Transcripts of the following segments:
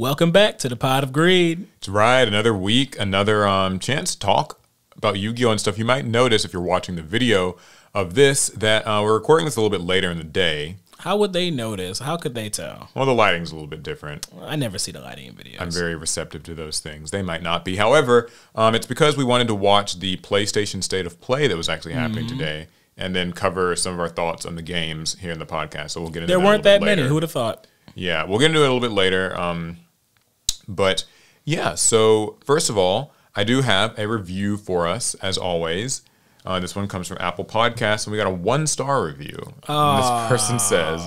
Welcome back to the Pot of Greed. It's right. Another week, another um, chance to talk about Yu Gi Oh! and stuff. You might notice if you're watching the video of this that uh, we're recording this a little bit later in the day. How would they notice? How could they tell? Well, the lighting's a little bit different. I never see the lighting in videos. I'm very receptive to those things. They might not be. However, um, it's because we wanted to watch the PlayStation State of Play that was actually happening Mm-hmm. today and then cover some of our thoughts on the games here in the podcast. So we'll get into there that weren't that bit many. Who would have thought? Yeah, we'll get into it a little bit later. Um, but yeah, so first of all, I do have a review for us as always. Uh, this one comes from Apple Podcasts, and we got a one star review. And this person says,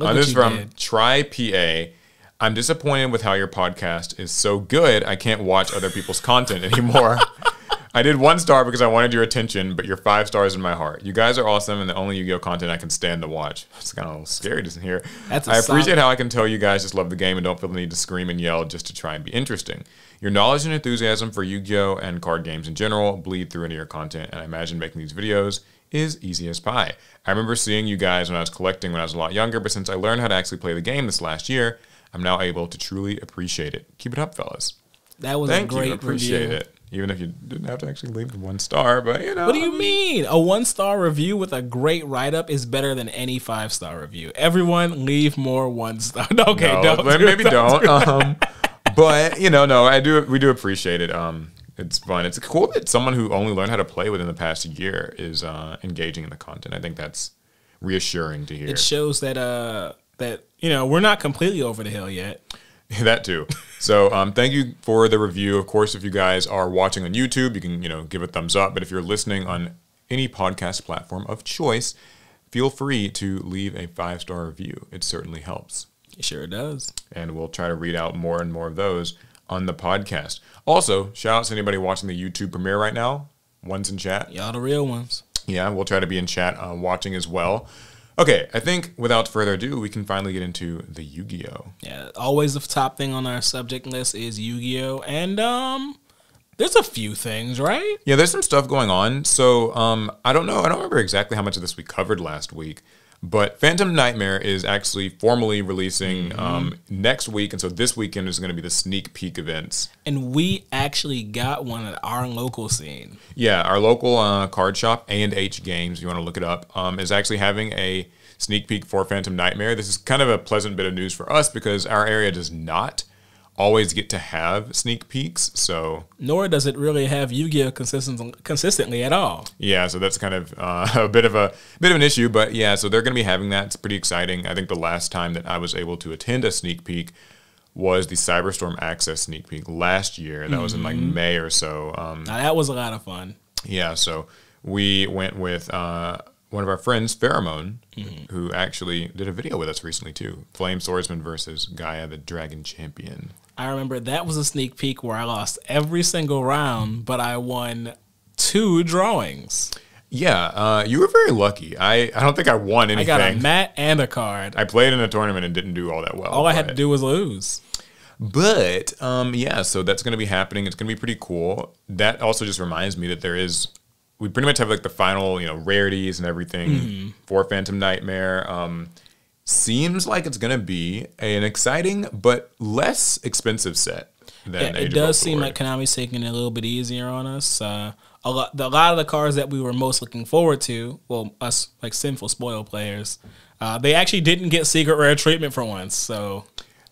uh, "This is from did. Try PA. I'm disappointed with how your podcast is so good. I can't watch other people's content anymore." I did one star because I wanted your attention, but you're five stars in my heart. You guys are awesome and the only Yu-Gi-Oh content I can stand to watch. It's kind of a little scary to hear. That's I appreciate solid- how I can tell you guys just love the game and don't feel the need to scream and yell just to try and be interesting. Your knowledge and enthusiasm for Yu-Gi-Oh and card games in general bleed through into your content, and I imagine making these videos is easy as pie. I remember seeing you guys when I was collecting when I was a lot younger, but since I learned how to actually play the game this last year, I'm now able to truly appreciate it. Keep it up, fellas. That was Thank a great you. Appreciate review. it. Even if you didn't have to actually leave one star, but you know. What do you mean? A one star review with a great write up is better than any five star review. Everyone leave more one star. Okay, No, don't. do maybe don't. do. Um, but you know, no, I do. We do appreciate it. Um, it's fun. It's cool that someone who only learned how to play within the past year is uh, engaging in the content. I think that's reassuring to hear. It shows that uh that you know we're not completely over the hill yet. that too. So um, thank you for the review. Of course, if you guys are watching on YouTube, you can you know give a thumbs up. But if you're listening on any podcast platform of choice, feel free to leave a five star review. It certainly helps. It sure does. and we'll try to read out more and more of those on the podcast. Also, shout out to anybody watching the YouTube premiere right now. One's in chat. Y'all the real ones. Yeah, we'll try to be in chat uh, watching as well. Okay, I think without further ado, we can finally get into the Yu Gi Oh! Yeah, always the top thing on our subject list is Yu-Gi-Oh, and um, there's a few things, right? Yeah, there's some stuff going on. So um, I don't know. I don't remember exactly how much of this we covered last week. But Phantom Nightmare is actually formally releasing um, next week. And so this weekend is going to be the sneak peek events. And we actually got one at our local scene. Yeah, our local uh, card shop, A and H Games, if you want to look it up, um, is actually having a sneak peek for Phantom Nightmare. This is kind of a pleasant bit of news for us because our area does not always get to have sneak peeks. So Nor does it really have Yu-Gi-Oh consistent, consistently at all. yeah, so that's kind of uh, a bit of a bit of an issue. But yeah, so they're going to be having that. It's pretty exciting. I think the last time that I was able to attend a sneak peek was the Cyberstorm Access sneak peek last year. That was in like May or so. Um, Now that was a lot of fun. Yeah, so we went with uh, one of our friends, Pheromone, who actually did a video with us recently too. Flame Swordsman versus Gaia the Dragon Champion. I remember that was a sneak peek where I lost every single round, but I won two drawings. Yeah, uh, you were very lucky. I, I don't think I won anything. I got a mat and a card. I played in a tournament and didn't do all that well. All I had to do was lose. But um, yeah, so that's going to be happening. It's going to be pretty cool. That also just reminds me that there is. We pretty much have like the final, you know, rarities and everything Mm-hmm. for Phantom Nightmare. Um, seems like it's going to be an exciting but less expensive set than Yeah, it does seem like Konami's taking it a little bit easier on us. Uh, a lot, the, a lot of the cars that we were most looking forward to, well, us like sinful spoil players, uh, they actually didn't get secret rare treatment for once. So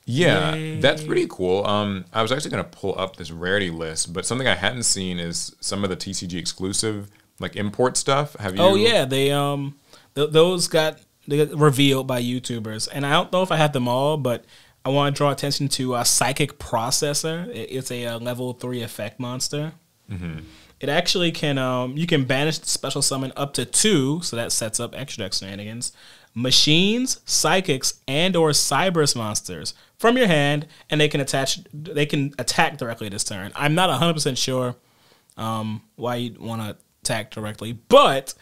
Yeah, Yay. that's pretty cool. Um, I was actually going to pull up this rarity list, but something I hadn't seen is some of the TCG exclusive like import stuff. Have you? Oh yeah, they um th- those got revealed by YouTubers, and I don't know if I have them all, but I want to draw attention to a Psychic Processor. It's a, uh level three effect monster. It actually can um you can banish special summon up to two, so that sets up extra deck shenanigans. Machines, psychics, and or cybers monsters from your hand, and they can attach they can attack directly this turn. I'm not 100 percent sure um, why you'd want to attack directly, but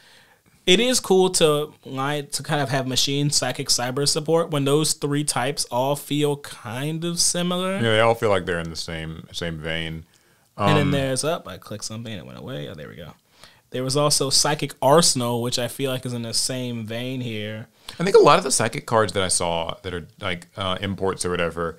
it is cool to like to kind of have machine, psychic, cyber support when those three types all feel kind of similar. Yeah, they all feel like they're in the same same vein. and then there's up. I clicked something and it went away. Oh, there we go. There was also Psychic Arsenal, which I feel like is in the same vein here. I think a lot of the psychic cards that I saw that are like uh, imports or whatever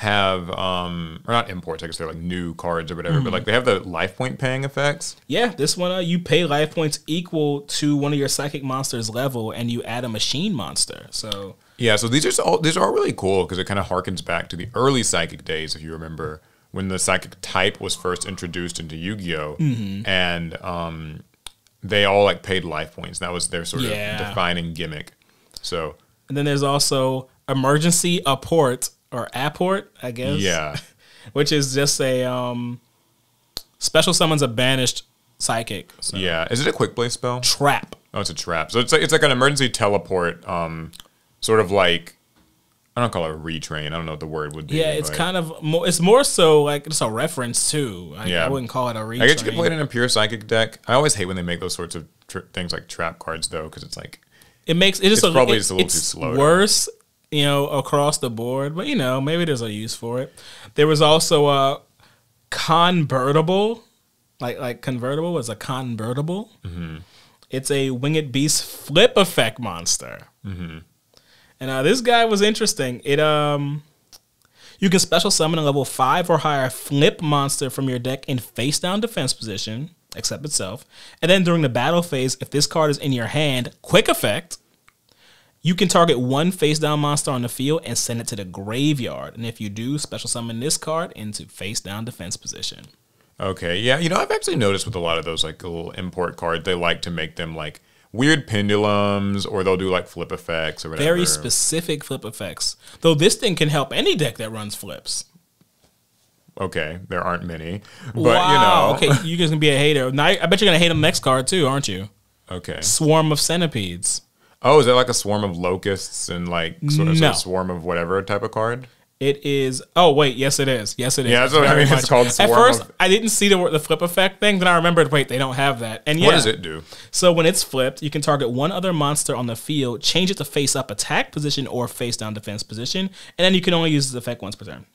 have um or not imports, I guess they're like new cards or whatever, Mm-hmm. but like they have the life point paying effects. Yeah, this one uh, you pay life points equal to one of your psychic monsters level, and you add a machine monster. So Yeah, so these are all these are all really cool because it kind of harkens back to the early psychic days, if you remember, when the psychic type was first introduced into Yu-Gi-Oh, Mm-hmm. and um, they all like paid life points. That was their sort Yeah. of defining gimmick. So and then there's also emergency apport or apport, I guess. yeah, which is just a um, special summons a banished psychic. So, yeah. Is it a quick play spell? Trap. Oh, it's a trap. So it's like it's like an emergency teleport, um, sort of like I don't call it a retrain. I don't know what the word would be. Yeah, it's kind of more. It's more so like it's a reference too. Like, Yeah. I wouldn't call it a reach. I guess you could play it in a pure psychic deck. I always hate when they make those sorts of things like trap cards though, because it's like It makes it just It's a, probably it- just a little too slow. Worse, you know, across the board. But you know, maybe there's a use for it. There was also a convertible, like like convertible was a convertible. Mm-hmm. It's a winged beast flip effect monster. Mm-hmm. And uh, this guy was interesting. It um. You can special summon a level 5 or higher flip monster from your deck in face down defense position, except itself. And then during the battle phase, if this card is in your hand, quick effect, you can target one face down monster on the field and send it to the graveyard. And if you do, special summon this card into face down defense position. Okay, yeah, you know, I've actually noticed with a lot of those like little import cards, they like to make them like weird pendulums, or they'll do like flip effects or whatever. Very specific flip effects. Though this thing can help any deck that runs flips. Okay, there aren't many, but wow. you know, okay, you're just gonna be a hater. Now, I bet you're gonna hate the next card too, aren't you? okay. Swarm of centipedes. Oh, is that like a swarm of locusts and like sort of, sort of swarm of whatever type of card? It is. Oh wait, yes, it is. Yes, it is. Yeah, that's what I mean. It's called At first, of- I didn't see the the flip effect thing. Then I remembered. Wait, they don't have that. And yeah, What does it do? So when it's flipped, you can target one other monster on the field, change it to face up attack position or face down defense position, and then you can only use this effect once per turn.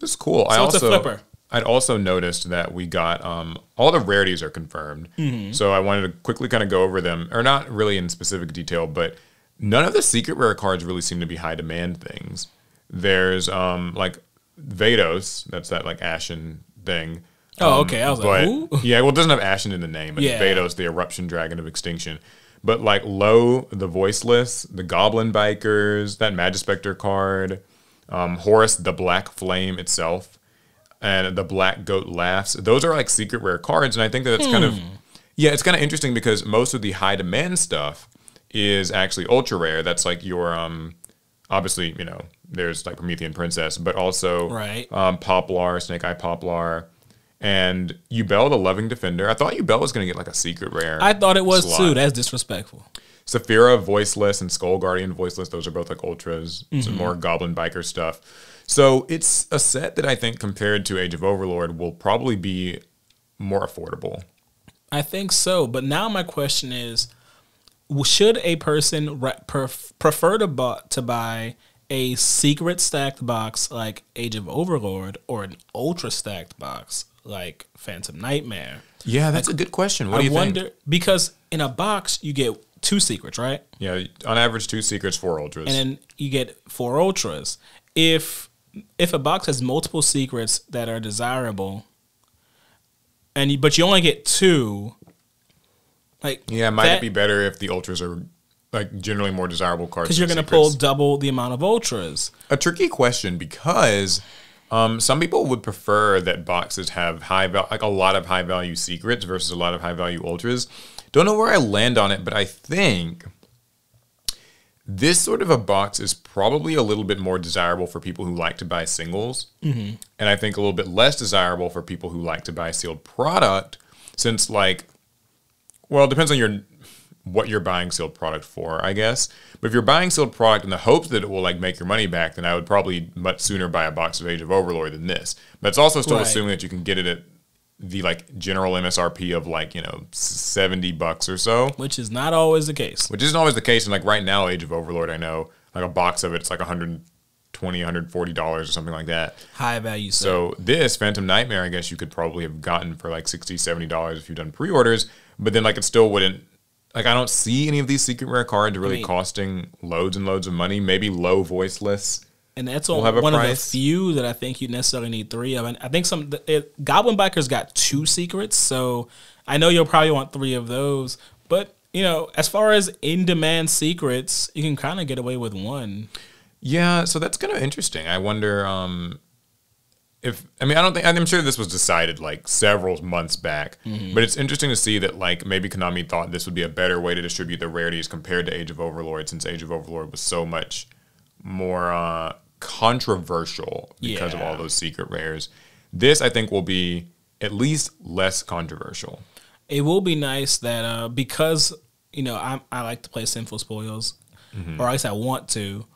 It's cool. I So it's a also, flipper. I'd also noticed that we got um, all the rarities are confirmed. Mm-hmm. So I wanted to quickly kind of go over them, or not really in specific detail, but none of the secret rare cards really seem to be high demand things. There's um, like Veidos, that's that like Ashen thing. Oh, Um, okay. I was like, who? yeah, well, it doesn't have Ashen in the name, but Yeah. Veidos, the eruption dragon of extinction. But like Lo, the voiceless, the Goblin Bikers, that Magispector card, um, Horus, the Black Flame itself, and the Black Goat Laughs. Those are like secret rare cards, and I think that it's kind of Hmm. yeah, it's kind of interesting because most of the high demand stuff is actually ultra rare. That's like your um, obviously you know there's like Promethean Princess, but also Right. um, Poplar, Snake Eye Poplar. And Ubel, the Loving Defender. I thought Ubel was going to get like a secret rare. I thought it was slot. too. That's disrespectful. Saffira, Voiceless, and Skull Guardian Voiceless. Those are both like ultras. Some more Goblin Biker stuff. So it's a set that I think compared to Age of Overlord will probably be more affordable. I think so. But now my question is should a person re- prefer to, bu- to buy a secret stacked box like Age of Overlord or an ultra stacked box like Phantom Nightmare? Yeah, that's a good question. What do I you wonder think? because in a box you get two secrets, right? Yeah, on average, two secrets, four ultras. And then you get four ultras. If if a box has multiple secrets that are desirable, and you, but you only get two, like yeah, might that- it be better if the ultras are like generally more desirable cards? because you're going to pull double the amount of ultras. a tricky question because um, some people would prefer that boxes have high val- like a lot of high value secrets versus a lot of high value ultras. Don't know where I land on it, but I think this sort of a box is probably a little bit more desirable for people who like to buy singles, mm-hmm. and I think a little bit less desirable for people who like to buy sealed product, since like, well, it depends on your what you're buying sealed product for, I guess. But if you're buying sealed product in the hopes that it will like make your money back, then I would probably much sooner buy a box of Age of Overlord than this. But it's also still Right. assuming that you can get it at the like general MSRP of like you know seventy bucks or so, which is not always the case. which isn't always the case. And like right now, Age of Overlord, I know like a box of it, it's like 120 140 dollars or something like that. High value. set. So this Phantom Nightmare, I guess you could probably have gotten for like 60 70 dollars if you've done pre-orders, but then like it still wouldn't like I don't see any of these secret rare cards really mean- costing loads and loads of money. Maybe Lo voiceless and that's We'll on have a one of the few that I think you necessarily need three of. And I think some it, Goblin Biker's got two secrets, so I know you'll probably want three of those. But you know, as far as in demand secrets, you can kind of get away with one. Yeah, so that's kind of interesting. I wonder um, if I mean I don't think I'm sure this was decided like several months back, but it's interesting to see that like maybe Konami thought this would be a better way to distribute the rarities compared to Age of Overlord, since Age of Overlord was so much more uh, controversial because of all those secret rares. This I think will be at least less controversial. It will be nice that uh, because you know I I like to play Sinful Spoils, or at least I want to.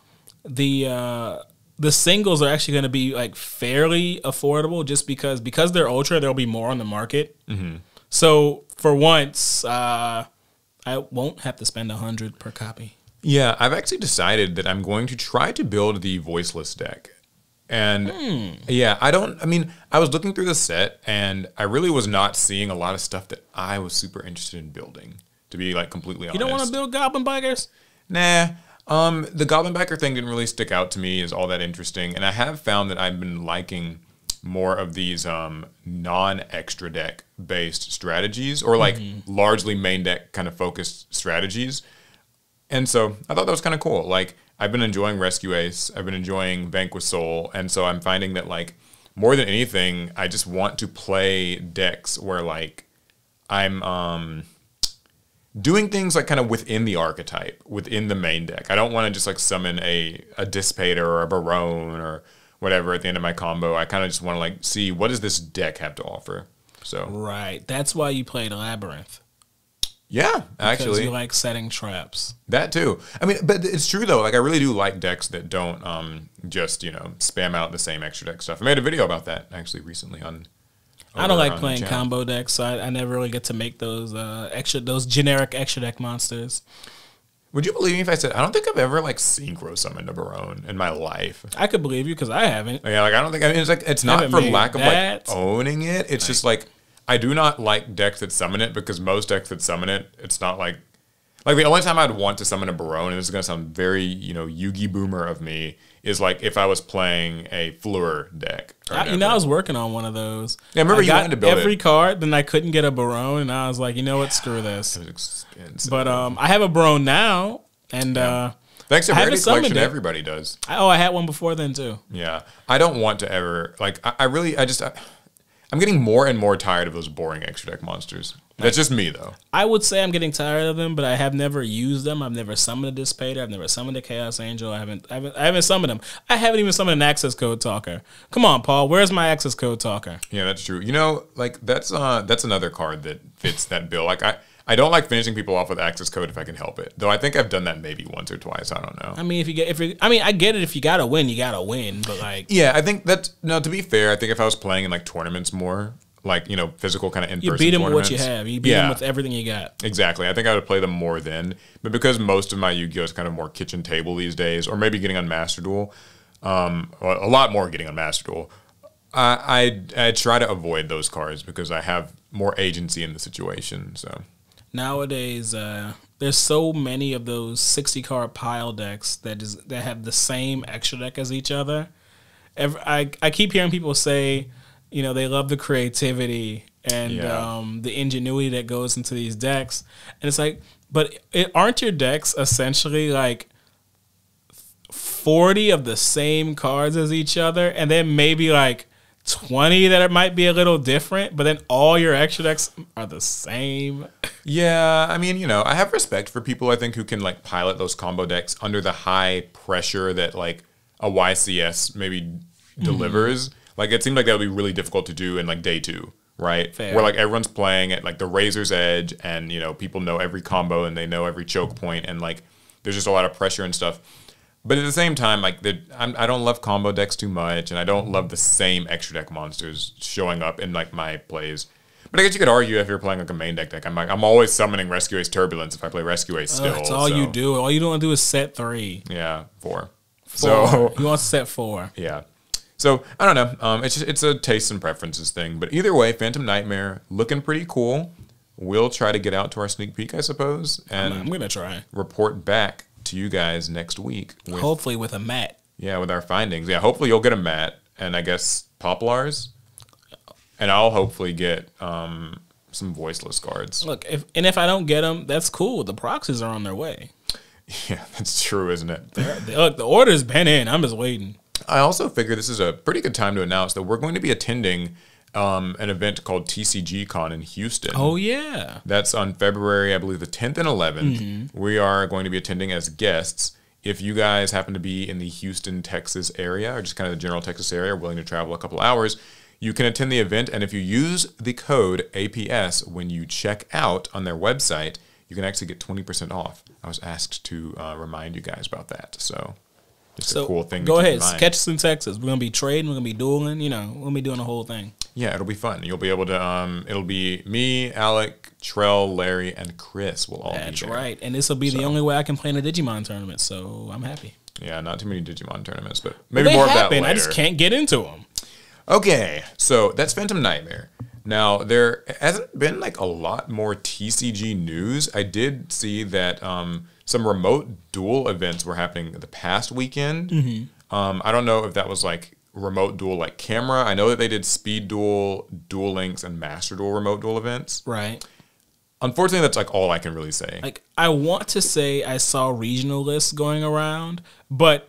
The uh, the singles are actually going to be like fairly affordable, just because because they're ultra, there'll be more on the market. So for once, uh, I won't have to spend a hundred per copy. Yeah, I've actually decided that I'm going to try to build the voiceless deck. And yeah, I don't, I mean, I was looking through the set and I really was not seeing a lot of stuff that I was super interested in building, to be like completely honest. You don't want to build Goblin Bikers? Nah. Um, the Goblin Biker thing didn't really stick out to me as all that interesting. And I have found that I've been liking more of these um, non extra deck based strategies or like largely main deck kind of focused strategies. And so I thought that was kind of cool. Like I've been enjoying Rescue Ace, I've been enjoying Vanquish Soul, and so I'm finding that like more than anything, I just want to play decks where like I'm um doing things like kind of within the archetype, within the main deck. I don't want to just like summon a a Dissipator or a Baronne or whatever at the end of my combo. I kind of just want to like see what does this deck have to offer. So Right. That's why you played Labyrinth. Yeah, actually you like setting traps. That too. I mean, but it's true though. Like, I really do like decks that don't um, just you know spam out the same extra deck stuff. I made a video about that actually recently on. I don't like playing combo decks, so I, I never really get to make those uh, extra, those generic extra deck monsters. Would you believe me if I said I don't think I've ever like synchro summoned a Baronne in my life? I could believe you because I haven't. Yeah, like I don't think I mean it's like it's not for lack of that. like owning it. It's just like I do not like decks that summon it because most decks that summon it, it's not like like the only time I'd want to summon a Baronne, and this is gonna sound very you know Yugi boomer of me, is like if I was playing a Fleur deck. I, you know. I was working on one of those. Yeah, I remember I you got to build every it. card, then I couldn't get a Baronne, and I was like, you know what, screw this. Expensive. But um, I have a Baronne now, and uh, thanks to Rarity Collection, it. everybody does. I, oh, I had one before then too. Yeah, I don't want to ever like. I, I really, I just, I, I'm getting more and more tired of those boring extra deck monsters. That's just me though. I would say I'm getting tired of them, but I have never used them. I've never summoned a Dissipator. I've never summoned a Chaos Angel. I haven't, I haven't, I haven't summoned them. I haven't even summoned an Access Code Talker. Come on, Paul. Where's my Access Code Talker? Yeah, that's true. You know, like that's uh that's another card that fits that bill. Like I. I don't like finishing people off with access code if I can help it. Though I think I've done that maybe once or twice. I don't know. I mean, if you get, if you, I mean, I get it. If you gotta win, you gotta win. But like, Yeah, I think that no. To be fair, I think if I was playing in like tournaments more, like you know, physical kind of in person. you beat them with what you have. You beat yeah, them with everything you got. Exactly. I think I would play them more then. But because most of my Yu-Gi-Oh is kind of more kitchen table these days, or maybe getting on Master Duel, um, a lot more getting on Master Duel, I, I I try to avoid those cards because I have more agency in the situation. So Nowadays, uh, there's so many of those 60 card pile decks that is that have the same extra deck as each other. Every, I I keep hearing people say, you know, they love the creativity and Yeah. um, the ingenuity that goes into these decks, and it's like, but it, aren't your decks essentially like 40 of the same cards as each other, and then maybe like 20 that it might be a little different, but then all your extra decks are the same. yeah, I mean, you know, I have respect for people I think who can like pilot those combo decks under the high pressure that like a YCS maybe mm-hmm. delivers. Like it seemed like that would be really difficult to do in like day two, right? Fair. Where like everyone's playing at like the razor's edge, and you know people know every combo and they know every choke point, and like there's just a lot of pressure and stuff. But at the same time, like the, I'm, I don't love combo decks too much, and I don't love the same extra deck monsters showing up in like my plays. But I guess you could argue if you're playing like a main deck deck, I'm like I'm always summoning Rescue Ace Turbulence if I play Rescue Ace still. Ugh, it's all you do. All you don't do is set three. Yeah, four. Four. So you want to set four. yeah. So I don't know. Um, it's just, it's a taste and preferences thing. But either way, Phantom Nightmare looking pretty cool. We'll try to get out to our sneak peek, I suppose, and I'm gonna try. report back to you guys next week. With, Hopefully with a mat. Yeah, with our findings. Yeah, hopefully you'll get a mat and I guess poplars. And I'll hopefully get um, some voiceless guards. Look, if and if I don't get them, that's cool. The proxies are on their way. Yeah, that's true, isn't it? They- Look, the order's been in. I'm just waiting. I also figure this is a pretty good time to announce that we're going to be attending um, an event called TCG Con in Houston. Oh yeah. That's on February, I believe, the 10th and 11th. We are going to be attending as guests. If you guys happen to be in the Houston, Texas area, or just kind of the general Texas area, willing to travel a couple hours, you can attend the event. And if you use the code APS when you check out on their website, you can actually get 20% off. I was asked to uh, remind you guys about that. So, just So a cool thing. to Go ahead, catch us in Texas. We're gonna be trading. We're gonna be dueling. You know, we'll be doing the whole thing. Yeah, it'll be fun. You'll be able to. Um, it'll be me, Alec, Trell, Larry, and Chris will all That's be there. right. And this will be the only way I can play in a Digimon tournament. So I'm happy. Yeah, not too many Digimon tournaments, but maybe they more happen. of that later. I just can't get into them. Okay, so that's Phantom Nightmare. Now there hasn't been like a lot more TCG news. I did see that um, some remote duel events were happening the past weekend. Mm-hmm. Um, I don't know if that was like remote duel like camera. I know that they did speed duel, duel links, and master duel remote duel events. Right. Unfortunately, that's like all I can really say. Like I want to say I saw regional lists going around, but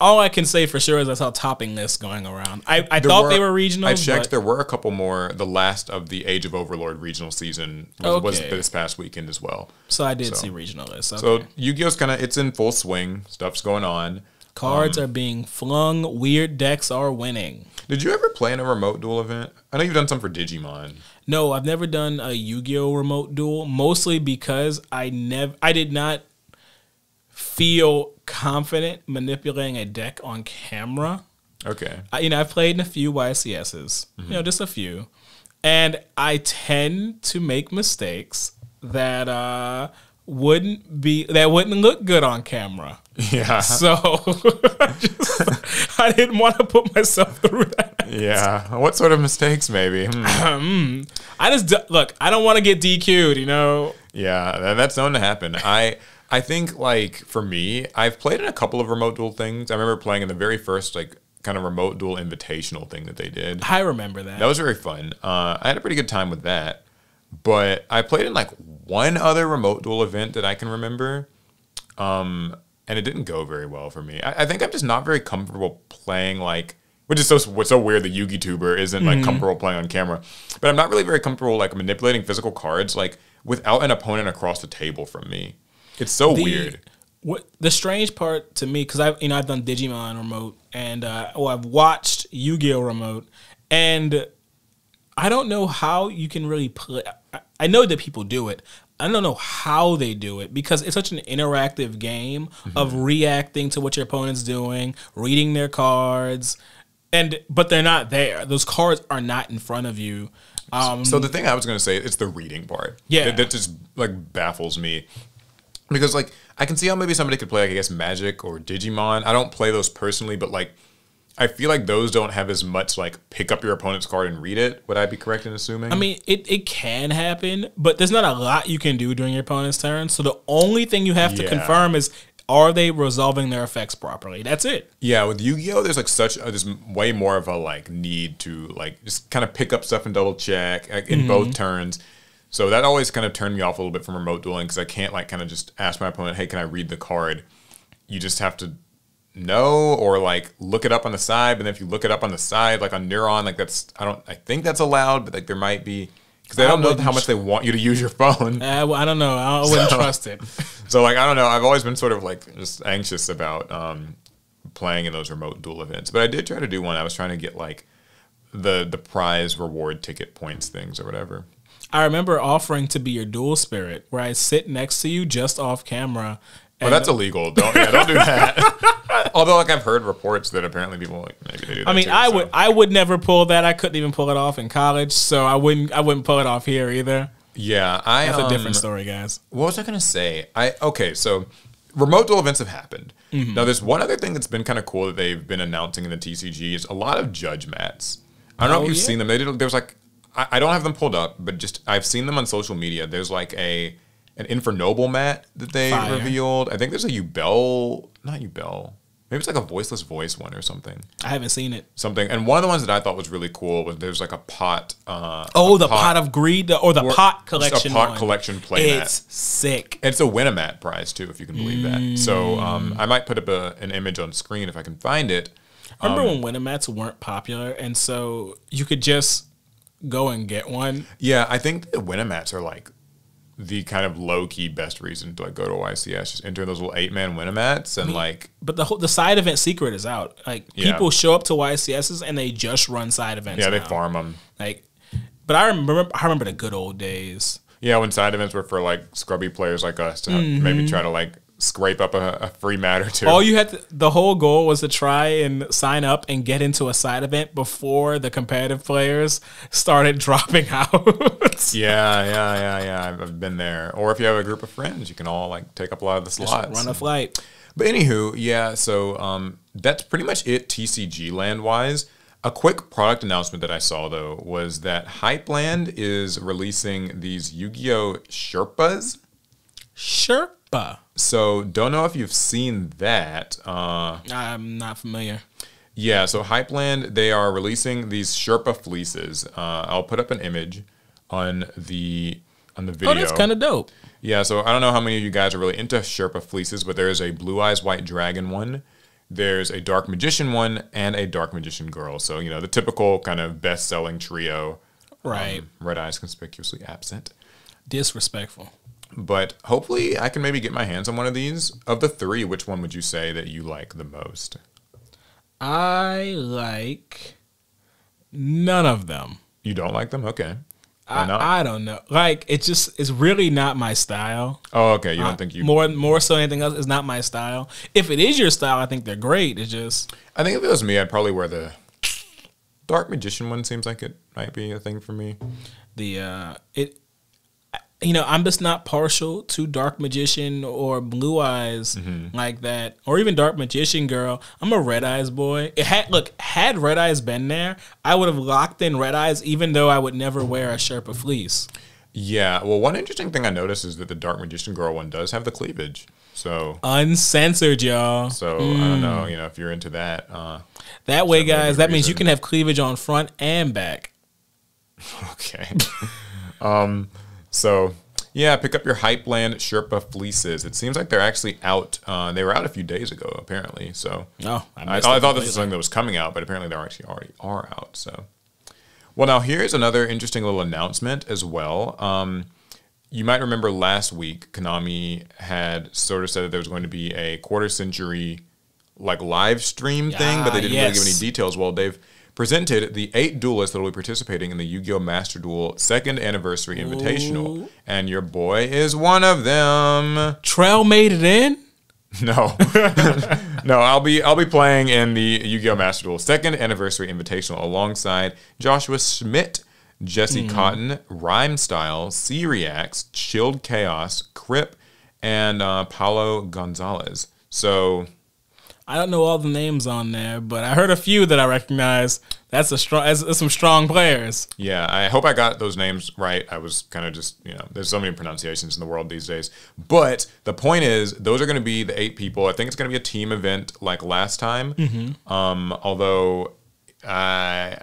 all I can say for sure is I saw topping lists going around. I, I thought they were regional. I checked. There were a couple more. The last of the Age of Overlord regional season was, was this past weekend as well. so I did so- see regional lists. Okay. So Yu-Gi-Oh's kind of it's in full swing. Stuff's going on. Cards um, are being flung. Weird decks are winning. Did you ever play in a remote duel event? I know you've done some for Digimon. No, I've never done a Yu-Gi-Oh remote duel, mostly because I never I did not feel confident manipulating a deck on camera. Okay. I, you know, I've played in a few YCSs, you know, just a few. And I tend to make mistakes that uh wouldn't be that wouldn't look good on camera. Yeah. So I, just, I didn't want to put myself through that. Yeah. What sort of mistakes, maybe? Hmm. I just look. I don't want to get DQ'd. You know. Yeah, tha- that's known to happen. I I think like for me, I've played in a couple of remote duel things. I remember playing in the very first like kind of remote duel invitational thing that they did. I remember that. That was very fun. Uh, I had a pretty good time with that. But I played in like one other remote duel event that I can remember. Um, and it didn't go very well for me. I, I think I'm just not very comfortable playing like, which is so what's so weird. The Yugi tuber isn't like comfortable playing on camera, but I'm not really very comfortable like manipulating physical cards like without an opponent across the table from me. It's so The- weird. What the strange part to me, because I've you know I've done Digimon remote and uh, or I've watched Yu-Gi-Oh remote, and I don't know how you can really play. I- I know that people do it. I don't know how they do it because it's such an interactive game of reacting to what your opponent's doing, reading their cards, and but they're not there. Those cards are not in front of you. Um, So the thing I was gonna say, it's the reading part. Yeah. that, that just like baffles me because like I can see how maybe somebody could play like I guess Magic or Digimon. I don't play those personally, but like I feel like those don't have as much like pick up your opponent's card and read it. Would I be correct in assuming? I mean, it, it can happen, but there's not a lot you can do during your opponent's turn. So the only thing you have to Yeah. confirm is are they resolving their effects properly? That's it. yeah, with Yu-Gi-Oh, there's like such a, there's way more of a like need to like just kind of pick up stuff and double check like, in both mm-hmm. turns. So that always kind of turned me off a little bit from remote dueling because I can't like kind of just ask my opponent, hey, can I read the card? You just have to know or like look it up on the side. But then if you look it up on the side, like on Neuron, like that's I don't I think that's allowed, but like there might be because they I don't know how much they want you to use your phone. Uh, well, I don't know. I, I wouldn't So- trust it. So like I don't know. I've always been sort of like just anxious about um, playing in those remote duel events. But I did try to do one. I was trying to get like the the prize reward ticket points things or whatever. I remember offering to be your duel spirit, where I sit next to you just off camera. Well, that's illegal. Don't yeah, don't do that. Although like I've heard reports that apparently people like maybe they do. I mean, too, I so. would I would never pull that. I couldn't even pull it off in college, so I wouldn't I wouldn't pull it off here either. Yeah, I. That's a um, different story, guys. What was I gonna say? I okay, so remote duel events have happened. Mm-hmm. Now, there's one other thing that's been kind of cool that they've been announcing in the TCG is a lot of judge mats. I don't know Oh, if you've yeah? seen them. They did. There's like I, I don't have them pulled up, but just I've seen them on social media. There's like a an Infernoble mat that they Fire. revealed. I think there's a Ubel, not Ubel. maybe it's like a voiceless voice one or something. I haven't seen it. Something. And one of the ones that I thought was really cool was there's like a pot. Uh, Oh, a the pot, of greed, the- or the or pot collection. A pot one. collection playmat. It's sick. It's a Winamat prize too, if you can believe that. So um, Mm. I might put up a, an image on screen if I can find it. I Um, remember when Winamats weren't popular, and so you could just go and get one. Yeah, I think the Winamats are like the kind of low key best reason to like go to YCS. Just enter those little eight man Winamats and like But the whole, the side event secret is out. Like Yeah. people show up to YCSs and they just run side events. yeah, they now. farm them. Like, but I remember I remember the good old days. Yeah, when side events were for like scrubby players like us to mm-hmm. maybe try to like scrape up a, a free mat or two. All you had to, the whole goal was to try and sign up and get into a side event before the competitive players started dropping out. yeah, yeah, yeah, yeah. I've, I've been there. Or if you have a group of friends, you can all like take up a lot of the slots. Run a flight. But anywho, yeah, so um, that's pretty much it TCG land wise. A quick product announcement that I saw though was that Hypland is releasing these Yu-Gi-Oh Sherpas. Sherpa. So don't know if you've seen that. Uh, I'm not familiar. yeah, so Hypland they are releasing these Sherpa fleeces. Uh, I'll put up an image on the on the video. Oh, that's kind of dope. Yeah, so I don't know how many of you guys are really into Sherpa fleeces, but there is a Blue Eyes White Dragon one. There's a Dark Magician one and a Dark Magician girl. So, you know, the typical kind of best selling trio. Right. Um, Red Eyes conspicuously absent. Disrespectful. But hopefully I can maybe get my hands on one of these. Of the three, which one would you say that you like the most? I like none of them. You don't like them? Okay. I, I don't know. Like it's just it's really not my style. oh, okay. You don't think you. more more so anything else is not my style. If it is your style, I think they're great. It's just I think if it was me, I'd probably wear the Dark Magician one. Seems like it might be a thing for me. the uh it you know i'm just not partial to dark magician or blue eyes Mm-hmm. like that or even dark magician girl i'm a red eyes boy it had look had red eyes been there i would have locked in red eyes even though i would never wear a sherpa fleece Yeah, well, one interesting thing I noticed is that the Dark Magician Girl one does have the cleavage. So, uncensored y'all so I don't know, you know, if you're into that. Uh, that way guys that means you can have cleavage on front and back okay. um, so yeah, pick up your Hypland Sherpa fleeces. It seems like they're actually out. Uh, they were out a few days ago, apparently. So oh I, missed I thought this was something that was coming out, but apparently they actually already are out. So, well, now here's another interesting little announcement as well. Um, you might remember last week, Konami had sort of said that there was going to be a quarter century like live stream thing, but they Ah, didn't really give any details. Well, they've presented the eight duelists that will be participating in the Yu-Gi-Oh! Master Duel second anniversary invitational, and your boy is one of them. trail made it in No, no. I'll be I'll be playing in the Yu-Gi-Oh! Master Duel second anniversary invitational alongside Joshua Schmidt, Jesse Kotton, Rhyme Style, C Reacts, Chilled Chaos, Crip, and uh, Paulo Gonzalez. So I don't know all the names on there, but I heard a few that I recognize. That's a strong. That's, that's some strong players. yeah, I hope I got those names right. I was kind of just you know, there's so many pronunciations in the world these days. But the point is, those are going to be the eight people. I think it's going to be a team event like last time. Um, although I.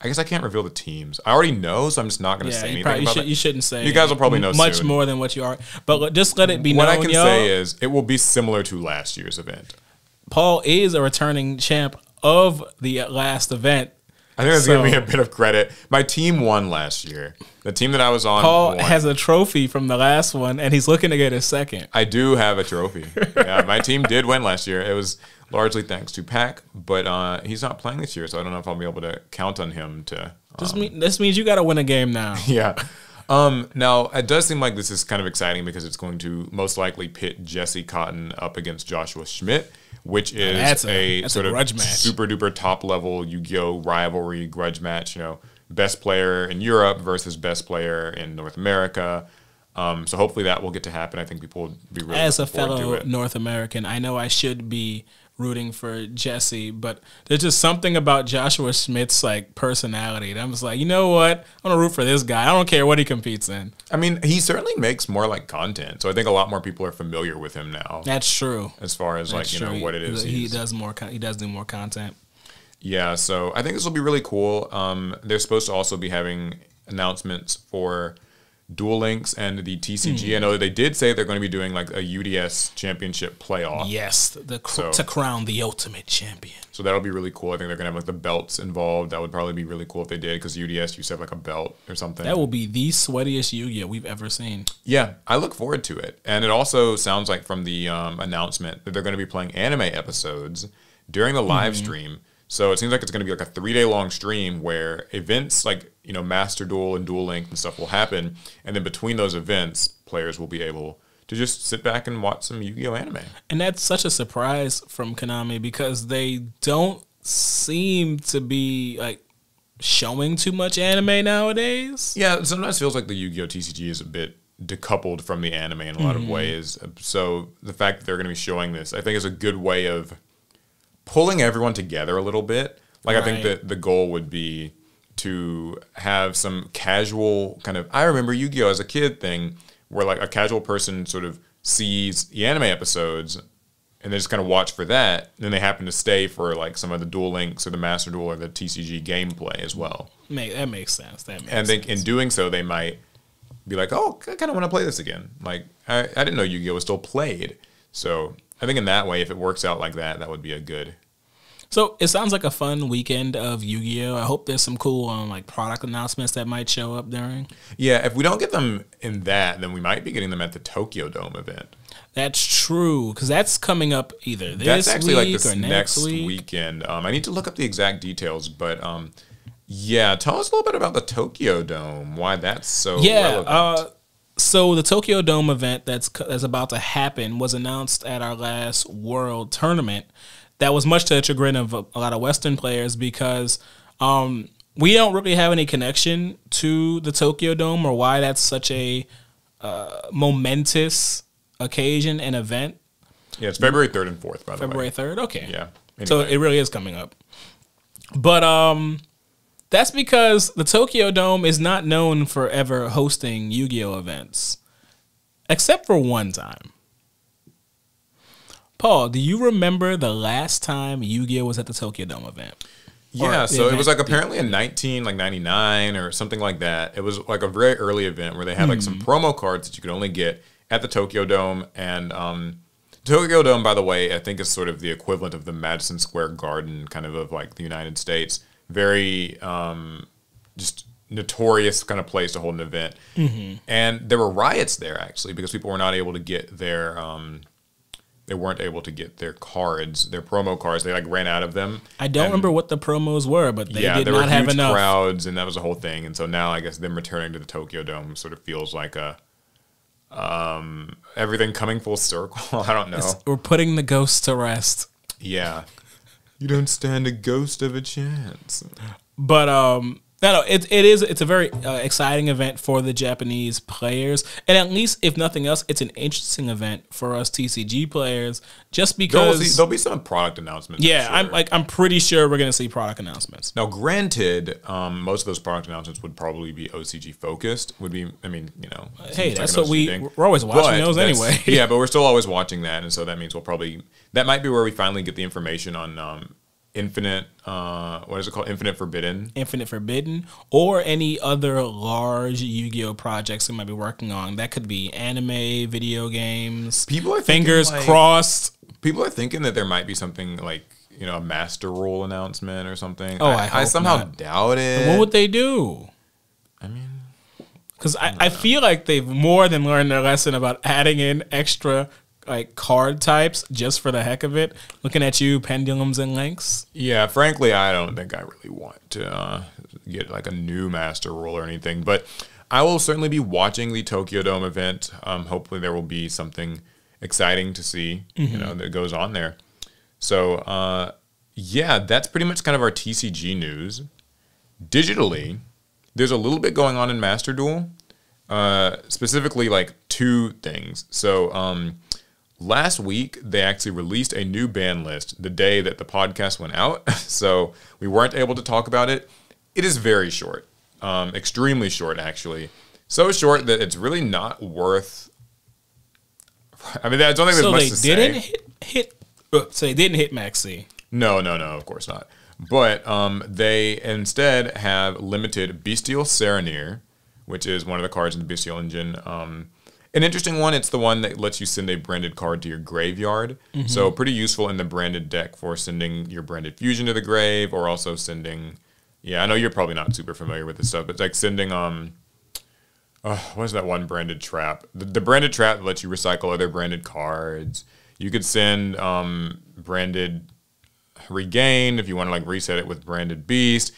I guess I can't reveal the teams. I already know, so I'm just not going to Yeah, say anything probably, you, about should, you shouldn't say. You guys will probably know much soon. more than what you are. But just let it be What known, What I can y'all, say is it will be similar to last year's event. Paul is a returning champ of the last event. I think that's So- going to be a bit of credit. My team won last year. The team that I was on Paul won. has a trophy from the last one, and he's looking to get a second. I do have a trophy. yeah, my team did win last year. It was largely thanks to Pack, but uh, he's not playing this year, so I don't know if I'll be able to count on him to. This, mean, this means you got to win a game now. Yeah. Um, now it does seem like this is kind of exciting because it's going to most likely pit Jesse Kotton up against Joshua Schmidt, which is That's a- a, that's a sort of grudge match. super duper top level Yu-Gi-Oh rivalry grudge match. You know, best player in Europe versus best player in North America. Um, so hopefully that will get to happen. I think people will be really As a fellow. North American, I know I should be rooting for Jesse, but there's just something about Joshua Schmidt's like personality. that I'm just like, you know what? I'm gonna root for this guy. I don't care what he competes in. I mean, he certainly makes more like content, so I think a lot more people are familiar with him now. That's true. As far as That's like you know what it is, He, he does more. Con- he does do more content. Yeah, so I think this will be really cool. Um, they're supposed to also be having announcements for Duel Links and the TCG. Hmm. I know they did say they're going to be doing like a UDS championship playoff. Yes, the cr- So- to crown the ultimate champion. So that'll be really cool. I think they're going to have like the belts involved. That would probably be really cool if they did because UDS used to have like a belt or something. That will be the sweatiest Yu-Gi-Oh we've ever seen. Yeah, I look forward to it. And it also sounds like from the um, announcement that they're going to be playing anime episodes during the live stream. So it seems like it's going to be like a three day long stream where events like, you know, Master Duel and Duel Link and stuff will happen. And then between those events, players will be able to just sit back and watch some Yu Gi Oh! anime. And that's such a surprise from Konami because they don't seem to be like showing too much anime nowadays. Yeah, it sometimes feels like the Yu Gi Oh! TCG is a bit decoupled from the anime in a lot of mm-hmm. ways. So the fact that they're going to be showing this, I think, is a good way of pulling everyone together a little bit. Like I think that the goal would be to have some casual kind of I remember Yu Gi Oh! as a kid thing where like a casual person sort of sees the anime episodes and they just kind of watch for that. And then they happen to stay for like some of the Duel Links or the Master Duel or the TCG gameplay as well. Make, that makes sense. That makes And think sense. in doing so, they might be like, "Oh, I kind of want to play this again." Like, I, I didn't know Yu-Gi-Oh was still played. So I think in that way, if it works out like that, that would be a good. So it sounds like a fun weekend of Yu-Gi-Oh. I hope there's some cool um, like product announcements that might show up during. Yeah, if we don't get them in that, then we might be getting them at the Tokyo Dome event. That's true because that's coming up either this That's actually like week this or next, next, week. weekend. Um, I need to look up the exact details, but um, yeah, tell us a little bit about the Tokyo Dome. Why that's so Yeah. relevant. Uh, so the Tokyo Dome event that's that's about to happen was announced at our last World Tournament. That was much to the chagrin of a, a lot of Western players because um, we don't really have any connection to the Tokyo Dome or why that's such a uh, momentous occasion and event. yeah, it's February third and fourth, by the February third. Okay. Yeah. So it really is coming up. But um that's because the Tokyo Dome is not known for ever hosting Yu-Gi-Oh events. Except for one time. Paul, do you remember the last time Yu-Gi-Oh was at the Tokyo Dome event? Yeah, Or so it was like apparently in 19 like 99 or something like that. It was like a very early event where they had like some Hmm. promo cards that you could only get at the Tokyo Dome and um Tokyo Dome by the way, I think is sort of the equivalent of the Madison Square Garden kind of of like the United States. Very um just notorious kind of place to hold an event. Mm-hmm. And there were riots there actually because people were not able to get their um they weren't able to get their cards, their promo cards. They like ran out of them. I don't And- remember what the promos were, but they yeah, did there not were have enough. crowds, and that was a whole thing. And so now, I guess them returning to the Tokyo Dome sort of feels like a um, everything coming full circle. I don't know. We're putting the ghost to rest. yeah, you don't stand a ghost of a chance. But um, no, no, it, it is. It's a very uh, exciting event for the Japanese players, and at least if nothing else, it's an interesting event for us TCG players. Just There'll, because, see, there'll be some product announcements. Yeah, I'm like I'm pretty sure we're gonna see product announcements. Now, granted, um, most of those product announcements would probably be OCG focused. Would be, I mean, you know, Hey, seems like that's what we- thing. we're always watching those anyway. yeah, but we're still always watching that, and so that means we'll probably that might be where we finally get the information on um, Infinite. Uh, what is it called? Infinite Forbidden. Infinite Forbidden or any other large Yu-Gi-Oh projects we might be working on. That could be anime, video games. People are fingers like- crossed. People are thinking that there might be something like you know a master rule announcement or something. Oh, I hope somehow not. doubt it. What would they do? I mean, Because I, I feel like they've more than learned their lesson about adding in extra like card types just for the heck of it. Looking at you, pendulums and links. Yeah, frankly, I don't think I really want to uh, get like a new master rule or anything. But I will certainly be watching the Tokyo Dome event. Um, hopefully, there will be something exciting to see, you know, that goes on there. So, uh, yeah, that's pretty much kind of our TCG news. Digitally, there's a little bit going on in Master Duel, uh, specifically like two things. So, um, last week they actually released a new ban list the day that the podcast went out, so we weren't able to talk about it. It is very short, um, extremely short actually, so short that it's really not worth. I mean, I don't think there's So much they to didn't say. hit hit. Uh, so they didn't hit Maxx C. No, no, no, of course not. But um, they instead have limited Bystial Saronir, which is one of the cards in the Bestial engine. Um, an interesting one, it's the one that lets you send a branded card to your graveyard. So pretty useful in the branded deck for sending your branded fusion to the grave or also sending yeah, I know you're probably not super familiar with this stuff, but it's like sending um uh, what is that one branded trap? The, the branded trap lets you recycle other branded cards. You could send um, branded regain if you want to like reset it with branded beast.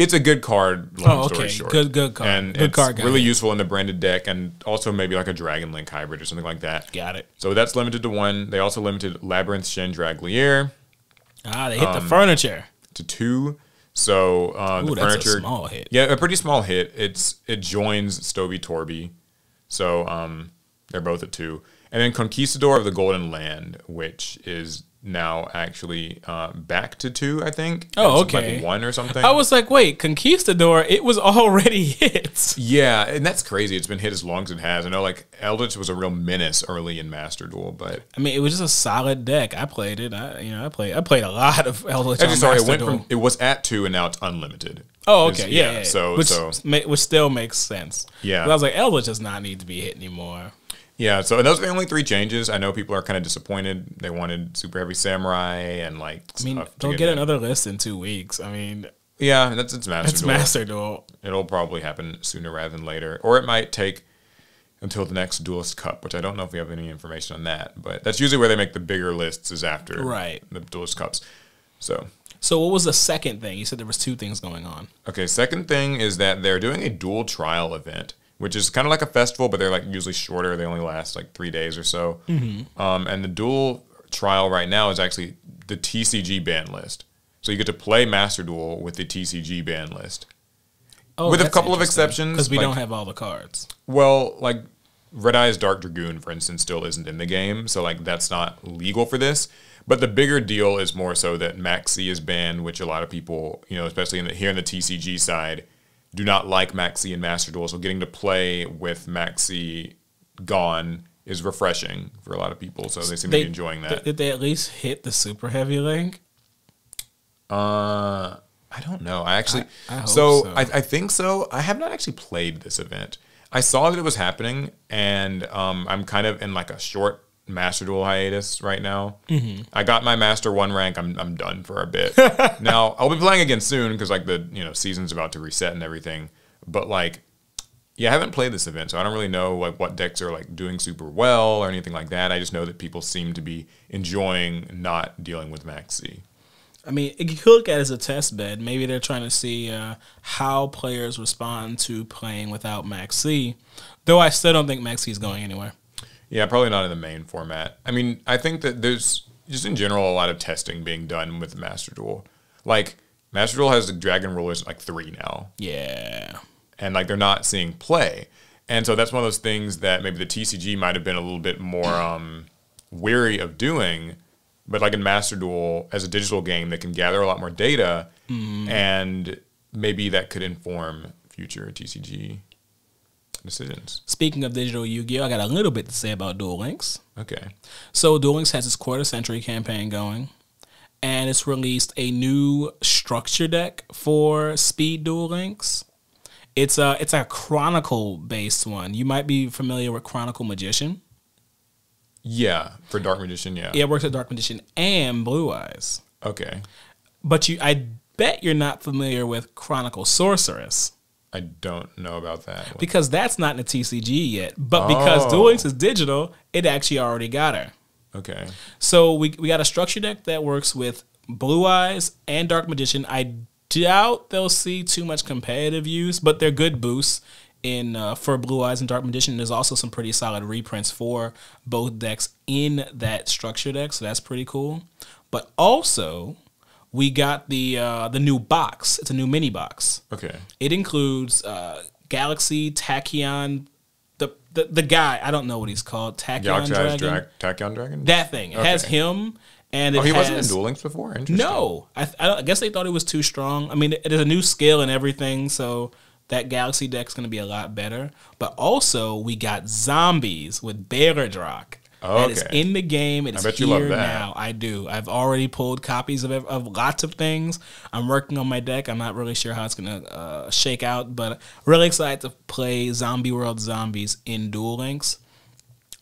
It's a good card. Long Oh, story okay. short. Good- good card. And Good it's card, really it. useful in the branded deck, and also maybe like a Dragon Link hybrid or something like that. Got it. So that's limited to one. They also limited Labrynth Chandraglier Ah, they hit Um, the furniture. to two. So uh, Ooh, the that's furniture, a small hit. yeah, a pretty small hit. It's it joins Stovie Torbie, so um, they're both at two, and then Conquistador of the Golden Land, which is now actually uh, back to two, I think. Oh, It's like okay. one or something. I was like, wait, Conquistador, it was already hit. yeah, and that's crazy. It's been hit as long as it has. I know, like Eldlich was a real menace early in Master Duel, but I mean, it was just a solid deck. I played it. I, you know, I played. I played a lot of Eldlich. actually, sorry, it went Duel. from it was at two and now it's unlimited. Oh, It's- okay, yeah, yeah. So which, so ma- which still makes sense. Yeah. But I was like, Eldlich does not need to be hit anymore. Yeah, so and those are the only three changes. I know people are kind of disappointed. They wanted Super Heavy Samurai and like. I mean, they'll get in. another list in two weeks. I mean, Yeah, that's it's Master it's Duel. Master Duel. It'll probably happen sooner rather than later, or it might take until the next Duelist Cup, which I don't know if we have any information on that. But that's usually where they make the bigger lists is after Right. the Duelist Cups. So So, what was the second thing? You said there was two things going on. Okay, second thing is that they're doing a duel trial event, which is kind of like a festival, but they're like usually shorter. They only last like three days or so. Um, and the duel trial right now is actually the TCG ban list. So you get to play Master Duel with the TCG ban list. Oh, With a couple of exceptions, because we like- don't have all the cards. Well, like Red-Eyes Dark Dragoon, for instance, still isn't in the game, so like that's not legal for this. But the bigger deal is more so that Maxx C is banned, which a lot of people, you know, especially in the, here in the TCG side, do not like Maxx C and Master Duel. So getting to play with Maxx C gone is refreshing for a lot of people. So they seem to be enjoying that. Did they at least hit the super heavy link? Uh, I don't know. I actually, I- I so, so. I, I think so. I have not actually played this event. I saw that it was happening, and um, I'm kind of in like a short Master Duel hiatus right now. Mm-hmm. I got my Master One rank. I'm I'm done for a bit. now I'll be playing again soon because like the you know season's about to reset and everything. But like, yeah, I haven't played this event, so I don't really know like what decks are like doing super well or anything like that. I just know that people seem to be enjoying not dealing with Maxx C. I mean, you could look at it as a test bed. Maybe they're trying to see uh, how players respond to playing without Maxx C. Though I still don't think Maxx C is going anywhere. Yeah, probably not in the main format. I mean, I think that there's just in general a lot of testing being done with Master Duel. Like Master Duel has the Dragon Rulers like three now, Yeah. and like they're not seeing play, and so that's one of those things that maybe the TCG might have been a little bit more um, weary of doing. But like in Master Duel, as a digital game, they can gather a lot more data, and maybe that could inform future TCG decisions. Speaking of digital Yu-Gi-Oh, I got a little bit to say about Duel Links. Okay. So Duel Links has its quarter century campaign going, and it's released a new structure deck for Speed Duel Links. It's a it's a Chronicle based one. You might be familiar with Chronicle Magician. Yeah, for Dark Magician, yeah. It works with Dark Magician and Blue Eyes. Okay. But you, I bet you're not familiar with Chronicle Sorceress I don't know about that. because that's not in the TCG yet. But because Oh. Duel Links is digital, it actually already got her. Okay. So we we got a structure deck that works with Blue Eyes and Dark Magician. I doubt they'll see too much competitive use, but they're good boosts in uh, for Blue Eyes and Dark Magician. There's also some pretty solid reprints for both decks in that structure deck, so that's pretty cool. But also, we got the uh, the new box. It's a new mini box. Okay. It includes uh, Galaxy Tachyon the, the the guy. I don't know what he's called. Tachyon Dragon. Dra- Tachyon Dragon? that thing. It has him, and it oh, he has, wasn't in Duel Links before? Interesting. No, I, I, I guess they thought it was too strong. I mean, it is a new skill and everything, so that Galaxy deck's going to be a lot better. But also, we got zombies with Balerdroch. That is in the game. It is bet you here love that. now. I do. I've already pulled copies of, of lots of things. I'm working on my deck. I'm not really sure how it's going to uh, shake out, but really excited to play Zombie World Zombies in Duel Links.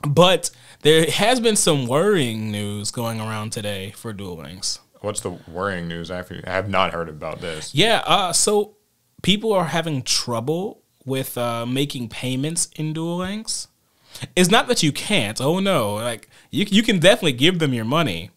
But there has been some worrying news going around today for Duel Links. What's the worrying news? I have I have not heard about this. Yeah, uh, so people are having trouble with uh, making payments in Duel Links. It's not that you can't. Oh no, like you you can definitely give them your money,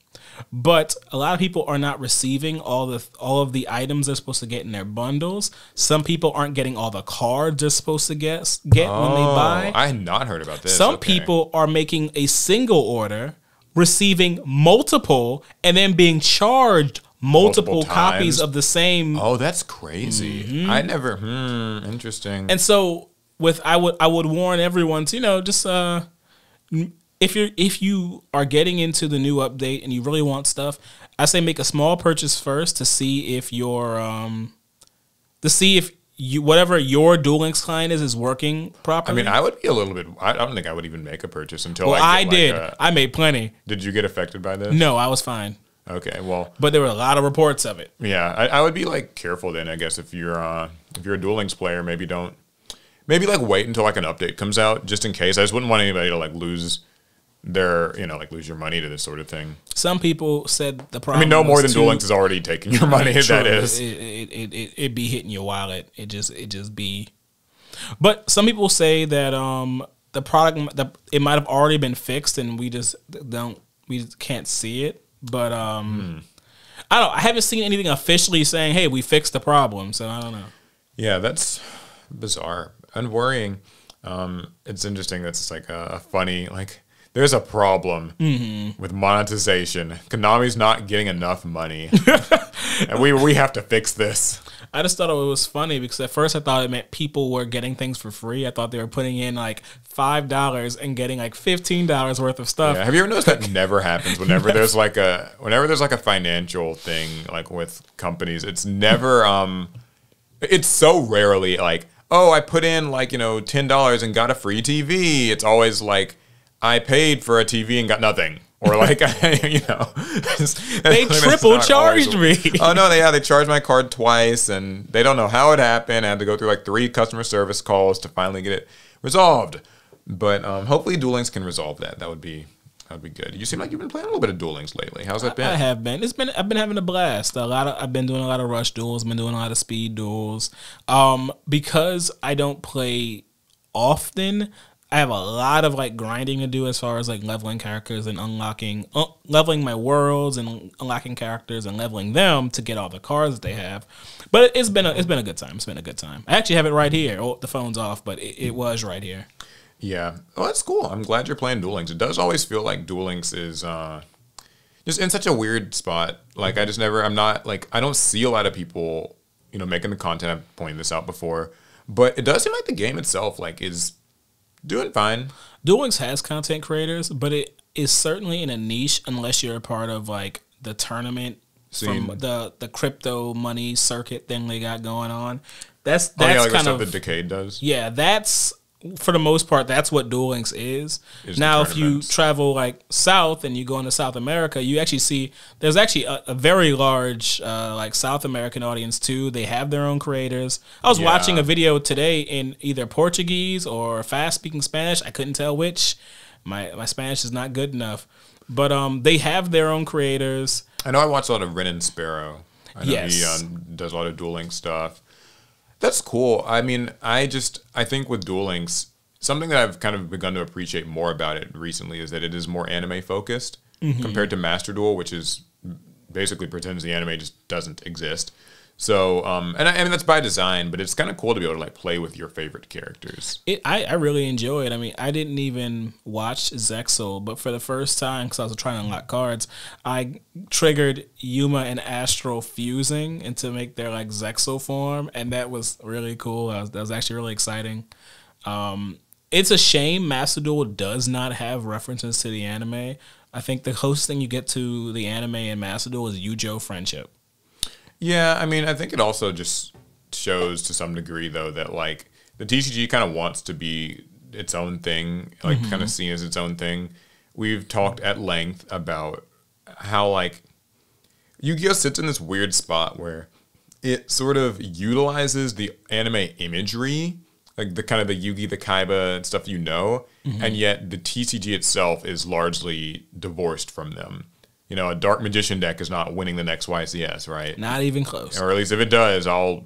but a lot of people are not receiving all the all of the items they're supposed to get in their bundles. Some people aren't getting all the cards they're supposed to get get when they Oh, buy. I had not heard about this. Some Okay. people are making a single order, receiving multiple, and then being charged multiple, Multiple copies of the same Oh, that's crazy. I never. Hmm. Interesting. Mm-hmm. And so with I would I would warn everyone to you know just uh if you're if you are getting into the new update and you really want stuff, I say make a small purchase first to see if your um to see if you whatever your Duel Links client is is working properly. I mean, I would be a little bit. I don't think I would even make a purchase until well, I, I get, did. Like a, I made plenty. did you get affected by this? No, I was fine. Okay. Well, But there were a lot of reports of it. yeah. I, I would be like careful then. I guess if you're uh, if you're a Duel Links player, maybe don't. Maybe like wait until like an update comes out just in case. I just wouldn't want anybody to like lose their you know like lose your money to this sort of thing. Some people said the problem. I mean, no more than Duel Links is already taking your money. True. That is. it, it, it, it, be hitting your wallet. It just it just be. But some people say that um the product the, it might have already been fixed and we just don't we just can't see it. But um I don't. I haven't seen anything officially saying, "Hey, we fixed the problem." So I don't know. Yeah, that's bizarre and worrying. Um, it's interesting. That's like a, a funny like. There's a problem Mm-hmm. with monetization. Konami's not getting enough money, and we we have to fix this. I just thought it was funny because at first I thought it meant people were getting things for free. I thought they were putting in like five dollars and getting like fifteen dollars worth of stuff. Yeah, have you ever noticed that never happens? Whenever there's like a whenever there's like a financial thing like with companies, it's never um, it's so rarely like oh I put in like you know ten dollars and got a free TV. It's always like I paid for a TV and got nothing. Or like I, you know, They triple charged always- me. Oh no, they, yeah, they charged my card twice, and they don't know how it happened. I had to go through like three customer service calls to finally get it resolved. But um, hopefully, Duel Links can resolve that. That would be that would be good. You seem like you've been playing a little bit of Duel Links lately. How's that been? I have been. It's been. I've been having a blast. A lot of. I've been doing a lot of rush duels. Been doing a lot of speed duels. Um, because I don't play often. I have a lot of like grinding to do as far as like leveling characters and unlocking, uh, leveling my worlds and unlocking characters and leveling them to get all the cards that they have. But it's been a it's been a good time. It's been a good time. I actually have it right here. Oh, the phone's off, but it, it was right here. Yeah. Oh, that's cool. I'm glad you're playing Duel Links. It does always feel like Duel Links is uh, just in such a weird spot. Like I just never. I'm not like I don't see a lot of people, you know, making the content. I've pointed this out before, but it does seem like the game itself like is doing fine. Duel Links has content creators, but it is certainly in a niche unless you're a part of like the tournament Scene. from the the crypto money circuit thing they got going on. That's Oh yeah, that's like the kind of the Decade does. yeah, that's for the most part that's what Duel Links is. The now, if you travel like south and you go into South America, you actually see there's actually a, a very large uh, like South American audience too. They have their own creators. I was Yeah. watching a video today in either Portuguese or fast speaking Spanish. I couldn't tell which. My my Spanish is not good enough, but um, they have their own creators. I know I watch a lot of Ren and Sparrow. I know he um, does a lot of Duel Links stuff. That's cool. I mean, I just I think with Duel Links, something that I've kind of begun to appreciate more about it recently is that it is more anime focused mm-hmm. compared to Master Duel, which is basically pretends the anime just doesn't exist. So, um, and I, I mean that's by design, but it's kind of cool to be able to like play with your favorite characters. It, I, I really enjoy it. I mean, I didn't even watch Zexal, but for the first time, because I was trying to unlock cards, I triggered Yuma and Astral fusing and to make their like Zexal form, and that was really cool. That was, that was actually really exciting. Um, it's a shame Master Duel does not have references to the anime. I think the closest thing you get to the anime in Master Duel is Yujo Friendship. Yeah, I mean, I think it also just shows to some degree though that like the TCG kind of wants to be its own thing, like Mm-hmm. kind of seen as its own thing. We've talked at length about how like Yu-Gi-Oh sits in this weird spot where it sort of utilizes the anime imagery, like the kind of the Yugi, the Kaiba and stuff you know, Mm-hmm. and yet the TCG itself is largely divorced from them. You know, a Dark Magician deck is not winning the next YCS, right? Not even close. or at least if it does, I'll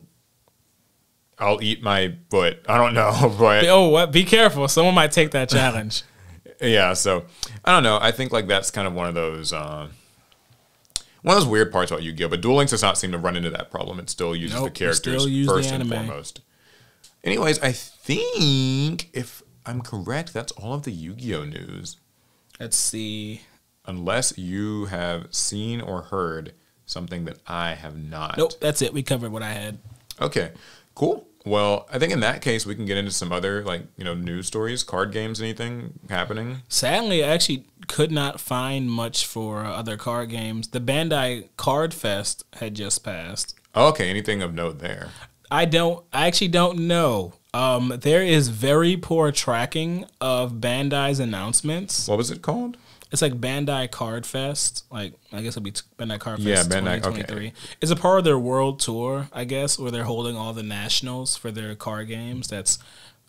I'll eat my foot. I don't know, but Oh, what? Be careful. Someone might take that challenge. yeah. So I don't know. I think like that's kind of one of those uh, one of those weird parts about Yu-Gi-Oh. But Duel Links does not seem to run into that problem. It still uses Nope, the characters still use the first and anime. foremost. Anyways, I think if I'm correct, that's all of the Yu-Gi-Oh news. Let's see. Unless you have seen or heard something that I have not. Nope, that's it. We covered what I had. Okay, cool. Well, I think in that case we can get into some other like you know news stories, card games, anything happening. Sadly, I actually could not find much for uh, other card games. The Bandai Card Fest had just passed. Okay, anything of note there? I don't. I actually don't know. Um, there is very poor tracking of Bandai's announcements. What was it called? It's like Bandai Card Fest. Like I guess it'll be Bandai Card Fest Yeah, Bandai- 2023. It's a part of their world tour, I guess, where they're holding all the nationals for their card games. That's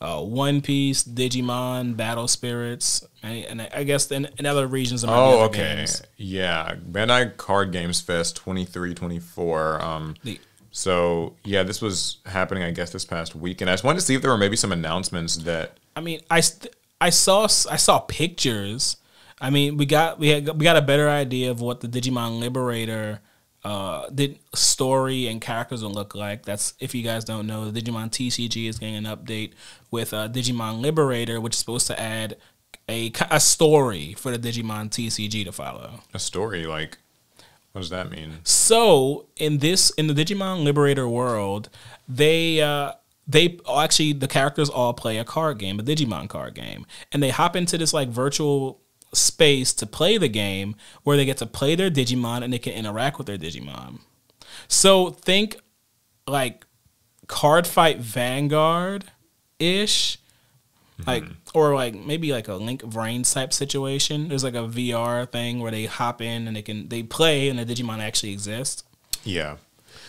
uh, One Piece, Digimon, Battle Spirits, and, and I guess in, in other regions. Be Oh, okay. games. Yeah, Bandai Card Games Fest 23, 24. Um, The- so yeah, this was happening, I guess, this past week, and I just wanted to see if there were maybe some announcements that. I mean, I st- I saw I saw pictures. I mean, we got we had we got a better idea of what the Digimon Liberator uh did story and characters will look like. That's if you guys don't know, the Digimon TCG is getting an update with uh, Digimon Liberator, which is supposed to add a a story for the Digimon TCG to follow. A story like, what does that mean? So in this in the Digimon Liberator world, they uh they actually the characters all play a card game, a Digimon card game, and they hop into this like virtual space to play the game where they get to play their Digimon and they can interact with their Digimon. So think like Card Fight Vanguard ish. Like mm-hmm. or like maybe like a Link VRAINS type situation. There's like a VR thing where they hop in and they can they play and the Digimon actually exist. Yeah.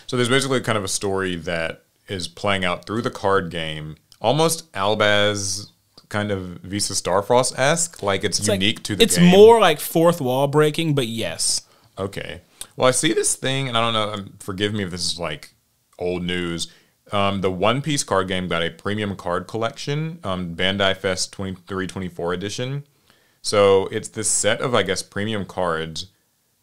So there's basically kind of a story that is playing out through the card game, almost Albaz kind of Visa Starfrost esque, like it's, It's like- unique to the It's game. more like fourth wall breaking, but yes. Okay. Well, I see this thing, and I don't know. Um, forgive me if this is like old news. Um, the One Piece card game got a premium card collection, um, Bandai Fest 2324 edition. So it's this set of, I guess, premium cards.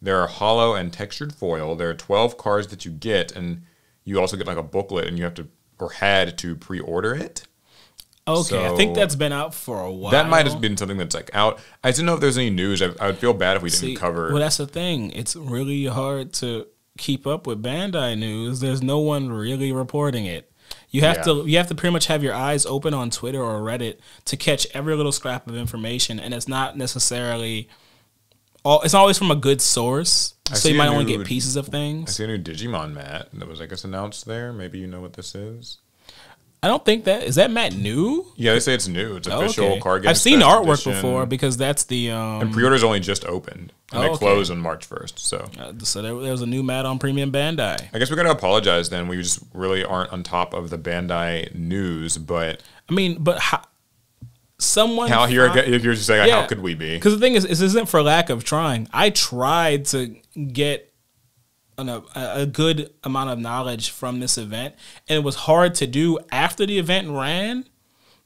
There are holo and textured foil. There are 12 cards that you get, and you also get like a booklet, and you have to, or had to pre order it. Okay, I think that's been out for a while. That might have been something that's like out. I didn't know if there's any news. I, I would feel bad if we didn't cover. Well, that's the thing. It's really hard to keep up with Bandai news. There's no one really reporting it. You have Yeah. to you have to pretty much have your eyes open on Twitter or Reddit to catch every little scrap of information, and it's not necessarily. All, it's always from a good source, I so you might only new- get pieces of things. I see a new Digimon mat that was, I guess, announced there. Maybe you know what this is. I don't think that is that mat new. Yeah, they say it's new. It's Oh, official okay. card game. I've seen artwork edition. before because that's the um. And pre-orders only just opened, and Oh, they okay. close on March first. So uh, so there, there was a new mat on Premium Bandai. I guess we're gonna apologize. Then we just really aren't on top of the Bandai news. But I mean, but how, someone how here you're just saying Yeah. how could we be? Because the thing is, this isn't for lack of trying. I tried to get a, a good amount of knowledge from this event, and it was hard to do after the event ran.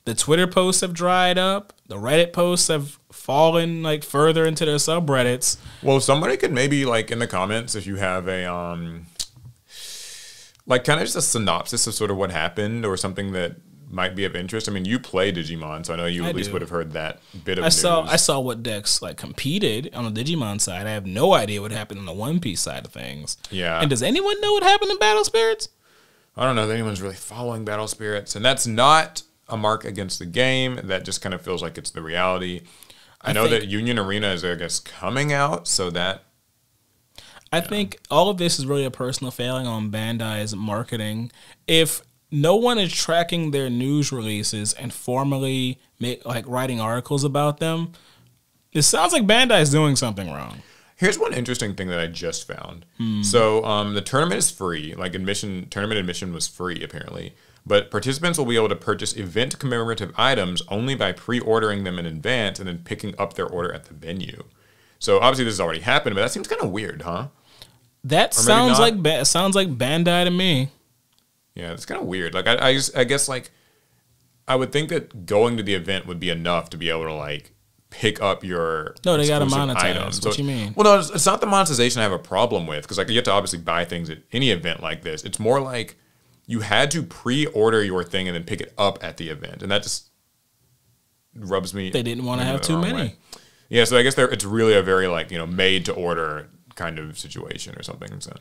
The Twitter posts have dried up. The Reddit posts have fallen like further into their subreddits. Well, somebody could maybe like in the comments if you have a um, like kind of just a synopsis of sort of what happened or something that might be of interest. I mean, you play Digimon, so I know you I at least do. would have heard that bit of I news. saw I saw what decks like competed on the Digimon side. I have no idea what happened on the One Piece side of things. Yeah. And does anyone know what happened in Battle Spirits? I don't know if anyone's really following Battle Spirits, and that's not a mark against the game. That just kind of feels like it's the reality. I, I know that Union Arena is, I guess, coming out, so that I think all of this is really a personal failing on Bandai's marketing. If no one is tracking their news releases and formally make, like writing articles about them, it sounds like Bandai is doing something wrong. Here's one interesting thing that I just found. So um, the tournament is free. Like admission, tournament admission was free apparently, but participants will be able to purchase event commemorative items only by pre-ordering them in advance and then picking up their order at the venue. So obviously this has already happened, but that seems kind of weird, huh? That sounds not. like sounds like Bandai to me. Yeah, it's kind of weird. Like I, I, just, I guess like I would think that going to the event would be enough to be able to like pick up your No, they gotta monetize. items. What you mean? Well, no, it's, it's not the monetization I have a problem with because like you have to obviously buy things at any event like this. It's more like you had to pre-order your thing and then pick it up at the event, and that just rubs me. They didn't want to have too many. way. Yeah, so I guess there it's really a very like you know made to order kind of situation or something. So,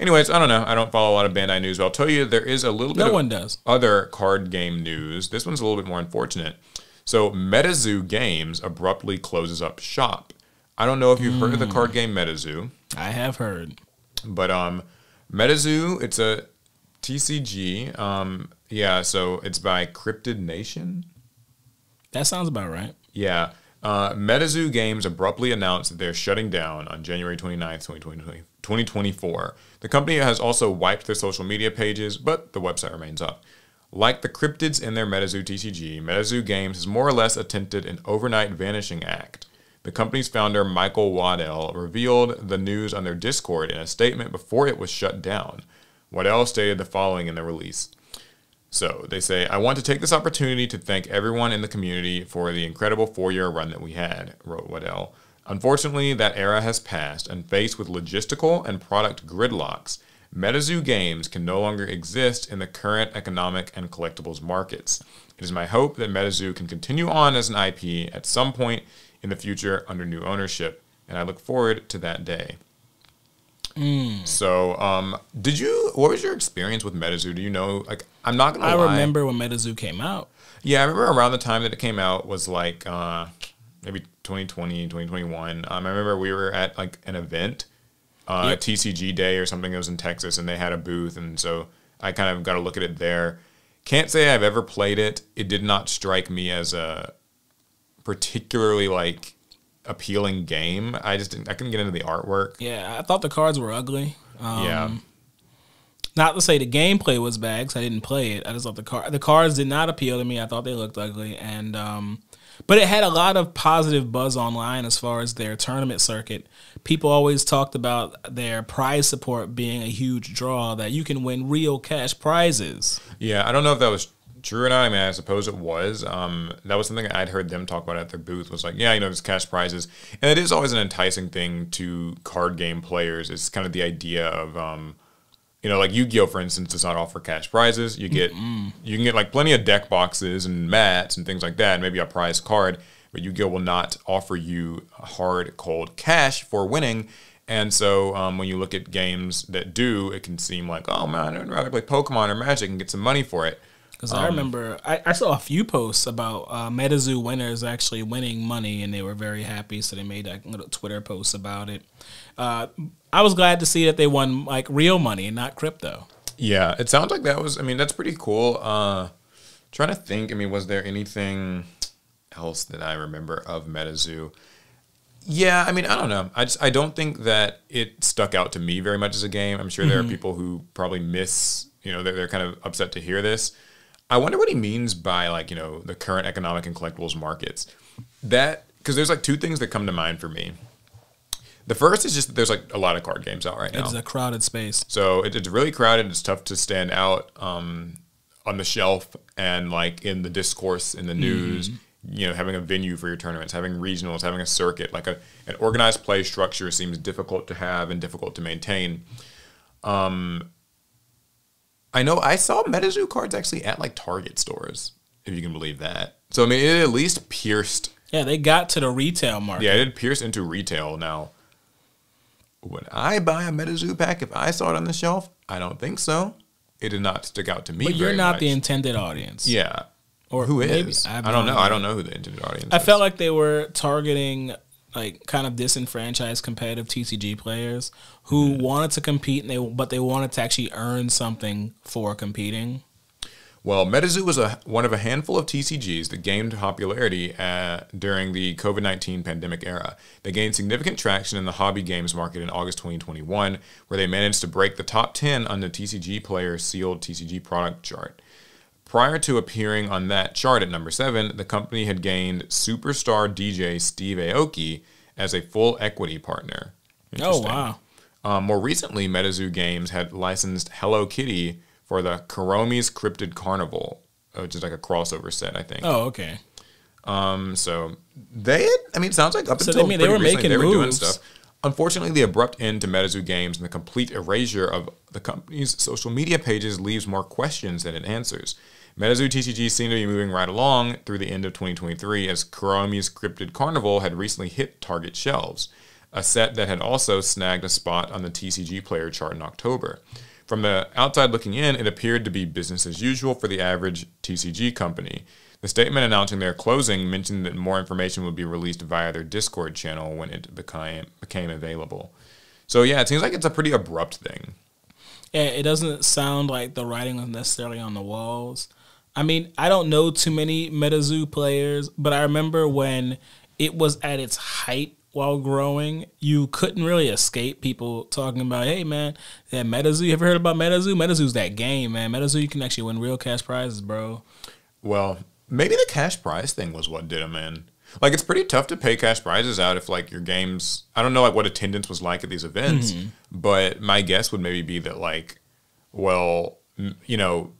anyways, I don't know. I don't follow a lot of Bandai news, but I'll tell you there is a little bit No of one does. other card game news. This one's a little bit more unfortunate. So, MetaZoo Games abruptly closes up shop. I don't know if you've heard of the card game MetaZoo, I have heard. but um, MetaZoo it's a TCG. Um, yeah, so it's by Cryptid Nation. That sounds about right. Yeah. Uh, MetaZoo Games abruptly announced that they're shutting down on January 29th, 2020 2024. The company has also wiped their social media pages, but the website remains up. Like the cryptids in their MetaZoo TCG, MetaZoo Games has more or less attempted an overnight vanishing act. The company's founder, Michael Waddell, revealed the news on their Discord in a statement before it was shut down. Waddell stated the following in the release. So they say, I want to take this opportunity to thank everyone in the community for the incredible four year run that we had, wrote Waddell. Unfortunately, that era has passed, and faced with logistical and product gridlocks, MetaZoo games can no longer exist in the current economic and collectibles markets. It is my hope that MetaZoo can continue on as an IP at some point in the future under new ownership, and I look forward to that day. So, um, did you? What was your experience with MetaZoo? Do you know? Like, I'm not gonna I lie. remember when MetaZoo came out. Yeah, I remember around the time that it came out was like uh, maybe 2020, 2021. Um, I remember we were at like an event, uh, Yep. TCG Day or something. It was in Texas, and they had a booth, and so I kind of got to look at it there. Can't say I've ever played it. It did not strike me as a particularly like appealing game. I just didn't, I couldn't get into the artwork. Yeah, I thought the cards were ugly. Um, yeah, Not to say the gameplay was bad because I didn't play it. I just thought the car the cards did not appeal to me. I thought they looked ugly, and um, but it had a lot of positive buzz online as far as their tournament circuit. People always talked about their prize support being a huge draw that you can win real cash prizes. Yeah, I don't know if that was true or not. I mean, I suppose it was. Um, that was something I'd heard them talk about at their booth. Was like, yeah, you know, there's cash prizes, and it is always an enticing thing to card game players. It's kind of the idea of, um, you know, like Yu-Gi-Oh, for instance, does not offer cash prizes. You get you can get like plenty of deck boxes and mats and things like that, and maybe a prize card. But Yu-Gi-Oh will not offer you hard, cold cash for winning. And so um, when you look at games that do, it can seem like, oh man, I'd rather play Pokemon or Magic and get some money for it. Because Um, I remember I, I saw a few posts about uh, MetaZoo winners actually winning money, and they were very happy. So they made like little Twitter posts about it. Uh, I was glad to see that they won like real money and not crypto. Yeah, it sounds like that was. I mean, that's pretty cool. Uh, trying to think. I mean, was there anything else that I remember of MetaZoo? Yeah, I mean, I don't know. I just I don't think that it stuck out to me very much as a game. I'm sure there are people who probably miss. You know, they're, they're kind of upset to hear this. I wonder what he means by like you know the current economic and collectibles markets. That because there's like two things that come to mind for me. The first is just that there's like a lot of card games out right now. It's a crowded space. So it, it's really crowded. It's tough to stand out um, on the shelf and like in the discourse in the news. You know, having a venue for your tournaments, having regionals, having a circuit, like a an organized play structure seems difficult to have and difficult to maintain. Um, I know I saw MetaZoo cards actually at like Target stores, if you can believe that. So I mean, it at least pierced Yeah, they got to the retail market. yeah, it did pierce into retail. Now, would I buy a MetaZoo pack if I saw it on the shelf? I don't think so. It did not stick out to me. but you're not much. the intended audience. yeah. Or Who is? have I don't no know. I don't know who the intended audience. I is. felt like they were targeting like kind of disenfranchised competitive TCG players who Mm-hmm. wanted to compete and they but they wanted to actually earn something for competing. Well, MetaZoo was a, one of a handful of TCGs that gained popularity uh, during the COVID 19 pandemic era. They gained significant traction in the hobby games market in August 2021, where they managed to break the top 10 on the TCG Player sealed TCG product chart. Prior to appearing on that chart at number 7, the company had gained superstar DJ Steve Aoki as a full equity partner. Oh wow. Um, more recently, MetaZoo Games had licensed Hello Kitty for the Kuromi's Cryptid Carnival, uh, which is like a crossover set, I think. Oh okay. Um, so they, had, I mean, it sounds like up So until they mean they were recently, making they were doing moves. stuff. Unfortunately, the abrupt end to MetaZoo Games and the complete erasure of the company's social media pages leaves more questions than it answers. MetaZoo TCG seem to be moving right along through the end of 2023 as Kuromi's Cryptid Carnival had recently hit Target shelves, a set that had also snagged a spot on the TCG player chart in October. From the outside looking in, it appeared to be business as usual for the average TCG company. The statement announcing their closing mentioned that more information would be released via their Discord channel when it became became available. So yeah, it seems like it's a pretty abrupt thing. Yeah, it doesn't sound like the writing was necessarily on the walls. I mean, I don't know too many MetaZoo players, but I remember when it was at its height while growing, you couldn't really escape people talking about, hey man, yeah, MetaZoo, you ever heard about MetaZoo? MetaZoo's that game, man. MetaZoo, you can actually win real cash prizes, bro. Well, maybe the cash prize thing was what did them in. Like it's pretty tough to pay cash prizes out if like your games. I don't know like what attendance was like at these events, mm-hmm. but my guess would maybe be that like, well, m- you know,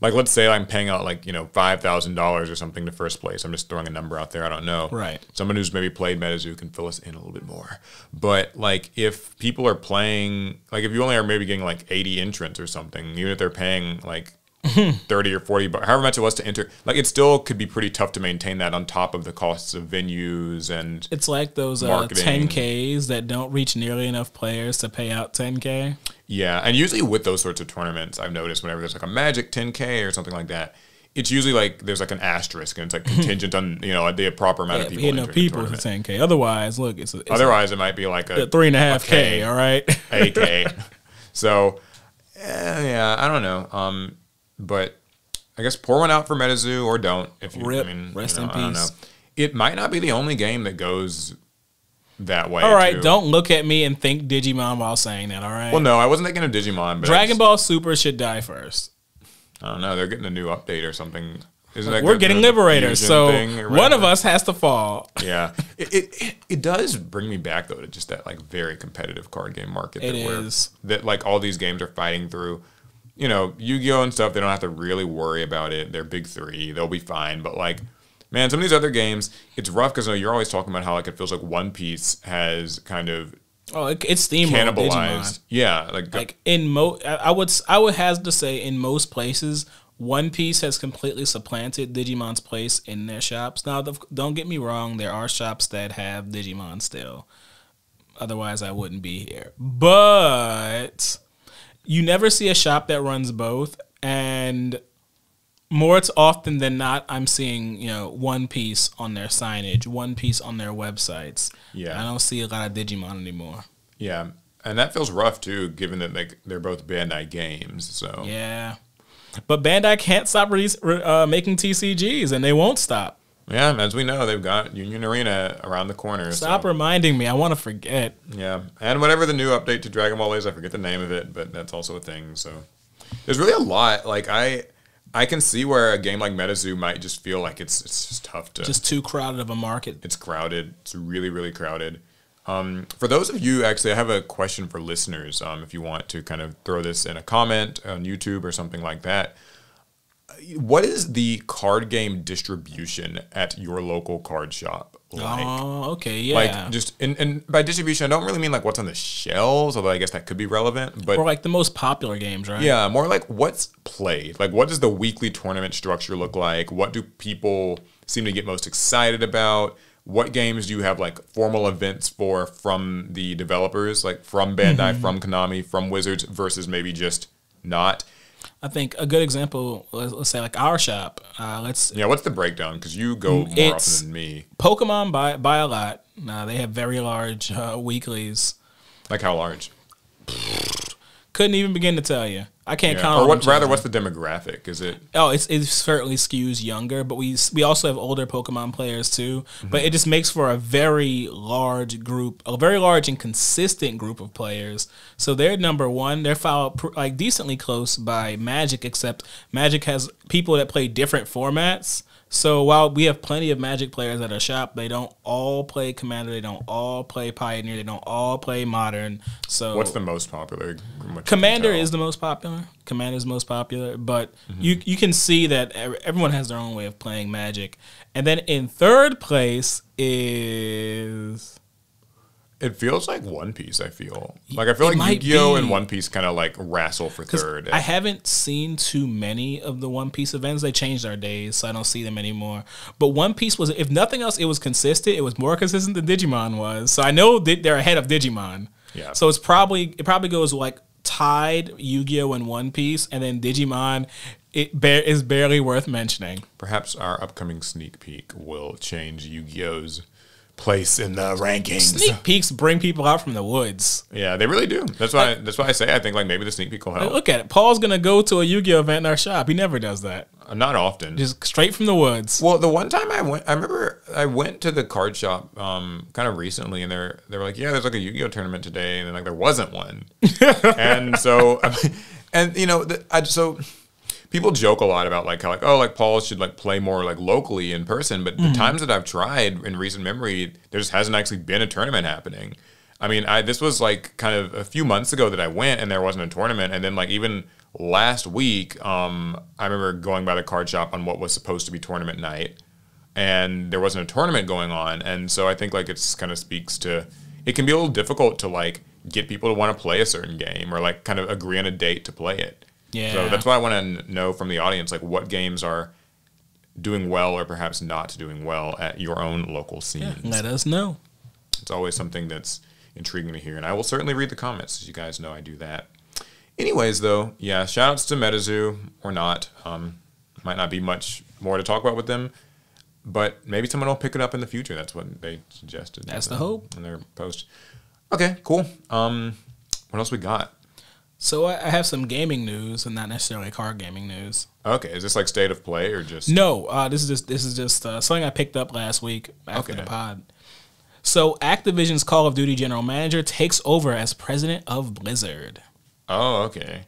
like let's say I'm paying out like you know five thousand dollars or something to first place. I'm just throwing a number out there. I don't know. Right. Someone who's maybe played MetaZoo can fill us in a little bit more. But like if people are playing, like if you only are maybe getting like 80 entrants or something, even if they're paying like 30 or 40 but however much it was to enter like it still could be pretty tough to maintain that on top of the costs of venues and It's like those uh, 10Ks that don't reach nearly enough players to pay out 10K. Yeah and usually with those sorts of tournaments i've noticed whenever there's like a magic 10k or something like that it's usually like there's like an asterisk and it's like contingent on you know the proper amount Yeah, of people hit no entering the people for tournament. 10K. Otherwise, look, it's a, it's otherwise it might be like a a three and a half K. K, all right? AK. so, eh, yeah, I don't know. Um, but I guess pour one out for MetaZoo or don't. If you, Rip. I mean, Rest you know, in I don't know. peace. It might not be the only game that goes that way. All right, too. don't look at me and think Digimon while saying that, all right? Well, no, I wasn't thinking of Digimon, but Dragon Ball Super should die first. I don't know. They're getting a new update or something. Isn't that We're getting Liberators, so one of us has to fall. Yeah, it, it it- does bring me back though to just that like very competitive card game market. It that we're- that like all these games are fighting through. You know, Yu-Gi-Oh and stuff. They don't have to really worry about it. They're big three. They'll be fine. But like, man, some of these other games, it's rough because you're always talking about how like it feels like One Piece has kind of Oh, it, it's steamrolled cannibalized. Yeah, like, Like in mo, I would I would have to say in most places, One Piece has completely supplanted Digimon's place in their shops. Now, don't get me wrong, there are shops that have Digimon still. Otherwise, I wouldn't be here. But you never see a shop that runs both, and more it's often than not, I'm seeing you know One Piece on their signage, One Piece on their websites. Yeah. I don't see a lot of Digimon anymore. yeah, and that feels rough too, given that like they're both Bandai games. So Yeah. But Bandai can't stop release, uh, making TCGs, and they won't stop. yeah, as we know, they've got Union Arena around the corner. Stop so. reminding me. I want to forget. Yeah, and whatever the new update to Dragon Ball is, I forget the name of it, but that's also a thing. So there's really a lot. Like I, I can see where a game like MetaZoo might just feel like it's it's just tough to. Just too crowded of a market. it's crowded. It's really really crowded. Um, for those of you, actually, I have a question for listeners. Um, if you want to kind of throw this in a comment on YouTube or something like that. What is the card game distribution at your local card shop like? oh, okay, yeah. Like just and, and by distribution, I don't really mean like what's on the shelves, although I guess that could be relevant. But or like the most popular games, right? yeah, more like what's played. Like what does the weekly tournament structure look like? What do people seem to get most excited about? What games do you have like formal events for from the developers, like from Bandai, mm-hmm. from Konami, from Wizards, versus maybe just not? I think a good example, let's, let's say like our shop. Uh, let's Yeah, what's the breakdown? Because you go more It's- often than me. Pokemon buy buy a lot. Uh, they have very large uh, weeklies. Like how large? Couldn't even begin to tell you. I can't Yeah. count. Or what? Rather, what's the demographic? Is it? Oh, it's it certainly skews younger, but we we also have older Pokemon players too. Mm-hmm. But it just makes for a very large group, a very large and consistent group of players. So they're number one. They're followed pr- like decently close by Magic, except Magic has people that play different formats. So while we have plenty of Magic players at our shop, they don't all play Commander. They don't all play Pioneer. They don't all play Modern. So What's the most popular? from what you can Commander is the most popular. Commander is most popular, but Mm-hmm. you you can see that everyone has their own way of playing Magic. And then in third place is It feels like One Piece. I feel like I feel It like Yu-Gi-Oh be. and One Piece kind of like wrestle for third. I haven't seen too many of the One Piece events. They changed our days, so I don't see them anymore. But One Piece was, if nothing else, it was consistent. It was more consistent than Digimon was. So I know that they're ahead of Digimon. Yeah. So it's probably it probably goes like tied Yu-Gi-Oh and One Piece, and then Digimon. It ba- is barely worth mentioning. Perhaps our upcoming sneak peek will change Yu-Gi-Oh's place in the rankings. Sneak peeks bring people out from the woods. Yeah, they really do. That's why. that's why I say I think like maybe the sneak peek will help. Look at it. Paul's gonna go to a Yu-Gi-Oh event in our shop. He never does that. Uh, Not often. Just straight from the woods. Well, the one time I went, I remember I went to the card shop um, kind of recently, and they're they were like, "Yeah, there's like a Yu-Gi-Oh tournament today," and then like there wasn't one, and so and you know, the, I so people joke a lot about like how like oh like Paul should like play more like locally in person, but the times that I've tried in recent memory, there just hasn't actually been a tournament happening. I mean, I this was like kind of a few months ago that I went and there wasn't a tournament, and then like even last week, um, I remember going by the card shop on what was supposed to be tournament night, and there wasn't a tournament going on, and so I think like it's kind of speaks to it can be a little difficult to like get people to want to play a certain game or like kind of agree on a date to play it. Yeah. So that's why I want to know from the audience like what games are doing well or perhaps not doing well at your own local scenes. Let us know. It's always something that's intriguing to hear, and I will certainly read the comments, as you guys know I do that. Anyways, though, yeah, shout outs to MetaZoo or not. Um, might not be much more to talk about with them, but maybe someone will pick it up in the future. That's what they suggested. That's the hope. in their post. Okay, cool. Um, what else we got? So I I have some gaming news and not necessarily card gaming news. Okay, is this like state of play or just? No, uh, this is just this is just uh, something I picked up last week after Okay. the pod. So Activision's Call of Duty general manager takes over as president of Blizzard. Oh, okay.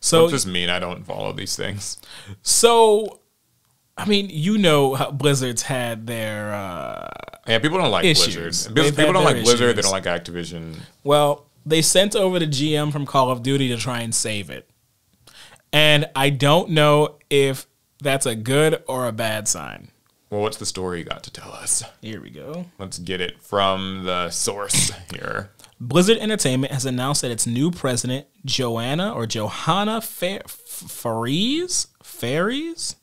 So what does mean? I don't follow these things. so I mean, you know how Blizzard's had their uh, Yeah, people don't like Issues. Blizzard. They've People don't like Blizzard. They don't like Activision. Well, they sent over the GM from Call of Duty to try and save it. And I don't know if that's a good or a bad sign. Well, what's the story you got to tell us? Here we go. Let's get it from the source here. Blizzard Entertainment has announced that its new president, Joanna or Johanna Fa- F- Faries, Faries,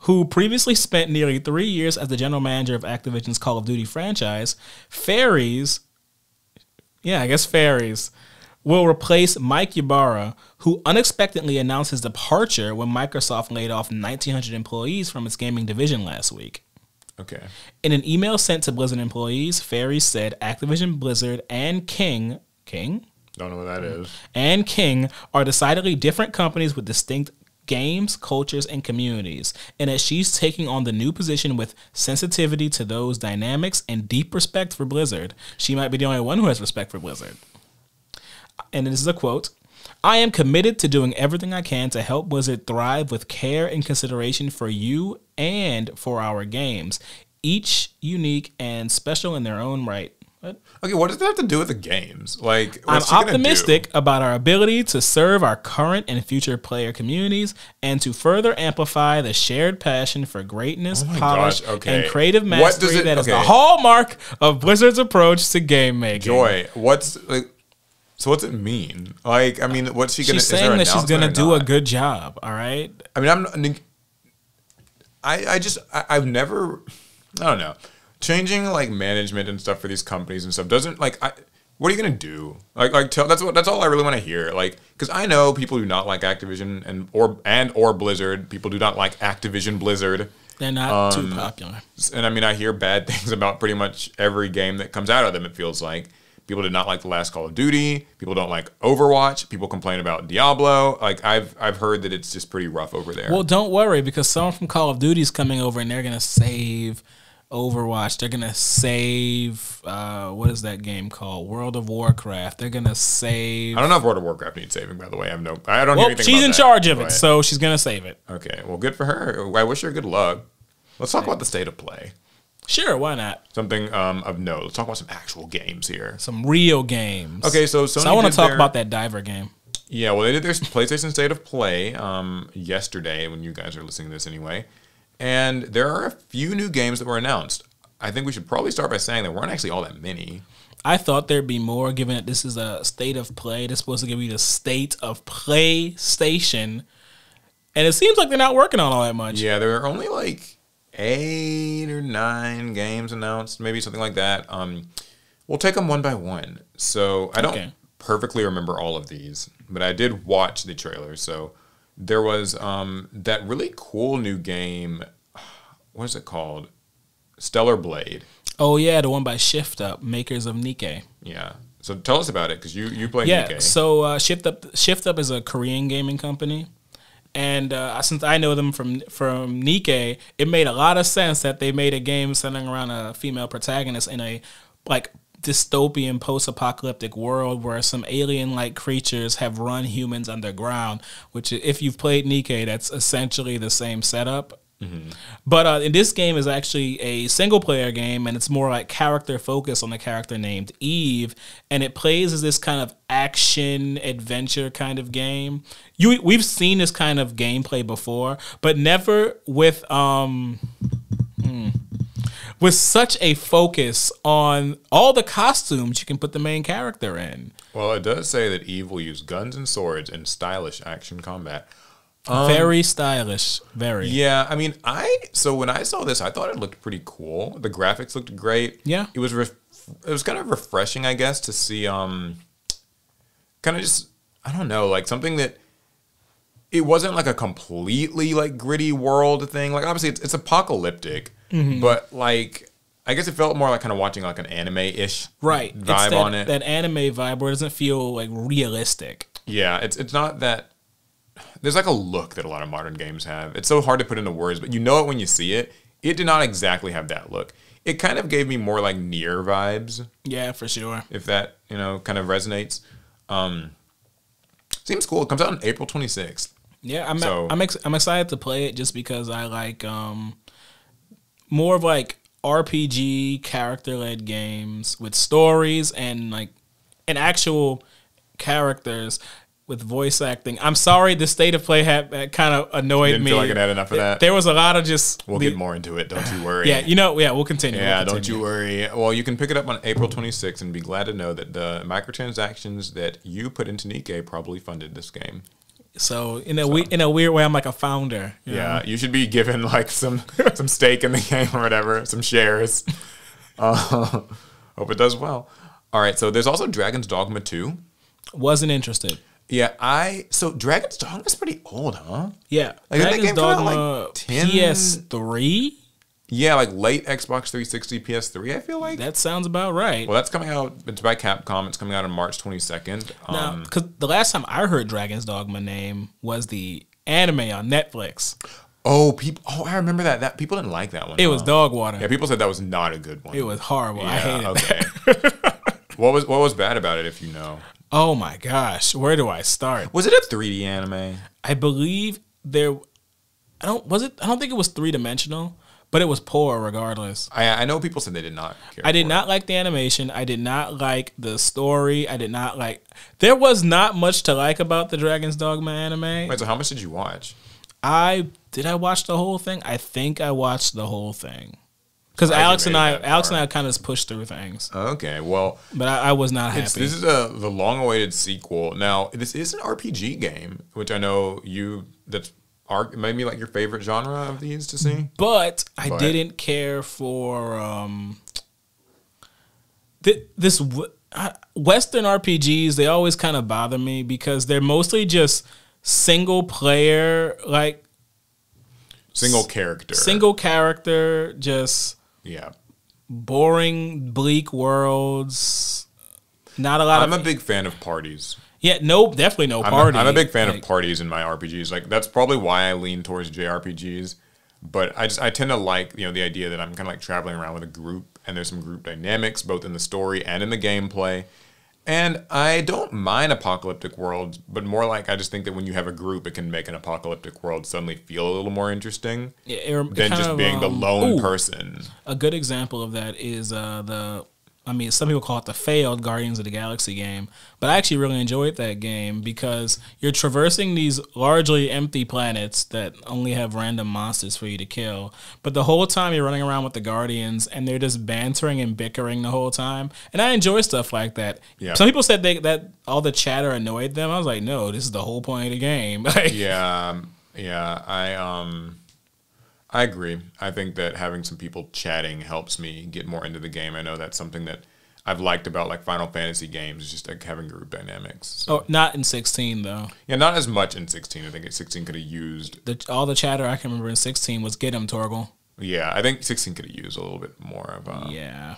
who previously spent nearly three years as the general manager of Activision's Call of Duty franchise, Faries, yeah, I guess Faries, will replace Mike Ybarra, who unexpectedly announced his departure when Microsoft laid off 1,900 employees from its gaming division last week. Okay. In an email sent to Blizzard employees, Ferry said Activision Blizzard and King King Don't know what that is. and King are decidedly different companies with distinct games, cultures, and communities, and that she's taking on the new position with sensitivity to those dynamics and deep respect for Blizzard. She might be the only one who has respect for Blizzard. And this is a quote. I am committed to doing everything I can to help Blizzard thrive with care and consideration for you and for our games, each unique and special in their own right. Okay, what does that have to do with the games? Like, I'm gonna optimistic about our ability to serve our current and future player communities and to further amplify the shared passion for greatness, Oh polish, okay. and creative What does mastery it- that is the hallmark of Blizzard's approach to game making. Joy, what's like? So what's it mean? Like, I mean, what's she gonna? She's saying that she's going to do a good job, all right? I mean, I'm. I I just I, I've never. I don't know. Changing like management and stuff for these companies and stuff doesn't like I. what are you gonna do? Like, like tell, that's what that's all I really want to hear. Like, because I know people do not like Activision and or and or Blizzard. People do not like Activision Blizzard. They're not Um, too popular. and I mean, I hear bad things about pretty much every game that comes out of them. It feels like people did not like the last Call of Duty. People don't like Overwatch. People complain about Diablo. Like I've I've heard that it's just pretty rough over there. Well, don't worry because someone from Call of Duty is coming over and they're gonna save Overwatch. They're gonna save uh, what is that game called? World of Warcraft. They're gonna save. I don't know if World of Warcraft needs saving. By the way, I have no. I don't hear Well, she's about in that, charge of it, so she's gonna save it. okay, well, good for her. I wish her good luck. Let's talk about the state of play. Sure, why not? Something um, of note. Let's talk about some actual games here. Some real games. Okay, so Sony so I want to talk their- about that diver game. Yeah, well, they did their PlayStation State of Play um, yesterday when you guys are listening to this anyway. And there are a few new games that were announced. I think we should probably start by saying there weren't actually all that many. I thought there'd be more, given that this is a state of play. They're supposed to give you the state of PlayStation, and it seems like they're not working on all that much. Yeah, there are only like eight or nine games announced, maybe something like that. Um, we'll take them one by one. So I don't Okay. perfectly remember all of these, but I did watch the trailer. So there was um, that really cool new game. What is it called? Stellar Blade. Oh yeah, the one by Shift Up, makers of Nikke. Yeah. So tell us about it because you you play Yeah. Nikke. So uh, Shift Up, Shift Up is a Korean gaming company, and uh, since I know them from from Nikke, it made a lot of sense that they made a game centering around a female protagonist in a like dystopian post-apocalyptic world where some alien-like creatures have run humans underground. Which, if you've played Nikke, that's essentially the same setup. But uh, in this game is actually a single player game, and it's more like character focused on the character named Eve, and it plays as this kind of action adventure kind of game. You we've seen this kind of gameplay before, but never with um. hmm, With such a focus on all the costumes you can put the main character in. well, it does say that Eve will use guns and swords in stylish action combat. very stylish. Very. Yeah, I mean, I so when I saw this, I thought it looked pretty cool. The graphics looked great. Yeah. it was ref- it was kind of refreshing, I guess, to see um, kind of just I don't know, like something that it wasn't like a completely like gritty world thing. Like obviously it's, it's apocalyptic, Mm-hmm. but like I guess it felt more like kind of watching like an anime ish Right. Vibe that, on it. That anime vibe where it doesn't feel like realistic. Yeah, it's it's not that. There's like a look that a lot of modern games have. It's so hard to put into words, but you know it when you see it. It did not exactly have that look. It kind of gave me more like NieR vibes, Yeah, for sure. if that you know kind of resonates. Um, seems cool. It comes out on April 26th. Yeah, I'm So- I'm ex- I'm excited to play it just because I like um more of like RPG character led games with stories and like and actual characters with voice acting. I'm sorry, the state of play had, had kind of annoyed Didn't me. feel like it had enough of that. There was a lot of just We'll the- get more into it. Don't you worry. Yeah, you know, yeah, we'll continue. Yeah, we'll don't you worry. Well, you can pick it up on April 26th and be glad to know that the microtransactions that you put into Nikke probably funded this game. So in a we- in a weird way, I'm like a founder. you know? Yeah, you should be given like some some stake in the game or whatever, some shares. Uh, hope it does well. All right, so there's also Dragon's Dogma 2. wasn't interested. Yeah, I so Dragon's Dogma is pretty old, huh? Yeah, Like, Dragon's game come out, Dogma like, 10 PS3. Yeah, like late Xbox 360, PS3. I feel like. That sounds about right. well, that's coming out. It's by Capcom. It's coming out on March 22nd. Now, Um, because the last time I heard Dragon's Dogma name was the anime on Netflix. oh, people. Oh, I remember that. That people didn't like that one. It was huh? dog water. Yeah, people said that was not a good one. It was horrible. I hated okay. that. what was what was bad about it? If you know, Oh my gosh, where do I start? was it a 3D anime? I believe there. I don't. Was it? I don't think it was three dimensional, but it was poor regardless. I I know people said they did not. Care I did for it. not like the animation. I did not like the story. I did not like. There was not much to like about the Dragon's Dogma anime. Wait, so how much did you watch? I did I watch the whole thing? I think I watched the whole thing. Because Alex and I, Alex far. and I kind of pushed through things, Okay, well, but I, I was not happy. this is a the long-awaited sequel. Now, this is an RPG game, which I know you that's ar- maybe like your favorite genre of these to see. but I But- didn't care for um. Th- this w- Western RPGs, they always kind of bother me because they're mostly just single player, like Single character. single character, just Yeah. boring, bleak worlds. Not a lot I'm of a big fan of parties. Yeah, no, definitely no I'm party. A, I'm a big fan Like, of parties in my RPGs. Like that's probably why I lean towards JRPGs. But I just I tend to like you know the idea that I'm kind of like traveling around with a group and there's some group dynamics both in the story and in the gameplay. And I don't mind apocalyptic worlds, but more like I just think that when you have a group, it can make an apocalyptic world suddenly feel a little more interesting Yeah, it- it than just of, being the um, lone ooh, person. A good example of that is uh, the. I mean, some people call it the failed Guardians of the Galaxy game, but I actually really enjoyed that game because you're traversing these largely empty planets that only have random monsters for you to kill. But the whole time you're running around with the Guardians and they're just bantering and bickering the whole time. And I enjoy stuff like that. Yeah. Some people said they, that all the chatter annoyed them. I was like, no, this is the whole point of the game. Yeah, um, yeah, I um, I agree. I think that having some people chatting helps me get more into the game. I know that's something that I've liked about like Final Fantasy games, is just like having group dynamics. So, Oh, not in 16 though. yeah, not as much in 16. I think 16 could have used. The, all the chatter I can remember in 16 was get him, Torgal. Yeah, I think 16 could have used a little bit more of a. Yeah.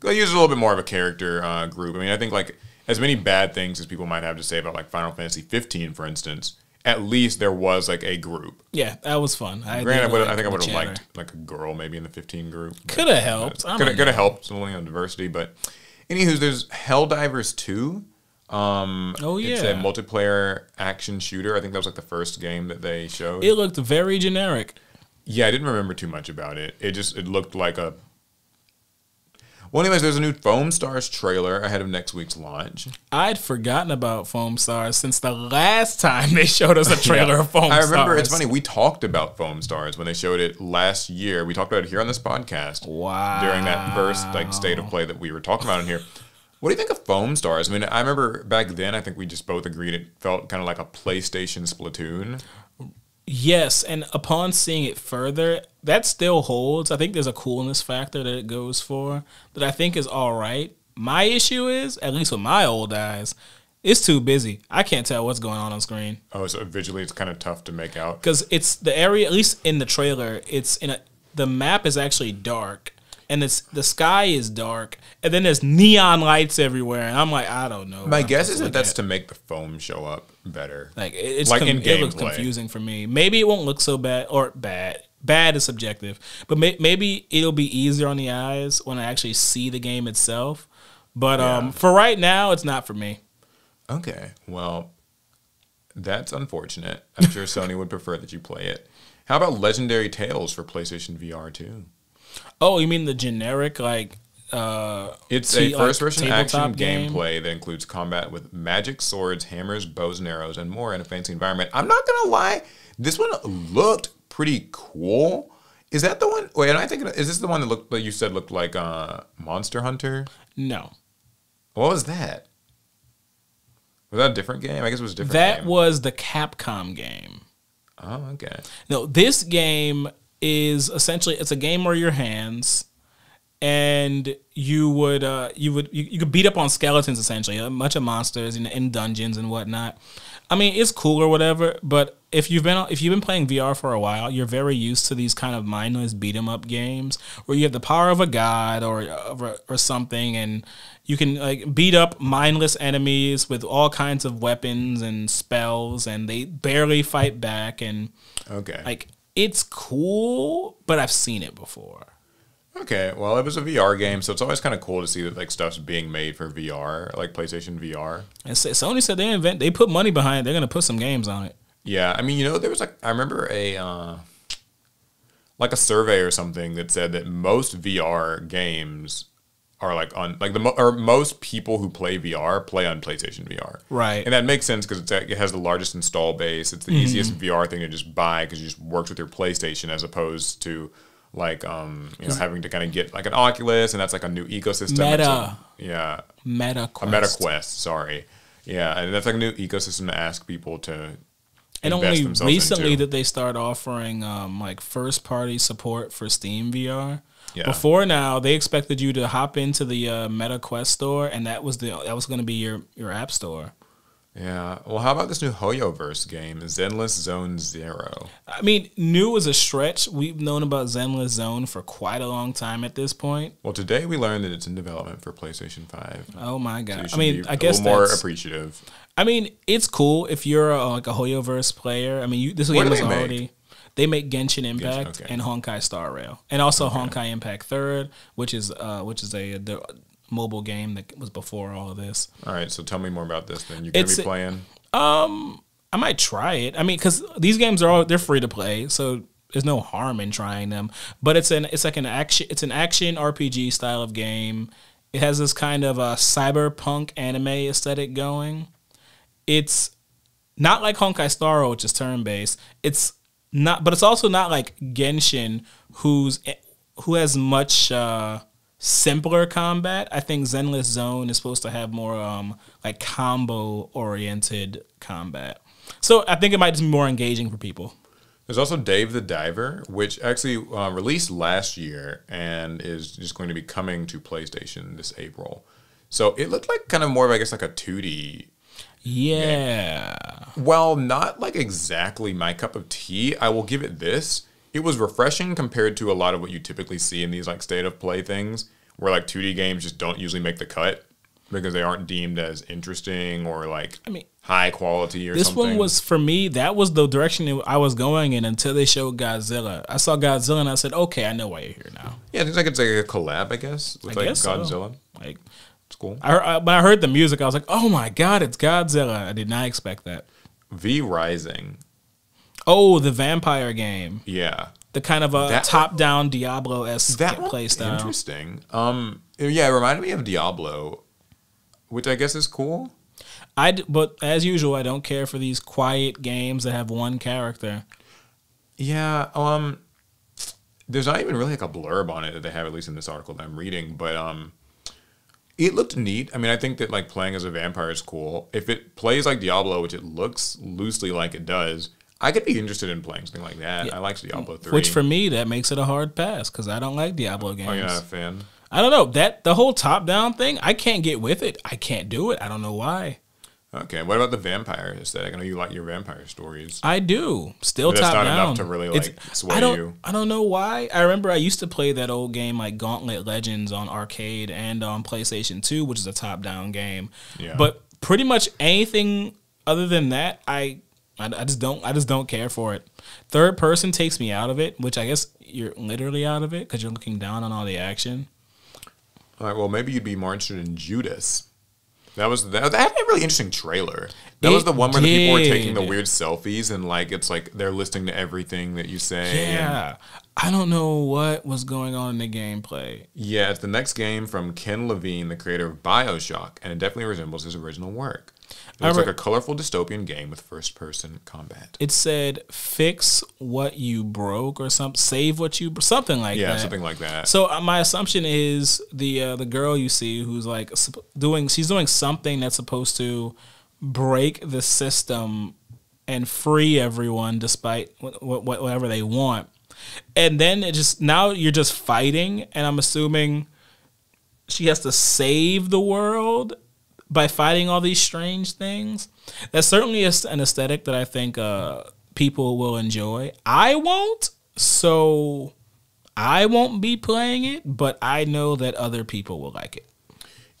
Could have used a little bit more of a character uh, group. I mean, I think like as many bad things as people might have to say about like Final Fantasy 15, for instance. At least there was like a group. Yeah, that was fun. I, Granted, I, like I think I would have liked like a girl maybe in the 15 group. Could have helped. Could have, could have know. helped only on diversity, but anywho, there's Helldivers 2. Um, Oh, It's a yeah. multiplayer action shooter. I think that was like the first game that they showed. It looked very generic. yeah, I didn't remember too much about it. It just it looked like a. Well, anyways, there's a new Foam Stars trailer ahead of next week's launch. I'd forgotten about Foam Stars since the last time they showed us a trailer Yeah. of Foam Stars. I Stars. remember it's funny. We talked about Foam Stars when they showed it last year. We talked about it here on this podcast. Wow. during that first like state of play that we were talking about in here. What do you think of Foam Stars? I mean, I remember back then. I think we just both agreed it felt kind of like a PlayStation Splatoon. Yes, and upon seeing it further, that still holds. I think there's a coolness factor that it goes for that I think is all right. My issue is, at least with my old eyes, it's too busy. I can't tell what's going on on screen. Oh, so visually it's kind of tough to make out. because it's the area at least in the trailer it's in a the map is actually dark and it's the sky is dark and then there's neon lights everywhere and i'm like i don't know My what guess is that that's at. to make the foam show up better. like it- it's like com- in it looks confusing for me maybe it won't look so bad or bad bad is subjective but may, maybe it'll be easier on the eyes when i actually see the game itself but Yeah. um for right now it's not for me Okay, well, that's unfortunate. I'm sure Sony would prefer that you play it. How about Legendary Tales for PlayStation VR 2? Oh you mean the generic like uh It's T- a first person action game? gameplay that includes combat with magic, swords, hammers, bows and arrows, and more in a fancy environment. I'm not gonna lie, this one looked pretty cool. Is that the one? Wait, I think Is this the one that looked that you said looked like uh, Monster Hunter? no What was that? Was that a different game? I guess it was a different. Game. That game. was the Capcom game. Oh, okay. No, this game is essentially it's a game where your hands and you would uh you would you, you could beat up on skeletons essentially a bunch of monsters in, in dungeons and whatnot i mean it's cool or whatever but if you've been if you've been playing vr for a while you're very used to these kind of mindless beat 'em up games where you have the power of a god or or, or something and you can like beat up mindless enemies with all kinds of weapons and spells and they barely fight back and Okay. like it's cool, but I've seen it before. okay. Well, it was a VR game, so it's always kind of cool to see that like stuff's being made for VR, like PlayStation VR. And so- Sony said they invent, they put money behind it. They're gonna put some games on it. Yeah, I mean, you know, there was like I remember a uh, like a survey or something that said that most VR games are like on like the or most people who play VR play on PlayStation VR. Right. And that makes sense because it has the largest install base. It's the Mm-hmm. easiest VR thing to just buy because it just works with your PlayStation as opposed to like um you know having to kind of get like an Oculus and that's like a new ecosystem. Meta. A- yeah. Meta A Quest. Meta Quest, sorry. Yeah, and that's like a new ecosystem to ask people to And only recently into. did they start offering um, like first party support for Steam VR. Yeah. Before now, they expected you to hop into the uh, Meta Quest store, and that was the that was going to be your your app store. Yeah. Well, how about this new HoYoverse game, Zenless Zone Zero? I mean, new is a stretch. We've known about Zenless Zone for quite a long time at this point. Well, today we learned that it's in development for PlayStation Five. Oh my So god! should I mean, I guess more that's. appreciative. I mean, it's cool if you're a, like a HoYoverse player. I mean, you, this game was they make? They make Genshin Impact okay. and Honkai Star Rail, and also Honkai Impact Third, which is uh, which is a the mobile game that was before all of this. All right, so tell me more about this. Then you're gonna It's be playing. Um, I might try it. I mean, because these games are all they're free to play, so there's no harm in trying them. But it's an it's like an action it's an action RPG style of game. It has this kind of a cyberpunk anime aesthetic going. It's not like Honkai Star Rail, which is turn based. It's not, but it's also not like Genshin, who's who has much uh, simpler combat. I think Zenless Zone is supposed to have more um, like combo oriented combat. So I think it might just be more engaging for people. There's also Dave the Diver, which actually uh, released last year and is just going to be coming to PlayStation this April. So it looked like kind of more of, I guess, like a 2D. Yeah. While not like exactly my cup of tea, I will give it this. It was refreshing compared to a lot of what you typically see in these like state of play things, where like 2D games just don't usually make the cut because they aren't deemed as interesting or like I mean, high quality or This something. one was for me. That was the direction I was going in until they showed Godzilla. I saw Godzilla and I said, "Okay, I know why you're here now." yeah, it seems like it's like a collab, I guess, with I like guess so. Godzilla. Like, It's cool. I, heard, I when I heard the music, I was like, "Oh my god, it's Godzilla!" I did not expect that. V Rising. Oh, the vampire game, Yeah. the kind of a That- top-down Diablo esque That play style. interesting. Um, yeah, it reminded me of Diablo, which I guess is cool. I but as usual, I don't care for these quiet games that have one character. Yeah. Um, there's not even really like a blurb on it that they have, at least in this article that I'm reading, but um, it looked neat. I mean, I think that like playing as a vampire is cool. If it plays like Diablo, which it looks loosely like it does, I could be interested in playing something like that. I like Diablo three. Which for me, that makes it a hard pass because I don't like Diablo games. oh, you're not a fan. I don't know that the whole top-down thing. I can't get with it. I can't do it. I don't know why. Okay. What about the vampire aesthetic? I know you like your vampire stories. I do still But top not down. enough to really, It's- like, sway I don't. you. I don't know why. I remember I used to play that old game like Gauntlet Legends on arcade and on PlayStation Two, which is a top down game. Yeah. But pretty much anything other than that, I, I I just don't. I just don't care for it. Third person takes me out of it, which I guess you're literally out of it because you're looking down on all the action. All right. Well, maybe you'd be more interested in Judas. That was that, that had a really interesting trailer. That was the one where the people were taking the weird selfies and like it's like they're listening to everything that you say. Yeah. I don't know what was going on in the gameplay. yeah, it's the next game from Ken Levine, the creator of Bioshock, and it definitely resembles his original work. It looks like a colorful dystopian game with first-person combat. It said fix what you broke or something, save what you something like Yeah, that. something like that. So uh, my assumption is the uh, the girl you see who's like doing she's doing something that's supposed to break the system and free everyone despite wh- wh- whatever they want. And then it just now you're just fighting and I'm assuming she has to save the world by fighting all these strange things. That's certainly an aesthetic that I think uh, people will enjoy. I won't, so I won't be playing it, but I know that other people will like it.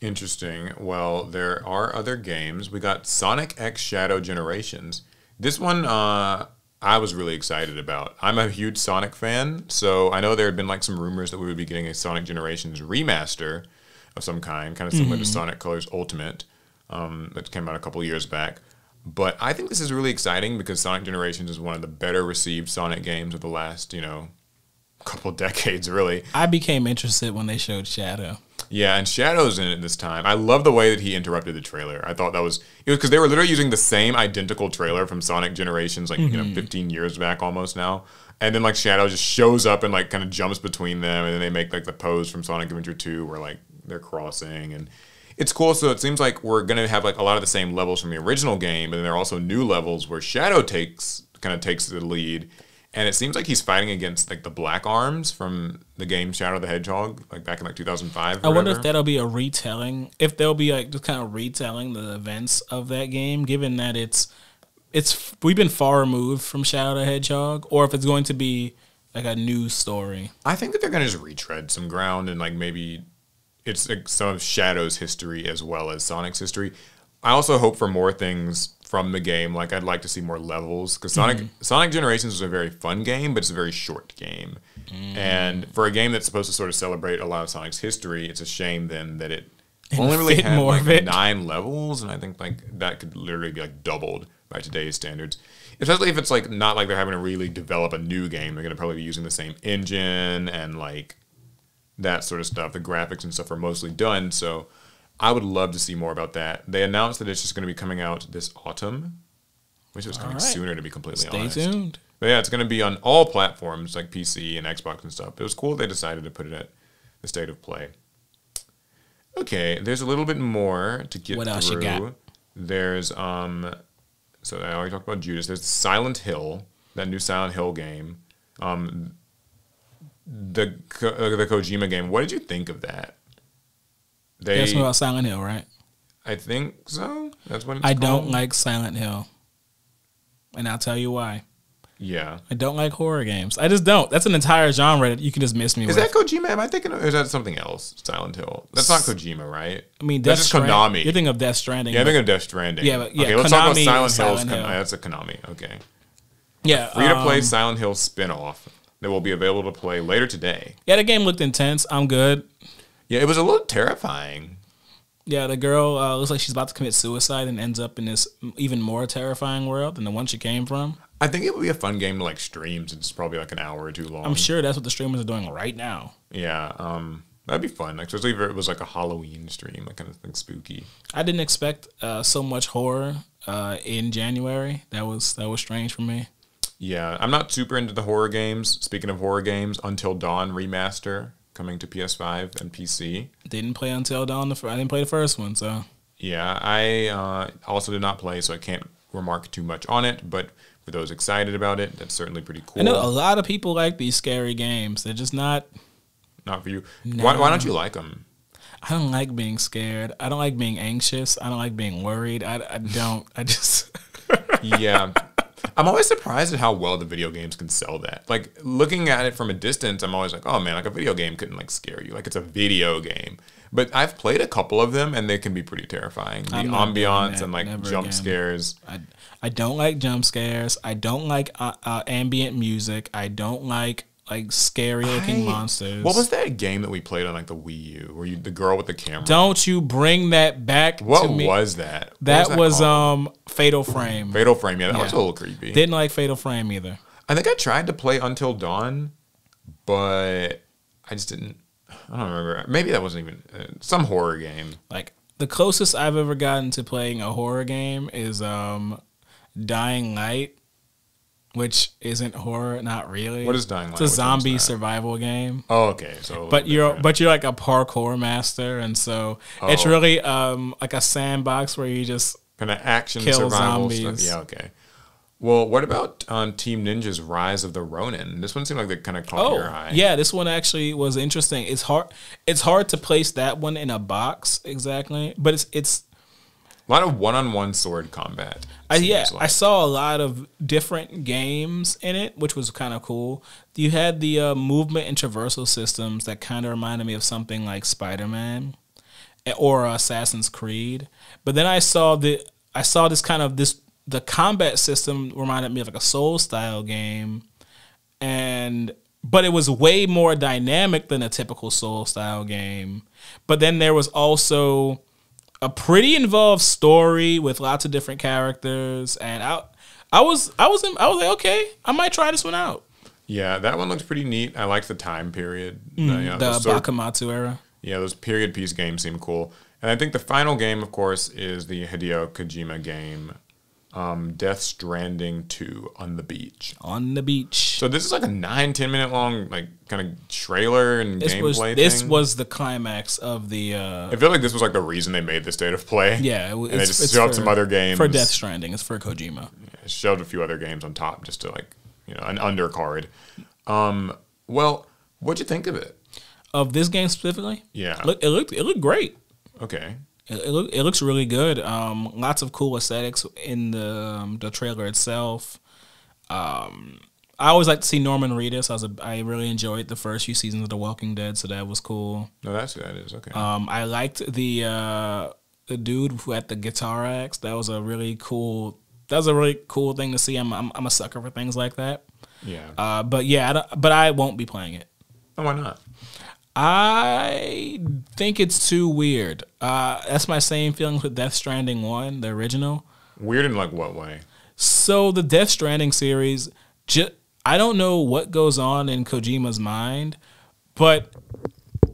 Interesting. Well, there are other games. We got Sonic X Shadow Generations. This one, uh, I was really excited about. I'm a huge Sonic fan, so I know there had been like some rumors that we would be getting a Sonic Generations remaster of some kind, kind of similar to Sonic Colors Ultimate, um, that came out a couple years back. But I think this is really exciting because Sonic Generations is one of the better received Sonic games of the last, you know, couple decades, really. I became interested when they showed Shadow. Yeah, and Shadow's in it this time. I love the way that he interrupted the trailer. I thought that was it was because they were literally using the same identical trailer from Sonic Generations, like you know, 15 years back almost now. And then like Shadow just shows up and like kind of jumps between them, and then they make like the pose from Sonic Adventure 2 where like they're crossing, and it's cool. So it seems like we're gonna have like a lot of the same levels from the original game, but then there are also new levels where Shadow takes kind of takes the lead, and it seems like he's fighting against like the Black Arms from the game Shadow the Hedgehog, like back in like 2005. I wonder if that'll be a retelling. If they'll be like just kind of retelling the events of that game, given that it's it's we've been far removed from Shadow the Hedgehog, or if it's going to be like a new story. I think that they're gonna just retread some ground and like maybe it's some of Shadow's history as well as Sonic's history. I also hope for more things from the game. Like I'd like to see more levels because mm-hmm. Sonic Sonic Generations is a very fun game, but it's a very short game. Mm. And for a game that's supposed to sort of celebrate a lot of Sonic's history, it's a shame then that it only really had more like of it. nine levels, and I think like that could literally be like doubled by today's standards. Especially if it's like not like they're having to really develop a new game. They're gonna probably be using the same engine and like that sort of stuff. The graphics and stuff are mostly done, so I would love to see more about that. They announced that it's just going to be coming out this autumn, which was coming right. sooner to be completely Stay honest. tuned. But yeah, it's going to be on all platforms like PC and Xbox and stuff. It was cool they decided to put it at the state of play. Okay, there's a little bit more to get What through. else you got? There's um, so I already talked about Judas. There's Silent Hill, that new Silent Hill game. Um, the uh, the Kojima game. What did you think of that? They, That's about Silent Hill, right? I think so. That's what I don't like Silent Hill, and I'll tell you why. Yeah, I don't like horror games. I just don't. That's an entire genre that you can just miss me is with. that Kojima? Am I thinking? Of, or is that something else? Silent Hill. That's not Kojima, right? I mean, that's Death just Strand- Konami. You're thinking of Death Stranding. Yeah, I but- think of Death Stranding. Yeah, but- yeah, Okay, let's talk about Silent Hill's. Silent Kon- Hill. uh, that's a Konami. Okay. yeah, Free to play um, Silent Hill spin-off that will be available to play later today. Yeah, the game looked intense. I'm good. Yeah, it was a little terrifying. Yeah, the girl uh, looks like she's about to commit suicide and ends up in this even more terrifying world than the one she came from. I think it would be a fun game to like stream since it's probably like an hour or two long. I'm sure that's what the streamers are doing right now. Yeah, um, that'd be fun. Like, especially if it was like a Halloween stream, like kind of thing spooky. I didn't expect uh, so much horror uh, in January. That was that was strange for me. Yeah, I'm not super into the horror games. Speaking of horror games, Until Dawn remaster coming to PS5 and PC. Didn't play Until Dawn. The I didn't play the first one, so Yeah, I uh, also did not play, so I can't remark too much on it. But for those excited about it, that's certainly pretty cool. I know a lot of people like these scary games. They're just not. Not for you. Why, why don't you like them? I don't like being scared. I don't like being anxious. I don't like being worried. I, I don't. I just. yeah. I'm always surprised at how well the video games can sell that. Like looking at it from a distance, I'm always like, oh man, like a video game couldn't like scare you. Like it's a video game. But I've played a couple of them and they can be pretty terrifying. The I'm not doing ambiance and like Never jump again. scares. I, I don't like jump scares. I don't like uh, uh, ambient music. I don't like like scary looking I- monsters. What was that game that we played on like the Wii U where you the girl with the camera? Don't you bring that back what to me? was that? What that was, called? um Fatal Frame. Fatal Frame. Yeah, that was a little creepy. Didn't like Fatal Frame either. I think I tried to play Until Dawn, but I just didn't. I don't remember. Maybe that wasn't even uh, some horror game. Like the closest I've ever gotten to playing a horror game is um Dying Light, which isn't horror, not really. What is Dying Light? It's a zombie survival game. Oh, okay. So, But you're different. but you're like a parkour master, and so it's Oh. really um like a sandbox where you just kind of action kill survival zombies. stuff. Yeah, okay. Well, what about um, Team Ninja's Rise of the Ronin? This one seemed like they kind of caught your Oh eye. yeah, this one actually was interesting. It's hard. It's hard to place that one in a box exactly, but it's it's. A lot of one-on-one sword combat. I, yeah, seems I saw a lot of different games in it, which was kind of cool. You had the uh, movement and traversal systems that kind of reminded me of something like Spider Man or Assassin's Creed. But then I saw the I saw this kind of this the combat system reminded me of like a Soul style game, and but it was way more dynamic than a typical Soul style game. But then there was also a pretty involved story with lots of different characters, and I I was I was in, I was like okay I might try this one out. Yeah, that one looks pretty neat. I like the time period. Uh, you know, Mm, the Bakumatsu era. yeah, those period piece games seem cool. And I think the final game, of course, is the Hideo Kojima game, um, Death Stranding 2 on the beach. on the beach. So this is like a nine, ten minute long, like kind of trailer and This gameplay was thing. this was the climax of the. Uh, I feel like this was like the reason they made the state of play. yeah, it, and they it's, just showed for- some other games. for Death Stranding. It's for Kojima. showed a few other games on top just to like you know an undercard. Um, well, what'd you think of it? Of this game specifically, Yeah. look, it looked it looked great. Okay. It, it, look, it looks really good. Um, lots of cool aesthetics in the um, the trailer itself. Um, I always like to see Norman Reedus. I was a, I really enjoyed the first few seasons of The Walking Dead, so that was cool. No, that's who that is. Okay. Um, I liked the uh, the dude who had the guitar axe. That was a really cool. That was a really cool thing to see. I'm I'm, I'm a sucker for things like that. yeah. Uh, but yeah, I but I won't be playing it. oh, why not? I think it's too weird. Uh, that's my same feelings with Death Stranding one, the original. Weird in like what way? So the Death Stranding series, ju- I don't know what goes on in Kojima's mind, but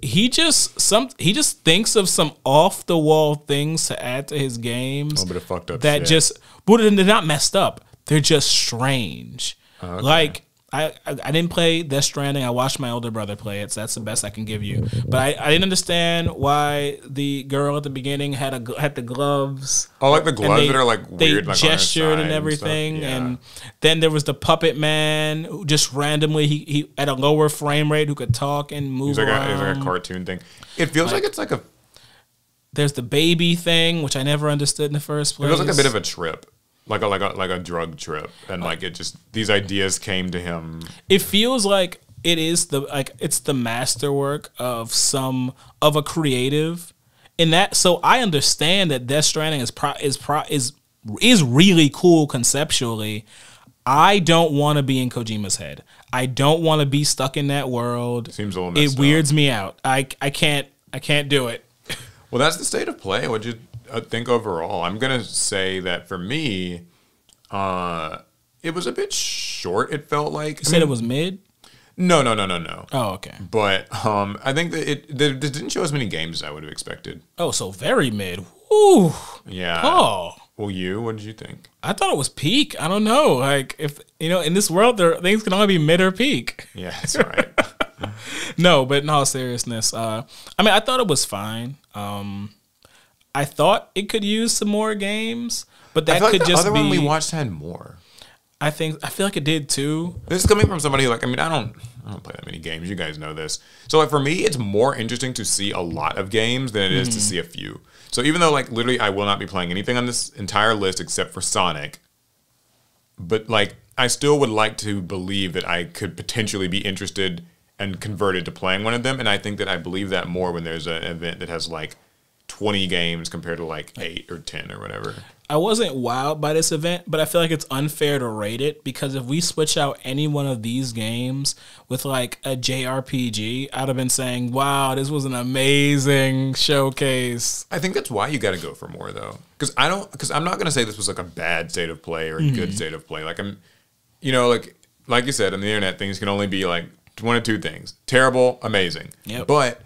he just some he just thinks of some off the wall things to add to his games little bit of fucked up that shit. just but they're not messed up. They're just strange. okay. Like I, I I didn't play Death Stranding. I watched my older brother play it, so that's the best I can give you. But I, I didn't understand why the girl at the beginning had a had the gloves. Oh, like the gloves they- that are like they weird, like gestured and everything, Yeah. and then there was the puppet man who just randomly he, he at a lower frame rate who could talk and move It's like, a, around. it's like a cartoon thing. It feels like, it's like a. There's the baby thing, which I never understood in the first place. It feels like a bit of a trip, like a like a like a drug trip, and uh, like it just these ideas came to him. it feels like it is the like it's the masterwork of some of a creative. In that so i understand that death stranding is pro is pro is is really cool conceptually. I don't want to be in kojima's head. I don't want to be stuck in that world. Seems a little it up. weirds me out. I i can't i can't do it. Well, that's the state of play. What'd you uh, think overall? I'm gonna say that for me, uh, it was a bit short. It felt like you said it was mid no, no, no, no, no. oh okay But um, I think that it they didn't show as many games as I would have expected. oh so very mid Ooh. Yeah. oh Well, you, what did you think? I thought it was peak. I don't know. Like if you know, in this world, there things can only be mid or peak. Yeah, that's right. No, but in all seriousness, uh, I mean, I thought it was fine. Um, I thought it could use some more games, but I that like could the just other be. one we watched had more. I think I feel like it did too. This is coming from somebody who, like I mean I don't I don't play that many games. You guys know this. So like for me, it's more interesting to see a lot of games than it is to mm-hmm. see a few. So even though like literally I will not be playing anything on this entire list except for Sonic, but like I still would like to believe that I could potentially be interested and converted to playing one of them. And I think that I believe that more when there's an event that has like 20 games compared to like eight or 10 or whatever. I wasn't wowed by this event, but I feel like it's unfair to rate it because if we switch out any one of these games with like a JRPG, I'd have been saying, "Wow, this was an amazing showcase." I think that's why you got to go for more though, because I don't, because I'm not gonna say this was like a bad state of play or a good mm-hmm. state of play. Like I'm, you know, like like you said on the internet, things can only be like one of two things: terrible, amazing. Yep. But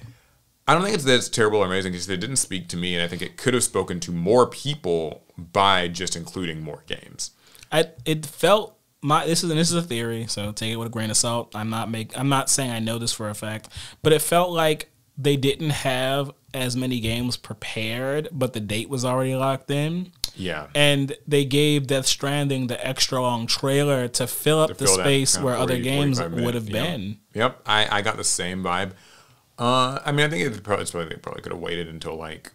I don't think it's that it's terrible or amazing because it didn't speak to me, and I think it could have spoken to more people by just including more games. I it felt my this is this is a theory, so take it with a grain of salt. I'm not make I'm not saying I know this for a fact, but it felt like they didn't have as many games prepared, but the date was already locked in. Yeah. And they gave Death Stranding the extra long trailer to fill up the fill space where other games would have been. Yep. Yep. I, I got the same vibe. Uh, I mean, I think it's probably, it's probably they probably could have waited until like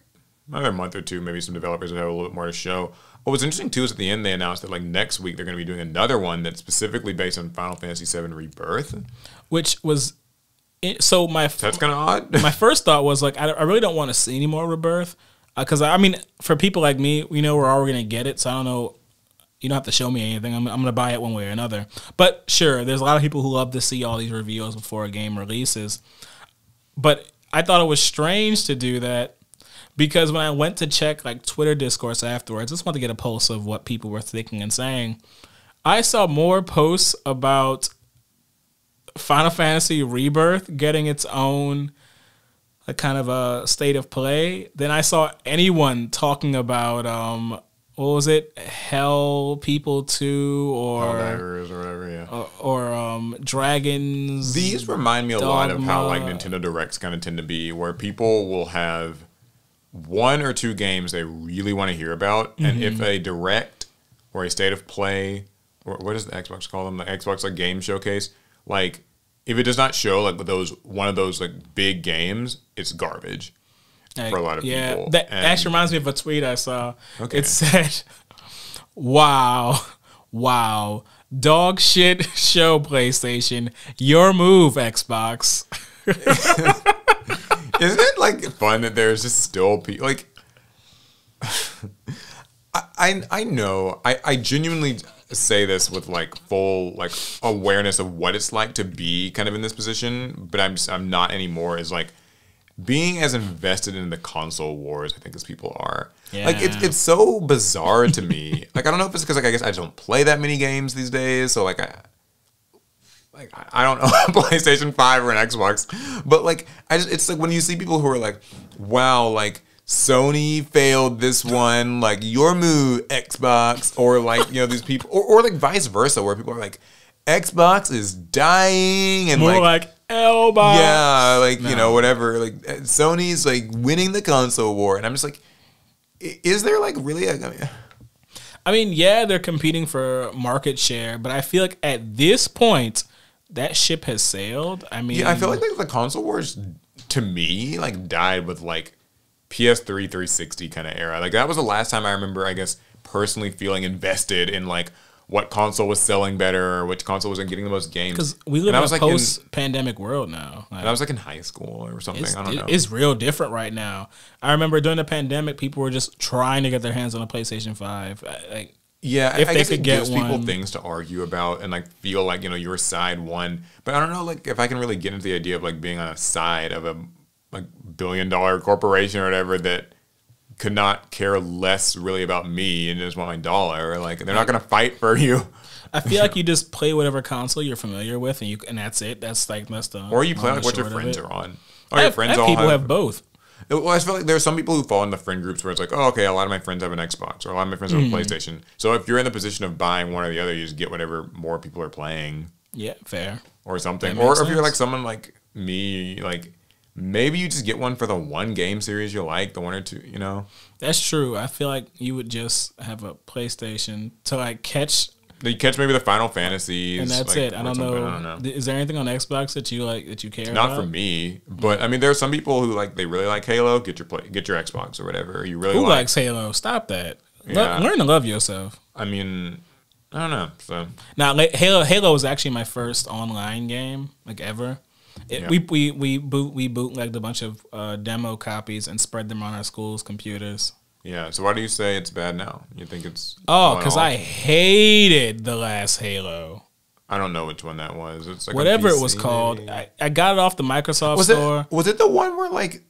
another month or two. Maybe some developers would have a little bit more to show. What was interesting too is at the end they announced that like next week they're going to be doing another one that's specifically based on Final Fantasy VII Rebirth. Which was it, so my That's kind of odd. my first thought was like I, I really don't want to see any more rebirth because I mean for people like me we know we're already gonna get it so I don't know you don't have to show me anything I'm, I'm gonna buy it one way or another but sure there's a lot of people who love to see all these reveals before a game releases but I thought it was strange to do that because when I went to check like Twitter discourse afterwards just want to get a pulse of what people were thinking and saying. I saw more posts about Final Fantasy Rebirth getting its own a kind of a state of play than I saw anyone talking about um what was it? Hell People Two or Helldivers or whatever. Yeah. or, or um Dragons. These remind me a lot of how like Nintendo Directs kind of tend to be, where people will have one or two games they really want to hear about, and if Mm-hmm. a Direct or a State of Play, or what does the Xbox call them? The Xbox like game showcase, like if it does not show like those one of those like big games, it's garbage. Like, for a lot of yeah, people, That and- actually reminds me of a tweet I saw. Okay. It said, "Wow, wow, dog shit show PlayStation. Your move, Xbox." Isn't it like fun that there's just still people like I, I I know I, I genuinely say this with like full like awareness of what it's like to be kind of in this position, but I'm just, I'm not anymore. Is like being as invested in the console wars I think as people are. Like it's it's so bizarre to me. like I don't know if it's because like I guess I just don't play that many games these days, so like I like I don't know PlayStation 5 or an Xbox, but like I just it's like when you see people who are like, wow, like Sony failed this one, like your move Xbox, or like you know these people, or, or like vice versa, where people are like, Xbox is dying, and More like, like, elbow. yeah, like you know whatever, like uh, Sony's like winning the console war, and I'm just like, is there like really a, I mean, I mean, yeah, they're competing for market share, but I feel like at this point, that ship has sailed. I mean, Yeah, I feel like, like the console wars to me like died with like PS3 360 kind of era. Like that was the last time I remember, I guess, personally feeling invested in like what console was selling better or which console wasn't getting the most games. because we And live I in was a like post-pandemic world now. Like, and I was like in high school or something. I don't know. it's real different right now. I remember during the pandemic, people were just trying to get their hands on a PlayStation Five. Uh, like, Yeah, if I they guess could it get gives people one. things to argue about and like feel like you know your side won. But I don't know, like if I can really get into the idea of like being on a side of a like billion dollar corporation or whatever that could not care less really about me and just want my dollar. Like they're not gonna fight for you, I feel like you just play whatever console you're familiar with, and you and that's it. That's like that's the or you play like what your friends are on. Or I your have, friends I have all people have, have both. Well, I feel like there's some people who fall in the friend groups where it's like, oh, okay, a lot of my friends have an Xbox or a lot of my friends have a mm-hmm. PlayStation. So if you're in the position of buying one or the other, you just get whatever more people are playing. Yeah, fair. or something. Or if you're like someone like me, like maybe you just get one for the one game series you like, the one or two, you know. That's true. I feel like you would just have a PlayStation to like catch, You catch maybe the Final Fantasies, and that's like, it. I don't know. I don't know. Is there anything on Xbox that you like that you care Not about? for me, but I mean, there are some people who like they really like Halo. Get your play, get your Xbox or whatever. You really Who like. likes Halo? Stop that. Le- Yeah. learn to love yourself. I mean, I don't know. So Now, Halo Halo was actually my first online game like ever. It, Yeah. We we we boot we bootlegged a bunch of uh, demo copies and spread them on our school's computers. yeah. So why do you say it's bad now? You think it's Oh, because? I hated the last Halo. I don't know which one that was. It's like Whatever it was called. I, I got it off the Microsoft was store. it was it the one where like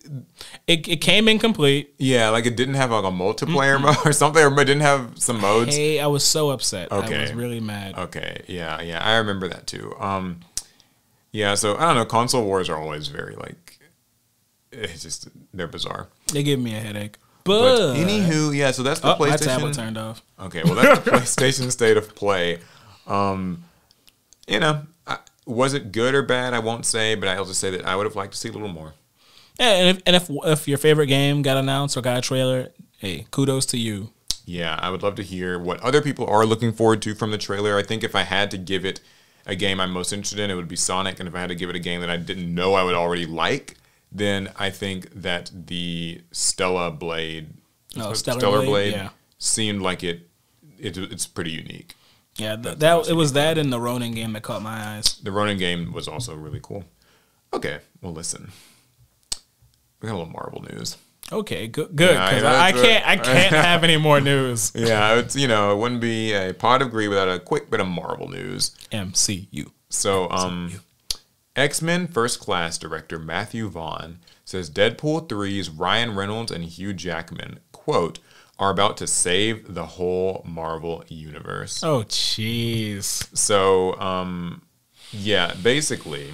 It, it came incomplete. yeah like it didn't have like a multiplayer mode or something or it didn't have some modes Hey, I was so upset. Okay. I was really mad. Okay, yeah, yeah, I remember that too. Um, yeah, so I don't know. Console wars are always very like, it's just they're bizarre. They give me a headache. But But, anywho, yeah, so that's the oh, my tablet PlayStation. turned off. Okay, well that's the PlayStation State of Play. Um, you know, I, was it good or bad? I won't say, but I'll just say that I would have liked to see a little more. Yeah, and if and if if your favorite game got announced or got a trailer, hey, kudos to you. Yeah, I would love to hear what other people are looking forward to from the trailer. I think if I had to give it a game I'm most interested in, it would be Sonic. And if I had to give it a game that I didn't know I would already like, then I think that the Stella Blade, Oh, uh, Stellar Blade, yeah. seemed like it, it. It's pretty unique. Yeah, th- that it was that and the Ronin game that caught my eyes. The Ronin game was also really cool. Okay, well listen, we got a little Marvel news. Okay, good, good. Yeah, Because I- I, I can't, I can't have any more news. Yeah, it's you know it wouldn't be a Pod of Greed without a quick bit of Marvel news. MCU. So, um, X Men First Class director Matthew Vaughn says Deadpool 3's Ryan Reynolds and Hugh Jackman, quote, are about to save the whole Marvel universe. Oh, jeez. So, um, yeah, basically,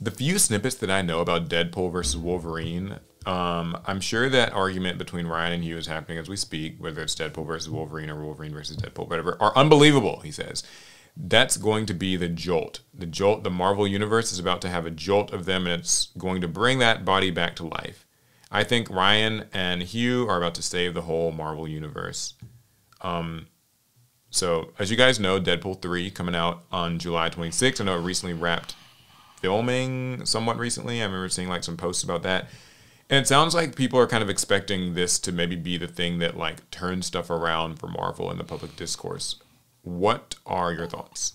the few snippets that I know about Deadpool versus Wolverine Um, I'm sure that argument between Ryan and Hugh is happening as we speak, whether it's Deadpool versus Wolverine or Wolverine versus Deadpool, whatever, are unbelievable, he says. That's going to be the jolt. The jolt, the Marvel Universe is about to have a jolt of them, and it's going to bring that body back to life. I think Ryan and Hugh are about to save the whole Marvel Universe. Um, so, as you guys know, Deadpool 3 coming out on July 26th. I know it recently wrapped filming somewhat recently. I remember seeing like some posts about that. And it sounds like people are kind of expecting this to maybe be the thing that like turns stuff around for Marvel in the public discourse. What are your thoughts?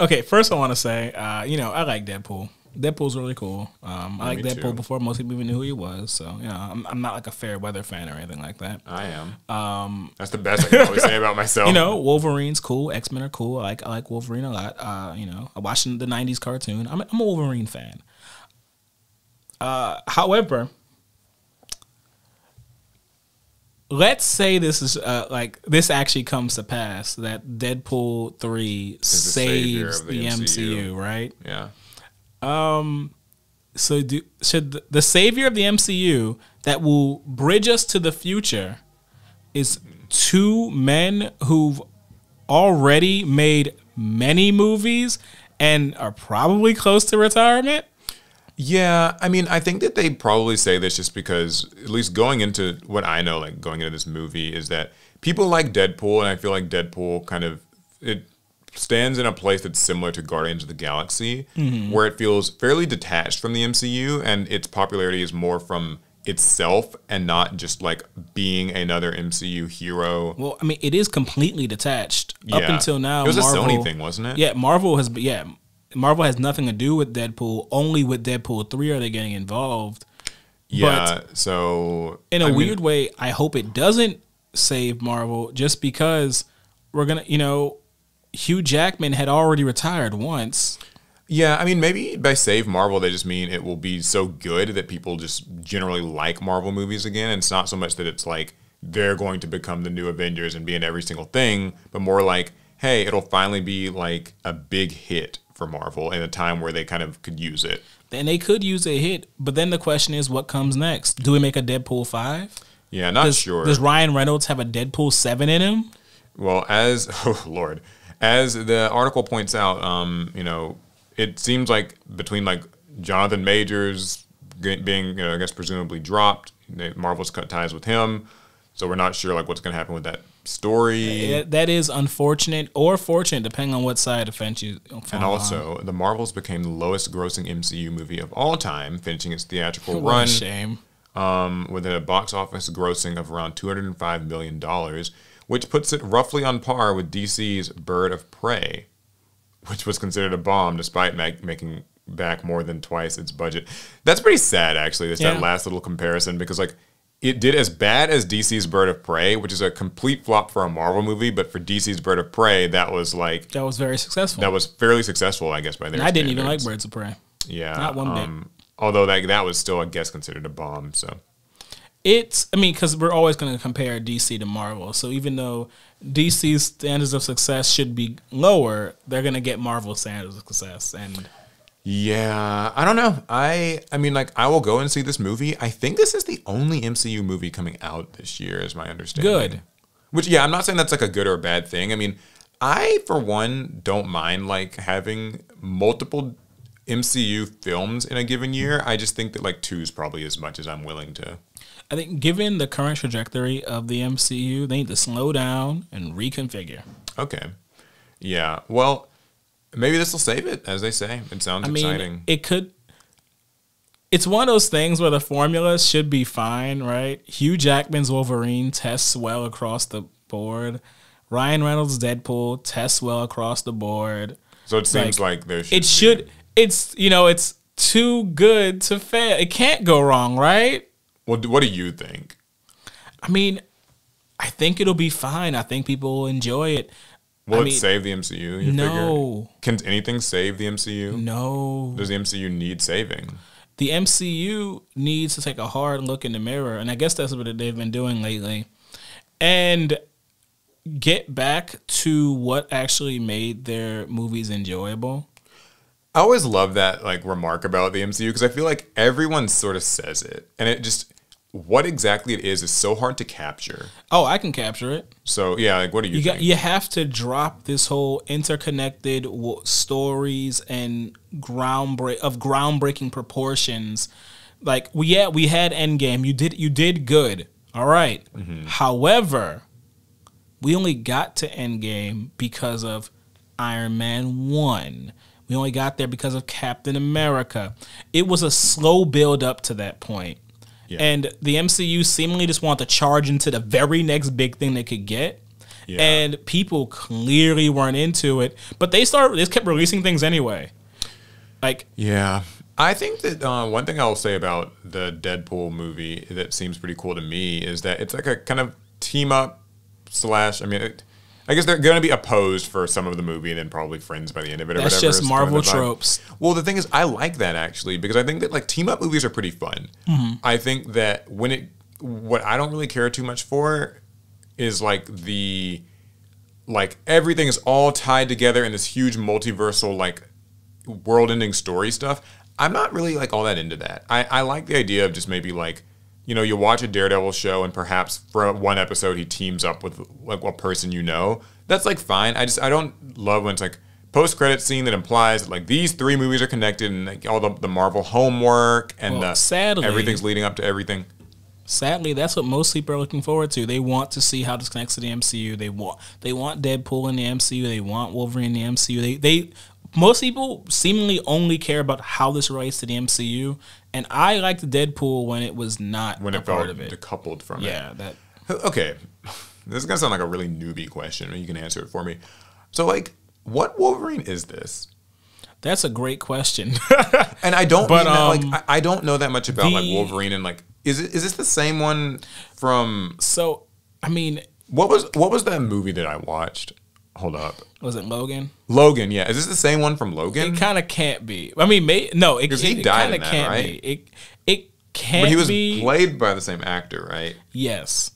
Okay, first I want to say, uh, you know, I like Deadpool. Deadpool's really cool. Um, I like Deadpool too. before most people even knew who he was. So, you know, I'm, I'm not like a fair weather fan or anything like that. I am. Um, That's the best I can always say about myself. You know, Wolverine's cool. X Men are cool. I like I like Wolverine a lot. Uh, you know, I watched the '90s cartoon. I'm a, I'm a Wolverine fan. Uh, however, let's say this is uh, like this actually comes to pass that Deadpool three the saves the, the MCU. MCU. right? Yeah. Um, so do should the savior of the MCU that will bridge us to the future is two men who've already made many movies and are probably close to retirement. Yeah, I mean, I think that they probably say this just because, at least going into what I know, like going into this movie, is that people like Deadpool, and I feel like Deadpool kind of it stands in a place that's similar to Guardians of the Galaxy, mm-hmm. where it feels fairly detached from the MCU, and its popularity is more from itself and not just like being another MCU hero. Well, I mean, it is completely detached up until now. It was Marvel, a Sony thing, wasn't it? Yeah, Marvel has yeah, Marvel has nothing to do with Deadpool. Only with Deadpool three are they getting involved. Yeah. so in a I mean, weird way, I hope it doesn't save Marvel just because we're gonna, you know, Hugh Jackman had already retired once. Yeah, I mean, maybe by save Marvel, they just mean it will be so good that people just generally like Marvel movies again. And it's not so much that it's like they're going to become the new Avengers and be in every single thing, but more like, hey, it'll finally be like a big hit for Marvel in a time where they kind of could use it. And they could use a hit, but then the question is, what comes next? Do we make a Deadpool five? Yeah, not Does, sure. does Ryan Reynolds have a Deadpool seven in him? Well, as oh lord, as the article points out, um, you know, it seems like between like Jonathan Majors being, you know, I guess presumably dropped, Marvel's cut ties with him, so we're not sure like what's going to happen with that story. Yeah, that is unfortunate or fortunate, depending on what side of the fence you. And fall on. also, The Marvels became the lowest grossing MCU movie of all time, finishing its theatrical what a run shame. um, with a box office grossing of around $205 million, which puts it roughly on par with DC's Bird of Prey, which was considered a bomb despite ma- making back more than twice its budget. That's pretty sad, actually, just Yeah. that last little comparison, because, like, it did as bad as DC's Bird of Prey, which is a complete flop for a Marvel movie, but for DC's Bird of Prey, that was like That was very successful. that was fairly successful, I guess, by their And I didn't even like. Birds of Prey. Yeah, not one bit. um, Although that that was still, I guess, considered a bomb. So It's, I mean, because we're always going to compare DC to Marvel. So even though DC's standards of success should be lower, they're going to get Marvel standards of success. And Yeah, I don't know. I I mean, like, I will go and see this movie. I think this is the only MCU movie coming out this year, is my understanding. Good. Which, yeah, I'm not saying that's like a good or a bad thing. I mean, I for one don't mind like having multiple MCU films in a given year. I just think that like two is probably as much as I'm willing to. I think given the current trajectory of the MCU, they need to slow down and reconfigure. Okay. Yeah. Well, maybe this will save it, as they say. It sounds I mean, exciting. it could. It's one of those things where the formula should be fine, right? Hugh Jackman's Wolverine tests well across the board. Ryan Reynolds' Deadpool tests well across the board. so it seems like, like, there should. It be- should. It's you know it's too good to fail. It can't go wrong, right? Well, d- what do you think? I mean, I think it'll be fine. I think people will enjoy it. Will I it mean, save the MCU? You figure? no, Can anything save the MCU? no. Does the MCU need saving? the MCU needs to take a hard look in the mirror, and I guess that's what they've been doing lately, and get back to what actually made their movies enjoyable. I always love that like remark about the MCU because I feel like everyone sort of says it, and it just what exactly it is is so hard to capture. Oh, I can capture it. So yeah, like what do you, You think? got you have to drop this whole interconnected w- stories and groundbreak of groundbreaking proportions. Like we yeah we had Endgame. You did you did good. All right. Mm-hmm. However, we only got to Endgame because of Iron Man 1. We only got there because of Captain America. It was a slow build up to that point. Yeah. And the MCU seemingly just want to charge into the very next big thing they could get. Yeah. And people clearly weren't into it, but they started. They just kept releasing things anyway. Like Yeah. I think that uh, one thing I'll say about the Deadpool movie that seems pretty cool to me is that it's like a kind of team up slash. I mean, it, I guess they're going to be opposed for some of the movie and then probably friends by the end of it. or That's whatever, just Marvel tropes. Well, the thing is, I like that actually because I think that like team up movies are pretty fun. Mm-hmm. I think that when it, what I don't really care too much for is like the like everything is all tied together in this huge multiversal like world-ending story stuff. I'm not really like all that into that. I, I like the idea of just maybe like you know you watch a Daredevil show and perhaps for one episode he teams up with like a person you know. That's like fine. I just I don't love when it's like post credit scene that implies that like these three movies are connected and like all the, the Marvel homework and Well, the sadly- everything's leading up to everything. sadly, that's what most people are looking forward to. They want to see how this connects to the MCU. They want they want Deadpool in the MCU. They want Wolverine in the MCU. They they most people seemingly only care about how this relates to the MCU. And I liked the Deadpool when it was not When a it felt of it. decoupled from it. Yeah, that Okay, this is gonna sound like a really newbie question. but You can answer it for me. So, like, what Wolverine is this? that's a great question. And I don't, But, mean that, um, like, I, I don't know that much about like Wolverine and like, is it is this the same one from so I mean, what was what was that movie that I watched? Hold up, was it Logan? Logan. Yeah, is this the same one from Logan? It kind of can't be. I mean, may, no, it, it, he it died kind of can't right? be. It it can't but he was be. played by the same actor, right? Yes.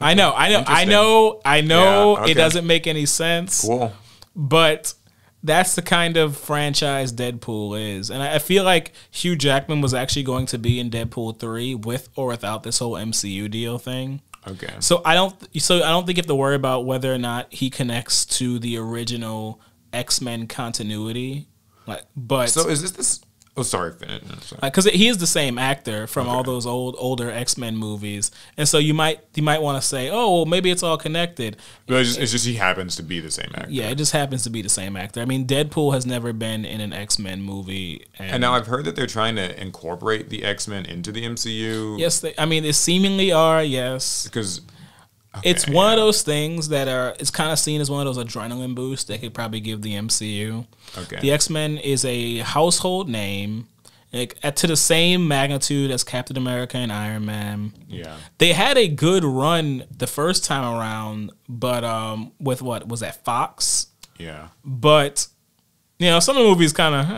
I know, I know, I know, I know. Yeah, okay. It doesn't make any sense, Cool. but that's the kind of franchise Deadpool is, and I I feel like Hugh Jackman was actually going to be in Deadpool three with or without this whole MCU deal thing. Okay. So I don't, so I don't think you have to worry about whether or not he connects to the original X Men continuity, like, but So is this this? Oh, sorry, finish. no, sorry. because he is the same actor from all those old older X Men movies, and so you might you might want to say, oh, well, maybe it's all connected. But it's just, it's just he happens to be the same actor. Yeah, it just happens to be the same actor. I mean, Deadpool has never been in an X Men movie, and, And now I've heard that they're trying to incorporate the X Men into the MCU. yes, they, I mean, they seemingly are. Yes, Because it's one of those things that are. It's kind of seen as one of those adrenaline boosts they could probably give the MCU. Okay. The X Men is a household name. Like, at- to the same magnitude as Captain America and Iron Man. yeah. they had a good run the first time around, but um, with what was that Fox? Yeah. But you know, some of the movies kind of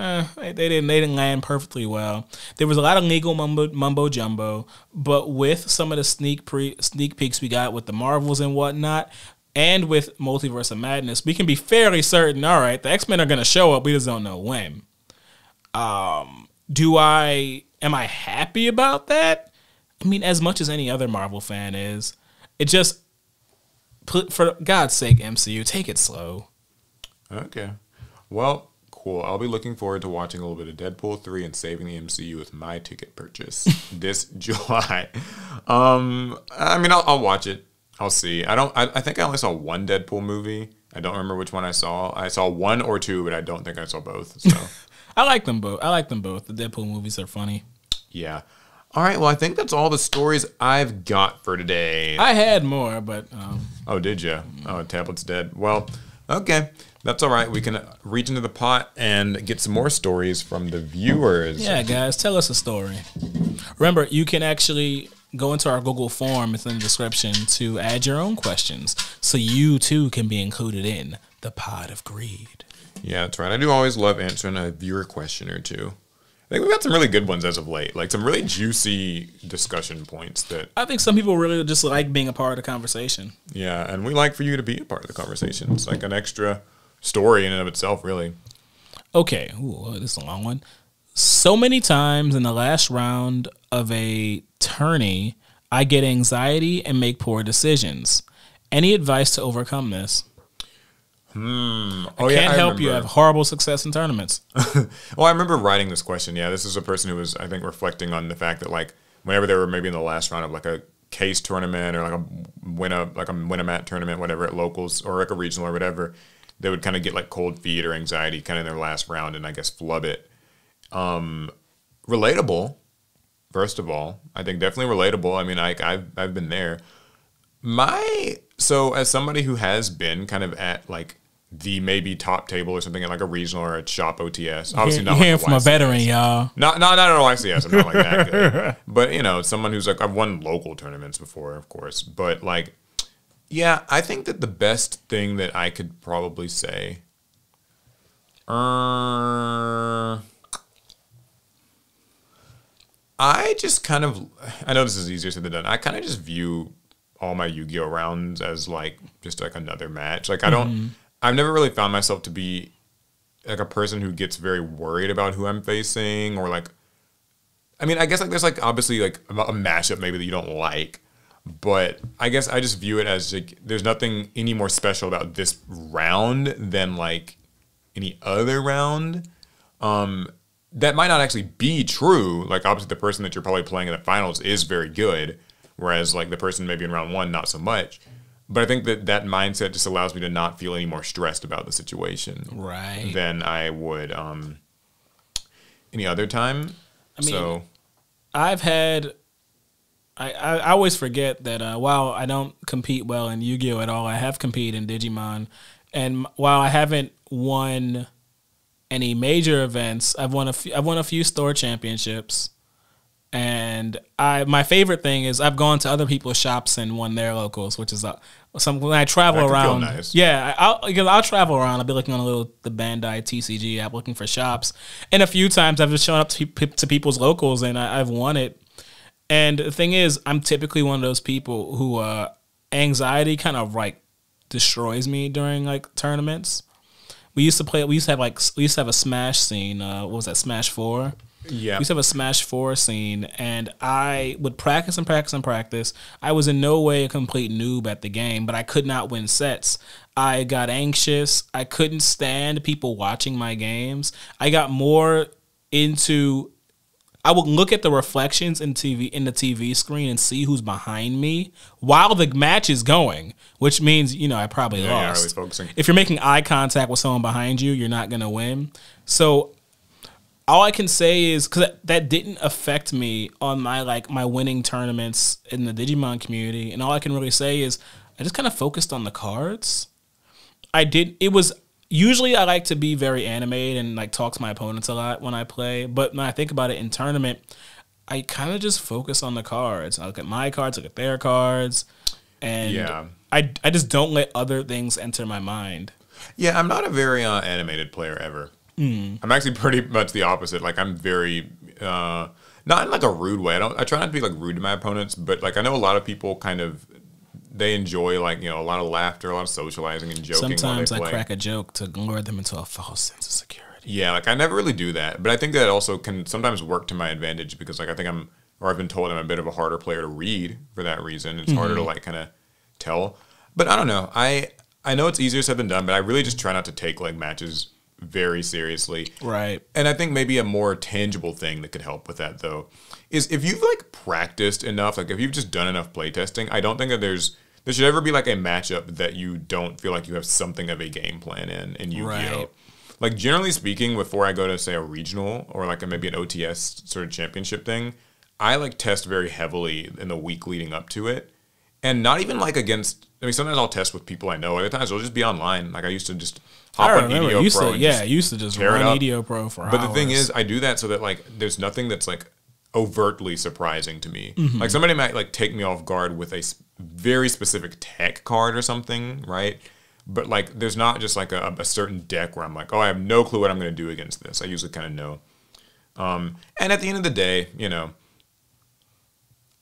eh, they, didn't they didn't land perfectly well. There was a lot of legal mumbo mumbo jumbo, but with some of the sneak pre sneak peeks we got with the Marvels and whatnot. And with Multiverse of Madness, we can be fairly certain. All right, the X Men are going to show up. We just don't know when. Um, do I am I happy about that? I mean, as much as any other Marvel fan is, it just for God's sake, MCU, take it slow. Okay. Well, cool. I'll be looking forward to watching a little bit of Deadpool 3 and saving the MCU with my ticket purchase this July. Um, I mean, I'll, I'll watch it. I'll see. I don't. I, I think I only saw one Deadpool movie. I don't remember which one I saw. I saw one or two, but I don't think I saw both. So, I like them both. I like them both. The Deadpool movies are funny. yeah. All right. Well, I think that's all the stories I've got for today. I had more, but um, Oh, did you? Oh, tablet's dead. Well, okay. That's all right. We can reach into the pot and get some more stories from the viewers. yeah, guys, tell us a story. Remember, you can actually go into our Google form. It's in the description to add your own questions, so you too can be included in the pod of greed. Yeah, that's right. I do always love answering a viewer question or two. I think we've got some really good ones as of late, like some really juicy discussion points that, I think some people really just like being a part of the conversation. yeah, and we like for you to be a part of the conversation. It's like an extra story in and of itself, really. Okay, Ooh, this is a long one. So many times in the last round of a tourney, I get anxiety and make poor decisions. Any advice to overcome this? Hmm. Oh I Can't I help you remember. have horrible success in tournaments. Well, I remember writing this question. Yeah, this is a person who was, I think, reflecting on the fact that like whenever they were maybe in the last round of like a case tournament or like a win a like a win a mat tournament, whatever at locals or like a regional or whatever, they would kind of get like cold feet or anxiety kind of in their last round and I guess flub it. Um, relatable. First of all, I think definitely relatable. I mean, I, I've I've been there. My so as somebody who has been kind of at like the maybe top table or something at like a regional or a shop OTS. Obviously not hearing like from a veteran, y'all. Not not not at YCS. I'm not like that good. But you know, someone who's like I've won local tournaments before, of course. But like, yeah, I think that the best thing that I could probably say. Uh, I just kind of, I know this is easier said than done. I kind of just view all my Yu-Gi-Oh rounds as like just like another match. Like I don't, I've never really found myself to be like a person who gets very worried about who I'm facing or like, I mean, I guess like there's like obviously like a a matchup maybe that you don't like, but I guess I just view it as like there's nothing any more special about this round than like any other round. Um, that might not actually be true. Like obviously the person that you're probably playing in the finals is very good, whereas like the person maybe in round one not so much. But I think that that mindset just allows me to not feel any more stressed about the situation Right. than I would um, any other time. I mean, so I've had. I, I, I always forget that uh, while I don't compete well in Yu Gi Oh at all, I have competed in Digimon, and while I haven't won any major events, I've won a few, I've won a few store championships, and I my favorite thing is I've gone to other people's shops and won their locals, which is uh, some when I travel That can feel around. nice. Yeah, I- I'll because I'll travel around. I'll be looking on a little the Bandai TCG app, looking for shops, and a few times I've just shown up to, to people's locals and I, I've won it. And the thing is, I'm typically one of those people who uh, anxiety kind of like destroys me during like tournaments. We used to play. We used to have like we used to have a Smash scene. Uh, what was that? Smash Four. yeah, We used to have a Smash Four scene, and I would practice and practice and practice. I was in no way a complete noob at the game, but I could not win sets. I got anxious. I couldn't stand people watching my games. I got more into. I would look at the reflections in TV in the TV screen and see who's behind me while the match is going, which means you know I probably Yeah, lost. really focusing. If you're making eye contact with someone behind you, you're not gonna win. So all I can say is because that, that didn't affect me on my like my winning tournaments in the Digimon community, and all I can really say is I just kind of focused on the cards. I did. It was usually I like to be very animated and like talk to my opponents a lot when I play, but when I think about it in tournament, I kind of just focus on the cards. I look at my cards, look at their cards, and Yeah. I I just don't let other things enter my mind. Yeah, I'm not a very uh, animated player ever. I'm actually pretty much the opposite. Like I'm very uh, not in like a rude way. I don't. I try not to be like rude to my opponents, but like I know a lot of people kind of they enjoy like you know a lot of laughter, a lot of socializing and joking. Sometimes I play. crack a joke to lure them into a false sense of security. Yeah, like I never really do that, but I think that also can sometimes work to my advantage because like I think I'm or I've been told I'm a bit of a harder player to read for that reason. It's harder to mm-hmm. like kind of tell. But I don't know. I I know it's easier said than done, but I really just try not to take like matches very seriously. Right. And I think maybe a more tangible thing that could help with that though is if you've like practiced enough, like if you've just done enough playtesting, I don't think that there's there should ever be like a matchup that you don't feel like you have something of a game plan in in Yu-Gi-Oh. Right. Like generally speaking, before I go to say a regional or like a, maybe an OTS sort of championship thing, I like test very heavily in the week leading up to it, and not even like against. I mean, sometimes I'll test with people I know. Other times it'll just be online. Like I used to just hop I on remember. EDO used Pro to, yeah, I used to just run. EDO Pro for But the thing is, I do that so that like there's nothing that's like overtly surprising to me. Mm-hmm. Like somebody might like take me off guard with a very specific tech card or something, right? But like there's not just like a, a certain deck where I'm like, oh, I have no clue what I'm going to do against this. I usually kind of know. Um, and at the end of the day, you know,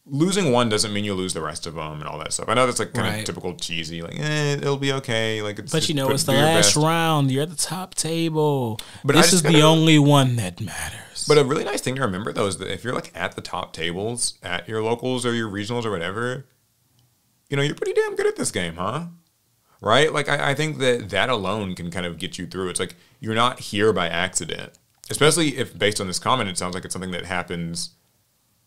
losing one doesn't mean you lose the rest of them and all that stuff. I know that's like kind Right. of typical cheesy, like eh, it'll be okay. Like it's But you know, it's the last best. round. You're at the top table. But this is the only one that matters. But a really nice thing to remember though is that if you're like at the top tables at your locals or your regionals or whatever, you know, you're pretty damn good at this game, huh? Right? Like I, I think that that alone can kind of get you through. It's like you're not here by accident. Especially if based on this comment, it sounds like it's something that happens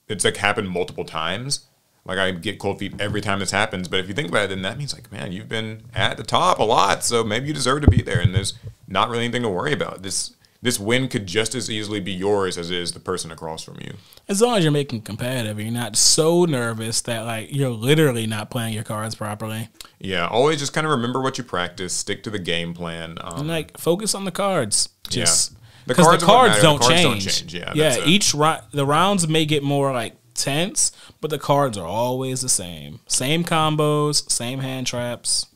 it's like happened multiple times. Like I get cold feet every time this happens, but if you think about it, then that means like, man, you've been at the top a lot, so maybe you deserve to be there, and there's not really anything to worry about. This this win could just as easily be yours as it is the person across from you. as long as you're making competitive, you're not so nervous that like you're literally not playing your cards properly. Yeah, always just kind of remember what you practice, stick to the game plan. Um, And like focus on the cards. Just The because cards the cards, don't, cards don't change. change. Yeah, yeah. Each round, the rounds may get more like tense, but the cards are always the same. Same combos, same hand traps.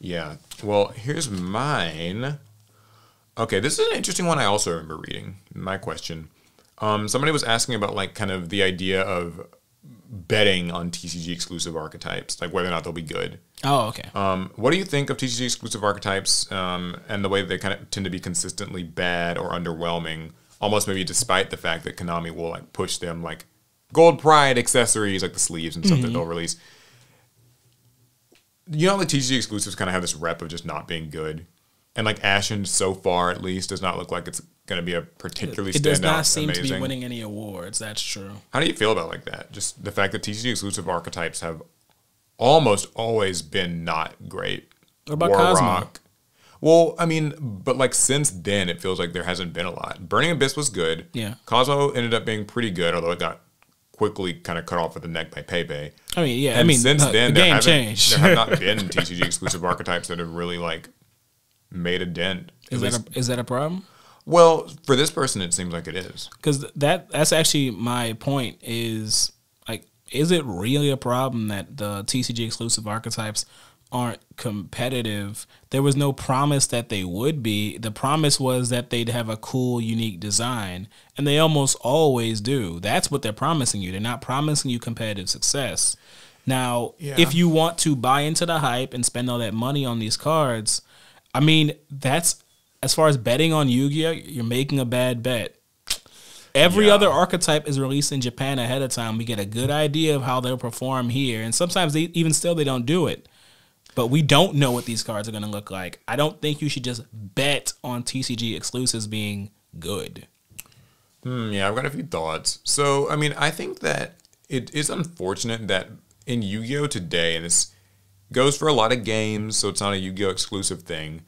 Yeah. Well, here's mine. Okay, this is an interesting one I also remember reading. My question. Um, somebody was asking about like kind of the idea of betting on TCG exclusive archetypes, like whether or not they'll be good. Oh, okay. Um, what do you think of TCG exclusive archetypes um, and the way they kind of tend to be consistently bad or underwhelming, almost maybe despite the fact that Konami will like push them like gold pride accessories like the sleeves and stuff that they'll release. You know, the TCG exclusives kind of have this rep of just not being good, and like Ashen so far at least does not look like it's going to be a particularly it does not seem amazing. to be winning any awards. That's true. How do you feel about like that? Just the fact that TCG exclusive archetypes have almost always been not great. What about Kozmo? Well, I mean, but like since then, it feels like there hasn't been a lot. Burning Abyss was good. Yeah. Kozmo ended up being pretty good, although it got quickly kind of cut off at the neck by Pepe. I mean, yeah. And I mean, since then, the there game haven't changed. there have not been TCG exclusive archetypes that have really like made a dent. is At that a, is that a problem? well, for this person, it seems like it is. because that that's actually my point is like is it really a problem that the tcg exclusive archetypes aren't competitive there was no promise that they would be the promise was that they'd have a cool unique design and they almost always do that's what they're promising you they're not promising you competitive success now Yeah. if you want to buy into the hype and spend all that money on these cards i mean that's as far as betting on yu-gi-oh you're making a bad bet Every Yeah. other archetype is released in Japan ahead of time. We get a good idea of how they'll perform here, and sometimes they even still they don't do it. But we don't know what these cards are going to look like. I don't think you should just bet on TCG exclusives being good. Hmm, yeah, I've got a few thoughts. So, I mean, I think that it is unfortunate that in Yu Gi Oh! today, and this goes for a lot of games, so it's not a Yu Gi Oh! exclusive thing,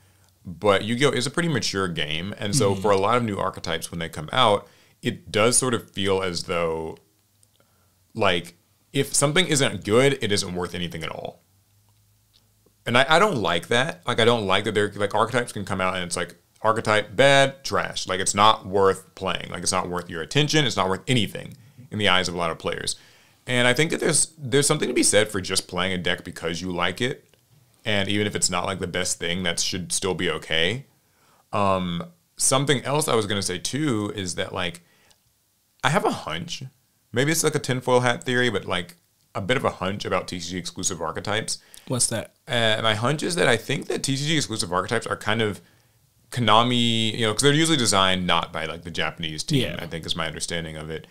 but Yu Gi Oh! is a pretty mature game. And so, mm-hmm. for a lot of new archetypes, when they come out, it does sort of feel as though, like, if something isn't good, it isn't worth anything at all. And I, I don't like that. Like I don't like that they're like archetypes can come out and it's like archetype bad, trash. Like it's not worth playing. Like it's not worth your attention. It's not worth anything in the eyes of a lot of players. And I think that there's there's something to be said for just playing a deck because you like it. And even if it's not like the best thing, that should still be okay. Um, something else I was gonna say too is that like I have a hunch. Maybe it's like a tinfoil hat theory, but like a bit of a hunch about TCG exclusive archetypes. What's that? Uh, my hunch is that I think that TCG exclusive archetypes are kind of Konami, you know, because they're usually designed not by like the Japanese team. Yeah. I think is my understanding of it.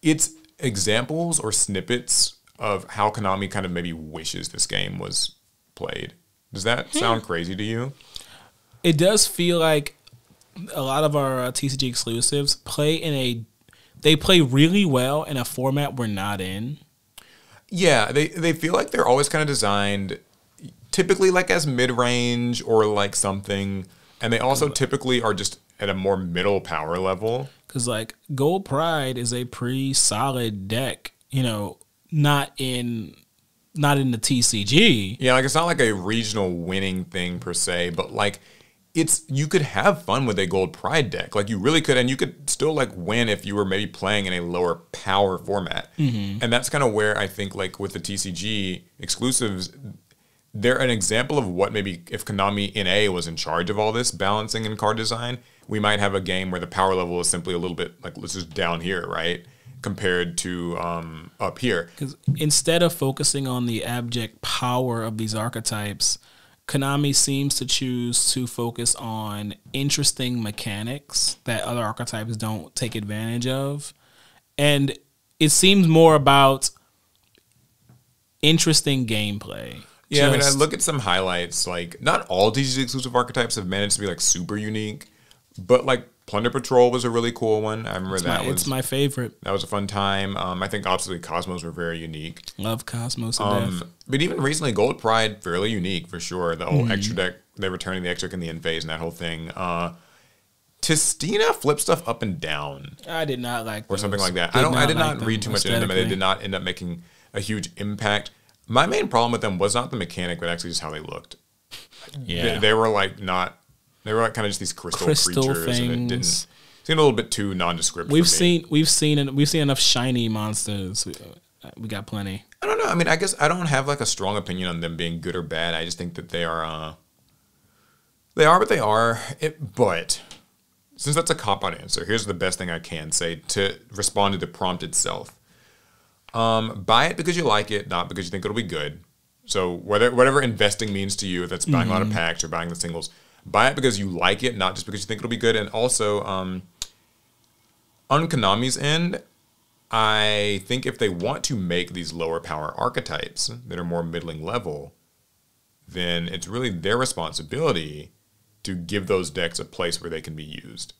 It's examples or snippets of how Konami kind of maybe wishes this game was played. Does that sound crazy to you? It does feel like a lot of our uh, TCG exclusives play in a. They play really well in a format we're not in. Yeah, they they feel like they're always kind of designed typically like as mid-range or like something and they also typically are just at a more middle power level. Cause like Gold Pride is a pretty solid deck, you know, not in not in the TCG. Yeah, like it's not like a regional winning thing per se, but like it's you could have fun with a gold pride deck. Like you really could and you could still like win if you were maybe playing in a lower power format. Mm-hmm. And that's kind of where I think like with the TCG exclusives they're an example of what maybe if Konami NA was in charge of all this balancing and card design, we might have a game where the power level is simply a little bit like let's just down here, right? compared to um, up here. Because instead of focusing on the abject power of these archetypes, Konami seems to choose to focus on interesting mechanics that other archetypes don't take advantage of. And it seems more about interesting gameplay. Yeah, I mean, I look at some highlights. Like, not all TCG exclusive archetypes have managed to be like super unique, but like Plunder Patrol was a really cool one. I remember that my, was it's my favorite. that was a fun time. Um, I think obviously Kozmos were very unique. Love Kozmos. Um, but even recently, Gold Pride fairly unique for sure. The whole extra deck, they returning the extra deck in the end phase and that whole thing. Uh, Tistina flipped stuff up and down I did not like or something like that. I don't. I did like not read too much into them, and they did not end up making a huge impact. My main problem with them was not the mechanic, but actually just how they looked. Yeah. They, they were like not. They were like kind of just these crystal, Crystal creatures, and it didn't things. seem a little bit too nondescript. We've seen we've seen en- we've seen enough shiny monsters. We, uh, we got plenty. I don't know. I mean, I guess I don't have like a strong opinion on them being good or bad. I just think that they are. uh They are what they are. It, but since that's a cop out answer, here's the best thing I can say to respond to the prompt itself. Um, buy it because you like it, not because you think it'll be good. So whether whatever investing means to you, if that's buying a lot of packs or buying the singles, buy it because you like it, not just because you think it'll be good. And also, um, on Konami's end, I think if they want to make these lower power archetypes that are more middling level, then it's really their responsibility to give those decks a place where they can be used.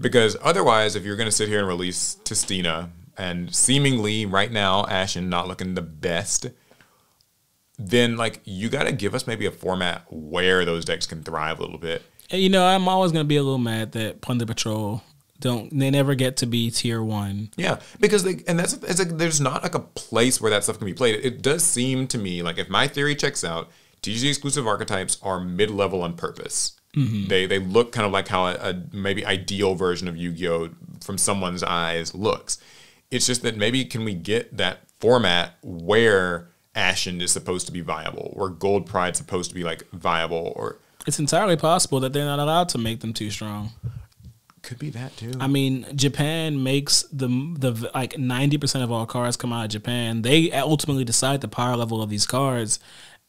Because otherwise, if you're going to sit here and release Tistina and seemingly right now Ashen not looking the best, then like you got to give us maybe a format where those decks can thrive a little bit. Uh, you know, I'm always gonna be a little mad that Plunder Patrol don't they never get to be tier one. Yeah, because they, and that's it's like there's not like a place where that stuff can be played. It does seem to me like if my theory checks out, TCG exclusive archetypes are mid level on purpose. Mm-hmm. They they look kind of like how a, a maybe ideal version of Yu Gi Oh from someone's eyes looks. It's just that maybe can we get that format where Ashen is supposed to be viable, where Gold Pride's supposed to be like viable, or It's entirely possible that they're not allowed to make them too strong. could be that too. I mean, Japan makes the the like ninety percent of all cards come out of Japan. They ultimately decide the power level of these cards,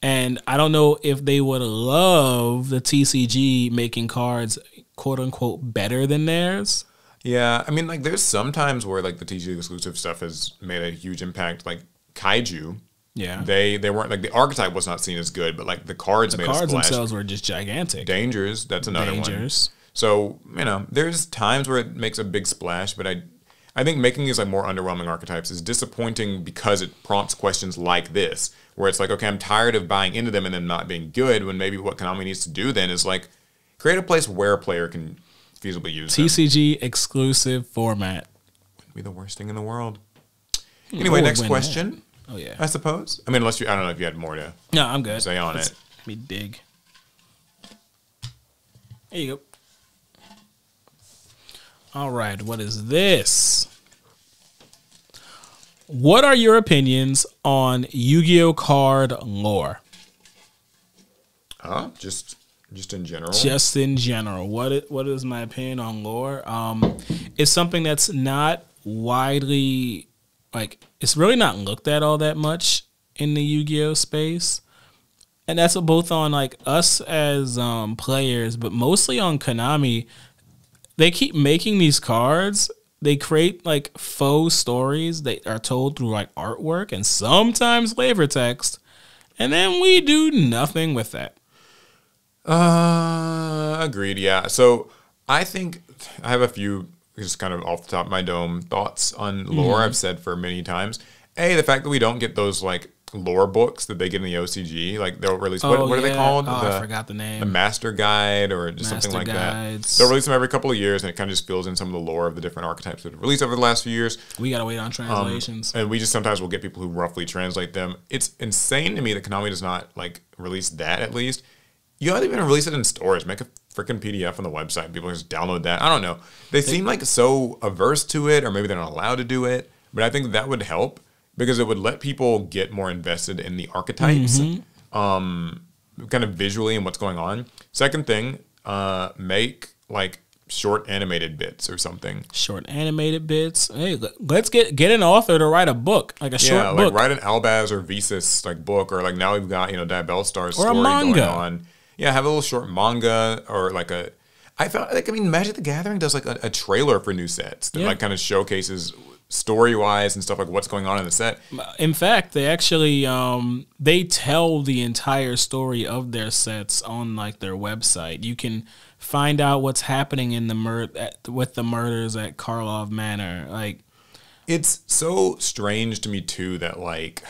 and I don't know if they would love the TCG making cards quote unquote better than theirs. Yeah, I mean, like, there's some times where like the TG exclusive stuff has made a huge impact. Like Kaiju, Yeah, they they weren't like the archetype was not seen as good, but like the cards the made a cards splash. themselves were just gigantic. Dangers, that's another one. So you know, there's times where it makes a big splash, but I, I think making these like more underwhelming archetypes is disappointing because it prompts questions like this, where it's like, okay, I'm tired of buying into them and them not being good. When maybe what Konami needs to do then is like create a place where a player can feasibly use them. TCG exclusive format. Wouldn't be the worst thing in the world. Hmm, anyway, would next win question. Oh yeah. I suppose. I mean, unless you, I don't know if you had more to No, I'm good. say on it. Let me dig. There you go. All right, what is this? What are your opinions on Yu-Gi-Oh card lore? Huh? Just, just in general. Just in general, What what is my opinion on lore? Um, it's something that's not widely like it's really not looked at all that much in the Yu-Gi-Oh space. And that's both on like us as um, players, but mostly on Konami. They keep making these cards. They create like faux stories that are told through like artwork and sometimes flavor text, and then we do nothing with that. Uh, agreed. Yeah. So I think I have a few just kind of off the top of my dome thoughts on lore. Mm-hmm. I've said for many times. A, the fact that we don't get those like lore books that they get in the OCG, like they'll release. what, what are they called? Oh, the, I forgot the name. the master guide or just something like guides. that. They'll release them every couple of years, and it kind of just fills in some of the lore of the different archetypes that have released over the last few years. we gotta wait on Um, translations. and we just sometimes will get people who roughly translate them. It's insane to me that Konami does not like release that at least. You don't even release it in stores. Make a freaking PDF on the website. People just download that. I don't know. They seem like so averse to it, or maybe they're not allowed to do it. But I think that would help because it would let people get more invested in the archetypes, um, kind of visually and what's going on. Second thing, uh, make like short animated bits or something. Short animated bits. Hey, let's get get an author to write a book, like a short book. yeah, book. like write an Albaz or Visas like book, or like now we've got you know Diabellstar's Or story going on. Yeah, have a little short manga or like a. I felt like I mean Magic the Gathering does like a, a trailer for new sets that Yeah. like kind of showcases story wise and stuff like what's going on in the set. In fact, they actually um, they tell the entire story of their sets on like their website. You can find out what's happening in the mur- at, with the murders at Karlov Manor. Like It's so strange to me too that like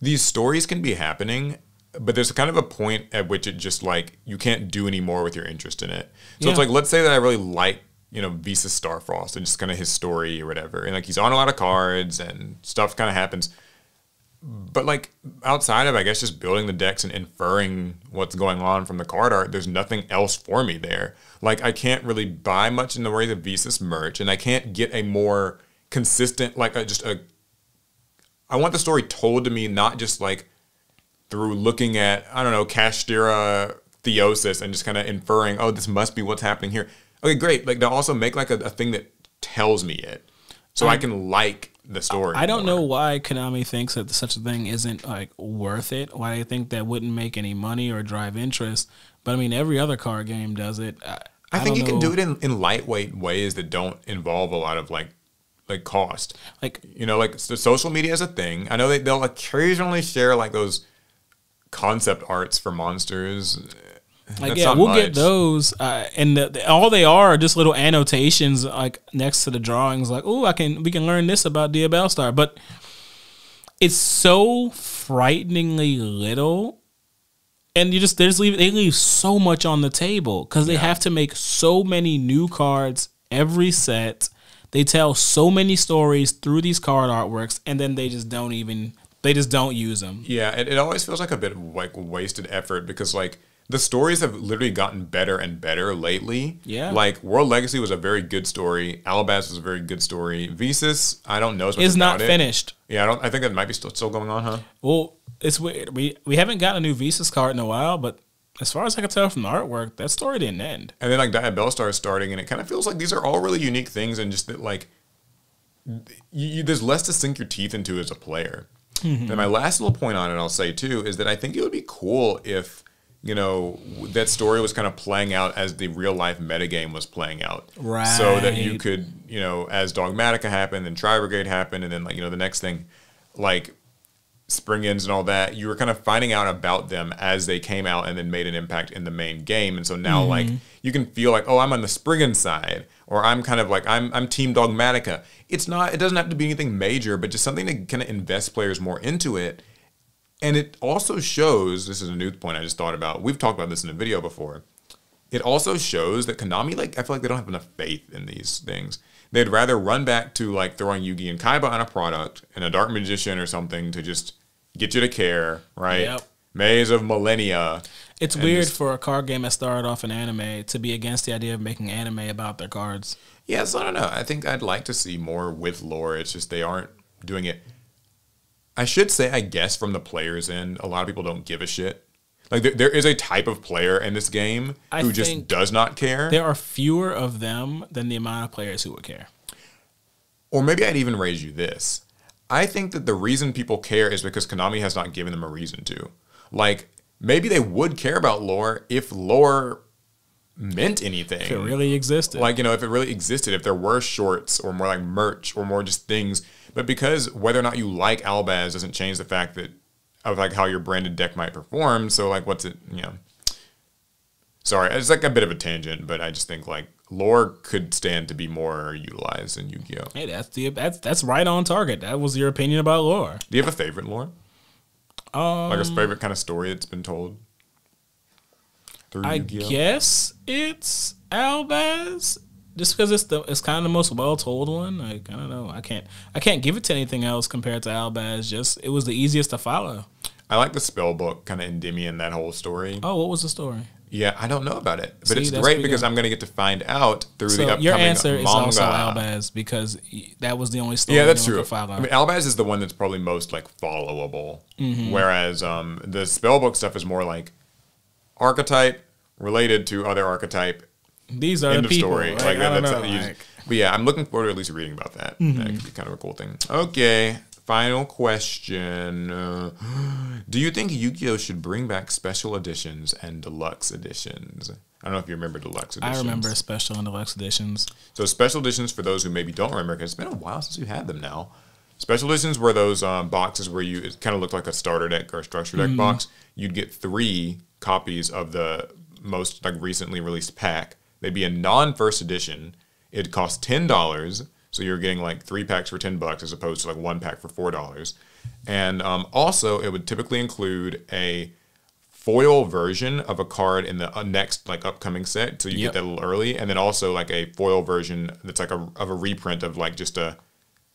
these stories can be happening, but there's kind of a point at which it just like you can't do any more with your interest in it. So it's like let's say that I really like you know Visa Starfrost and just kind of his story or whatever, and like he's on a lot of cards and stuff kind of happens. But like outside of I guess just building the decks and inferring what's going on from the card art, there's nothing else for me there. Like I can't really buy much in the way of Visas merch, and I can't get a more consistent like a, just a. I want the story told to me, not just like through looking at I don't know Kashtira Theosis and just kind of inferring, oh, this must be what's happening here. Okay, great. Like to also make like a, a thing that tells me it, so I um, can like the story. I don't more. know why Konami thinks that such a thing isn't like worth it. Why they think that wouldn't make any money or drive interest. But I mean, every other card game does it. I, I, think you don't can do it in, in lightweight ways that don't involve a lot of like like cost. Like You know, like so social media is a thing. I know they, they'll occasionally share like those concept arts for monsters. Like yeah, we'll much. get those, uh, and the, the- all they are are just little annotations like next to the drawings. Like, oh, I can we can learn this about Diabellstar, but it's so frighteningly little, and you just they just leave they leave so much on the table because they have to make so many new cards every set. They tell so many stories through these card artworks, and then they just don't even they just don't use them. Yeah, it, it always feels like a bit of like wasted effort because like the stories have literally gotten better and better lately. Yeah. Like World Legacy was a very good story. Albaz was a very good story. Visas, I don't know It's not it. finished. Yeah, I don't. I think that might be still, still going on, huh? Well, it's weird. We we haven't gotten a new Visas card in a while, but as far as I can tell from the artwork, that story didn't end. And then like Diabellstar is starting, and it kind of feels like these are all really unique things, and just that like you, you, there's less to sink your teeth into as a player. Mm-hmm. And my last little point on it, I'll say too, is that I think it would be cool if you know that story was kind of playing out as the real life metagame was playing out, right So that you could you know as Dogmatica happened, then Tri Brigade happened, and then like you know the next thing, like Springans and all that, you were kind of finding out about them as they came out and then made an impact in the main game. And so now mm-hmm. like you can feel like, oh, I'm on the Spriggan side, or I'm kind of like I'm I'm Team Dogmatica. It's not it doesn't have to be anything major, but just something to kind of invest players more into it. And it also shows, this is a new point I just thought about. We've talked about this in a video before. It also shows that Konami, like, I feel like they don't have enough faith in these things. They'd rather run back to like throwing Yugi and Kaiba on a product and a Dark Magician or something to just get you to care, right? Yep. Maze of Millennia. It's weird just- for a card game that started off in anime to be against the idea of making anime about their cards. Yeah, so I don't know. I think I'd like to see more with lore. It's just they aren't doing it. I should say, I guess, from the players' end, a lot of people don't give a shit. Like there, there is a type of player in this game I who just does not care. There are fewer of them than the amount of players who would care. Or maybe I'd even raise you this. I think that the reason people care is because Konami has not given them a reason to. Like, maybe they would care about lore if lore meant anything. If it really existed. Like, you know, if it really existed, if there were shorts or more like merch or more just things. But because whether or not you like Albaz doesn't change the fact that of like how your branded deck might perform. So like what's it, you know. Sorry, it's like a bit of a tangent, but I just think like lore could stand to be more utilized in Yu-Gi-Oh. hey, that's the that's that's right on target. That was your opinion about lore. Do you have a favorite lore? Um, Like a favorite kind of story that's been told through I Yu-Gi-Oh? guess it's Albaz. Just because it's the it's kind of the most well told one. Like I don't know. I can't I can't give it to anything else compared to Albaz. Just it was the easiest to follow. I like the spell book, kind of Endymion, that whole story. Oh, what was the story? Yeah, I don't know about it, but See, it's great because good. I'm going to get to find out through the upcoming your answer manga. is also Albaz because that was the only story. Yeah, that's true. I mean, Albaz is the one that's probably most like followable, Mm-hmm. whereas um, the spellbook stuff is more like archetype related to other archetype, These are End the of people. story. Like, Like, that's know, like- Mm-hmm. but yeah, I'm looking forward to at least reading about that. That could be kind of a cool thing. Okay, final question: uh, Do you think Yu-Gi-Oh should bring back special editions and deluxe editions? I don't know if you remember deluxe editions. I remember special and deluxe editions. So special editions for those who maybe don't remember, because it's been a while since you had them now. Special editions were those um, boxes where you it kind of looked like a starter deck or a structure deck box. You'd get three copies of the most like recently released pack. They'd be a non-first edition. It'd cost ten dollars, so you're getting like three packs for ten bucks as opposed to like one pack for four dollars. And um, also, it would typically include a foil version of a card in the uh, next like upcoming set, so you Yep. get that a little early, and then also like a foil version that's like a of a reprint of like just a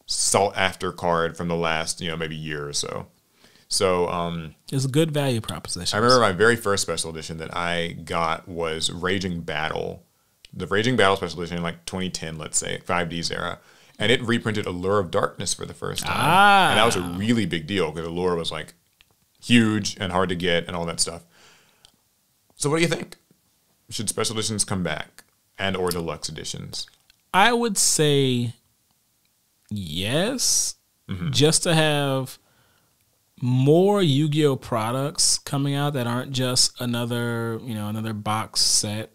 sought after card from the last you know maybe year or so. So um, It's a good value proposition. I remember my very first special edition that I got was Raging Battle, the Raging Battle special edition in like 2010, let's say 5D's era, and it reprinted Allure of Darkness for the first time, Ah. and that was a really big deal because Allure was like huge and hard to get and all that stuff. So what do you think? Should special editions come back and or deluxe editions? I would say yes, Mm-hmm. just to have more Yu-Gi-Oh products coming out that aren't just another, you know, another box set.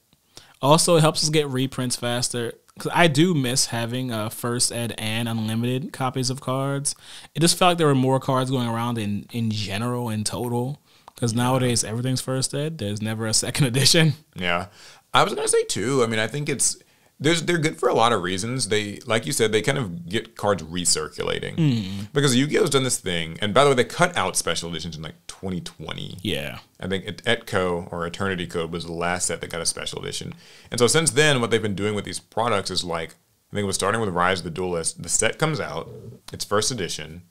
Also, it helps us get reprints faster. Cause I do miss having uh, first ed and unlimited copies of cards. It just felt like there were more cards going around in in general in total. Because nowadays everything's first ed. There's never a second edition. Yeah, I was gonna say too. I mean, I think it's there's they're good for a lot of reasons. They like you said, they kind of get cards recirculating mm-hmm. because Yu-Gi-Oh's done this thing. And by the way, they cut out special editions in like 2020. Yeah. I think Et- Etco or Eternity Code was the last set that got a special edition. And so since then, what they've been doing with these products is like I think it was starting with Rise of the Duelist. The set comes out, it's first edition.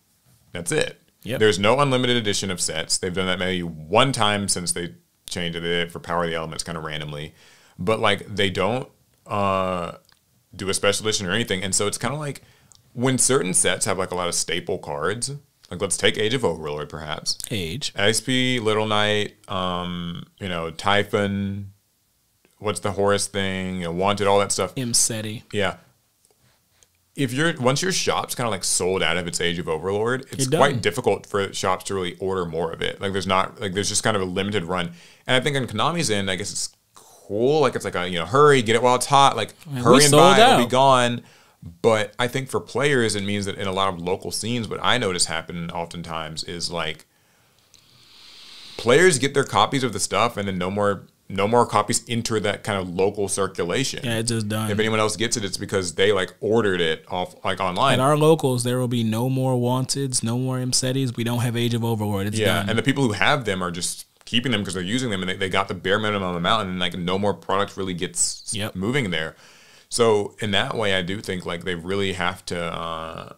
That's it. Yep. There's no unlimited edition of sets. They've done that maybe one time since they changed. It for Power of the Elements kind of randomly, but like they don't uh, do a special edition or anything. And so it's kind of like when certain sets have like a lot of staple cards. Like let's take Age of Overlord perhaps. Age. SP, Little Knight, um, you know, Typhon, what's the Horus thing, you know, Wanted, all that stuff. Imseti. Yeah. If you're once your shop's kind of like sold out of its Age of Overlord, it's quite difficult for shops to really order more of it. Like there's not like there's just kind of a limited run. And I think on Konami's end, I guess it's cool. Like it's like a you know, hurry, get it while it's hot. Like hurry and buy, it'll be gone. But I think for players, it means that in a lot of local scenes, what I notice happen oftentimes is like players get their copies of the stuff, and then no more no more copies enter that kind of local circulation. Yeah, it's just done. If anyone else gets it, it's because they like ordered it off like online. At our locals, there will be no more Wanteds, no more Imsetis. We don't have Age of Overlord. It's yeah, done. and the people who have them are just keeping them because they're using them, and they, they got the bare minimum amount, and like no more product really gets Yep. moving there. So in that way, I do think like they really have to. Uh,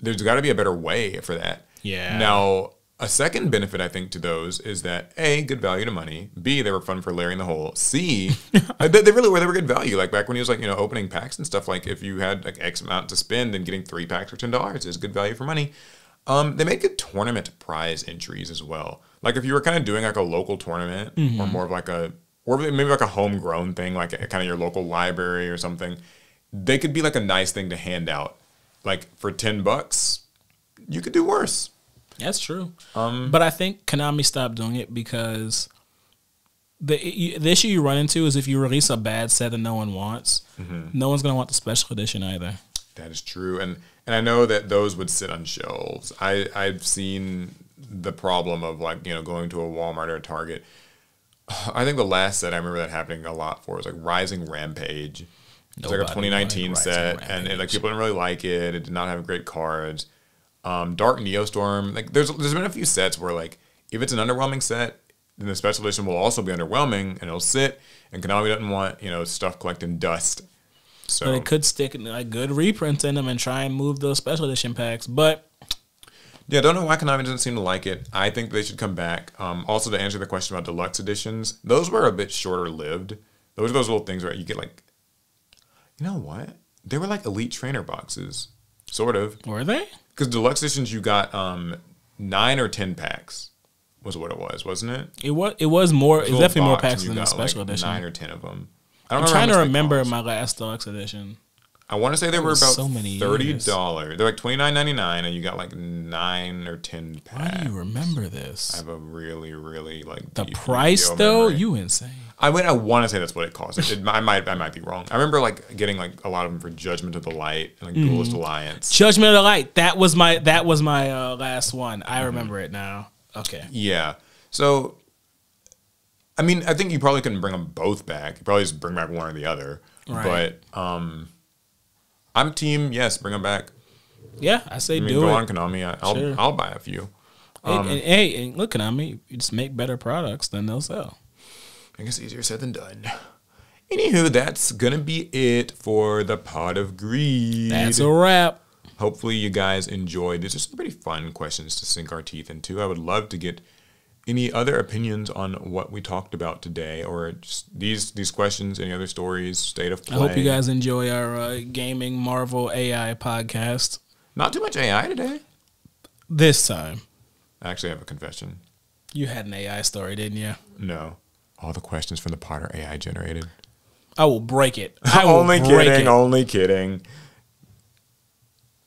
there's got to be a better way for that. Yeah. Now, a second benefit I think to those is that a good value to money. B they were fun for Larry in the hole. C uh, they, they really were. They were good value. Like back when he was like you know opening packs and stuff. Like if you had like X amount to spend and getting three packs for ten dollars is good value for money. Um, they make good tournament prize entries as well. Like if you were kind of doing like a local tournament or more of like a or maybe like a homegrown thing, like a, kind of your local library or something, they could be like a nice thing to hand out. Like for ten bucks, you could do worse. That's true. Um, but I think Konami stopped doing it because the the issue you run into is if you release a bad set that no one wants, Mm-hmm. no one's gonna want the special edition either. That is true, and and I know that those would sit on shelves. I I've seen the problem of like you know going to a Walmart or a Target. I think the last set I remember that happening a lot for was like Rising Rampage. It's like a 2019 set, and like people didn't really like it. It did not have great cards. Um, Dark Neostorm, like there's there's been a few sets where like if it's an underwhelming set, then the special edition will also be underwhelming, and it'll sit. And Konami doesn't want you know stuff collecting dust. So But it could stick like good reprints in them and try and move those special edition packs. But Yeah, I don't know why Konami doesn't seem to like it. I think they should come back. Um, also, to answer the question about deluxe editions, those were a bit shorter lived. Those are those little things where you get like, you know what? They were like elite trainer boxes, sort of. were they? Because deluxe editions, you got um, nine or ten packs, was what it was, wasn't it? It was it was more. It's definitely more packs than the special like, edition. Nine or ten of them. I I'm trying to remember my last deluxe edition. I want to say they were about so many thirty dollars. They're like twenty nine ninety nine, and you got like nine or ten Why packs. do you remember this? I have a really, really like The price though, memory. you insane. I mean, I want to say that's what it cost. It, it- I might, I might be wrong. I remember like getting like a lot of them for Judgment of the Light and like Mm-hmm. Duelist Alliance. Judgment of the Light. That was my that was my uh, last one. I remember it now. Okay. Yeah. So, I mean, I think you probably couldn't bring them both back. You probably just bring back one or the other. Right. But um, I'm team yes, bring them back. Yeah, I say I mean, do go it. on Konami. I, I'll Sure. I'll buy a few. And, Um, and, hey, and look me. You just make better products than they'll sell. I guess easier said than done. Anywho, that's gonna be it for the Pod of Greed. That's a wrap. Hopefully, you guys enjoyed. These are some pretty fun questions to sink our teeth into. I would love to get any other opinions on what we talked about today, or just these these questions, any other stories, state of play. I hope you guys enjoy our uh, gaming Marvel AI podcast Not too much AI today. this time. I actually have a confession. You had an AI story, didn't you? No, all the questions from the pot are AI generated. I will break it. I will only break kidding. it. Only kidding.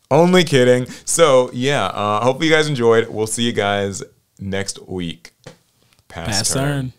Only kidding. So yeah, uh, hopefully you guys enjoyed. We'll see you guys next week. Pass, Pass turn. turn.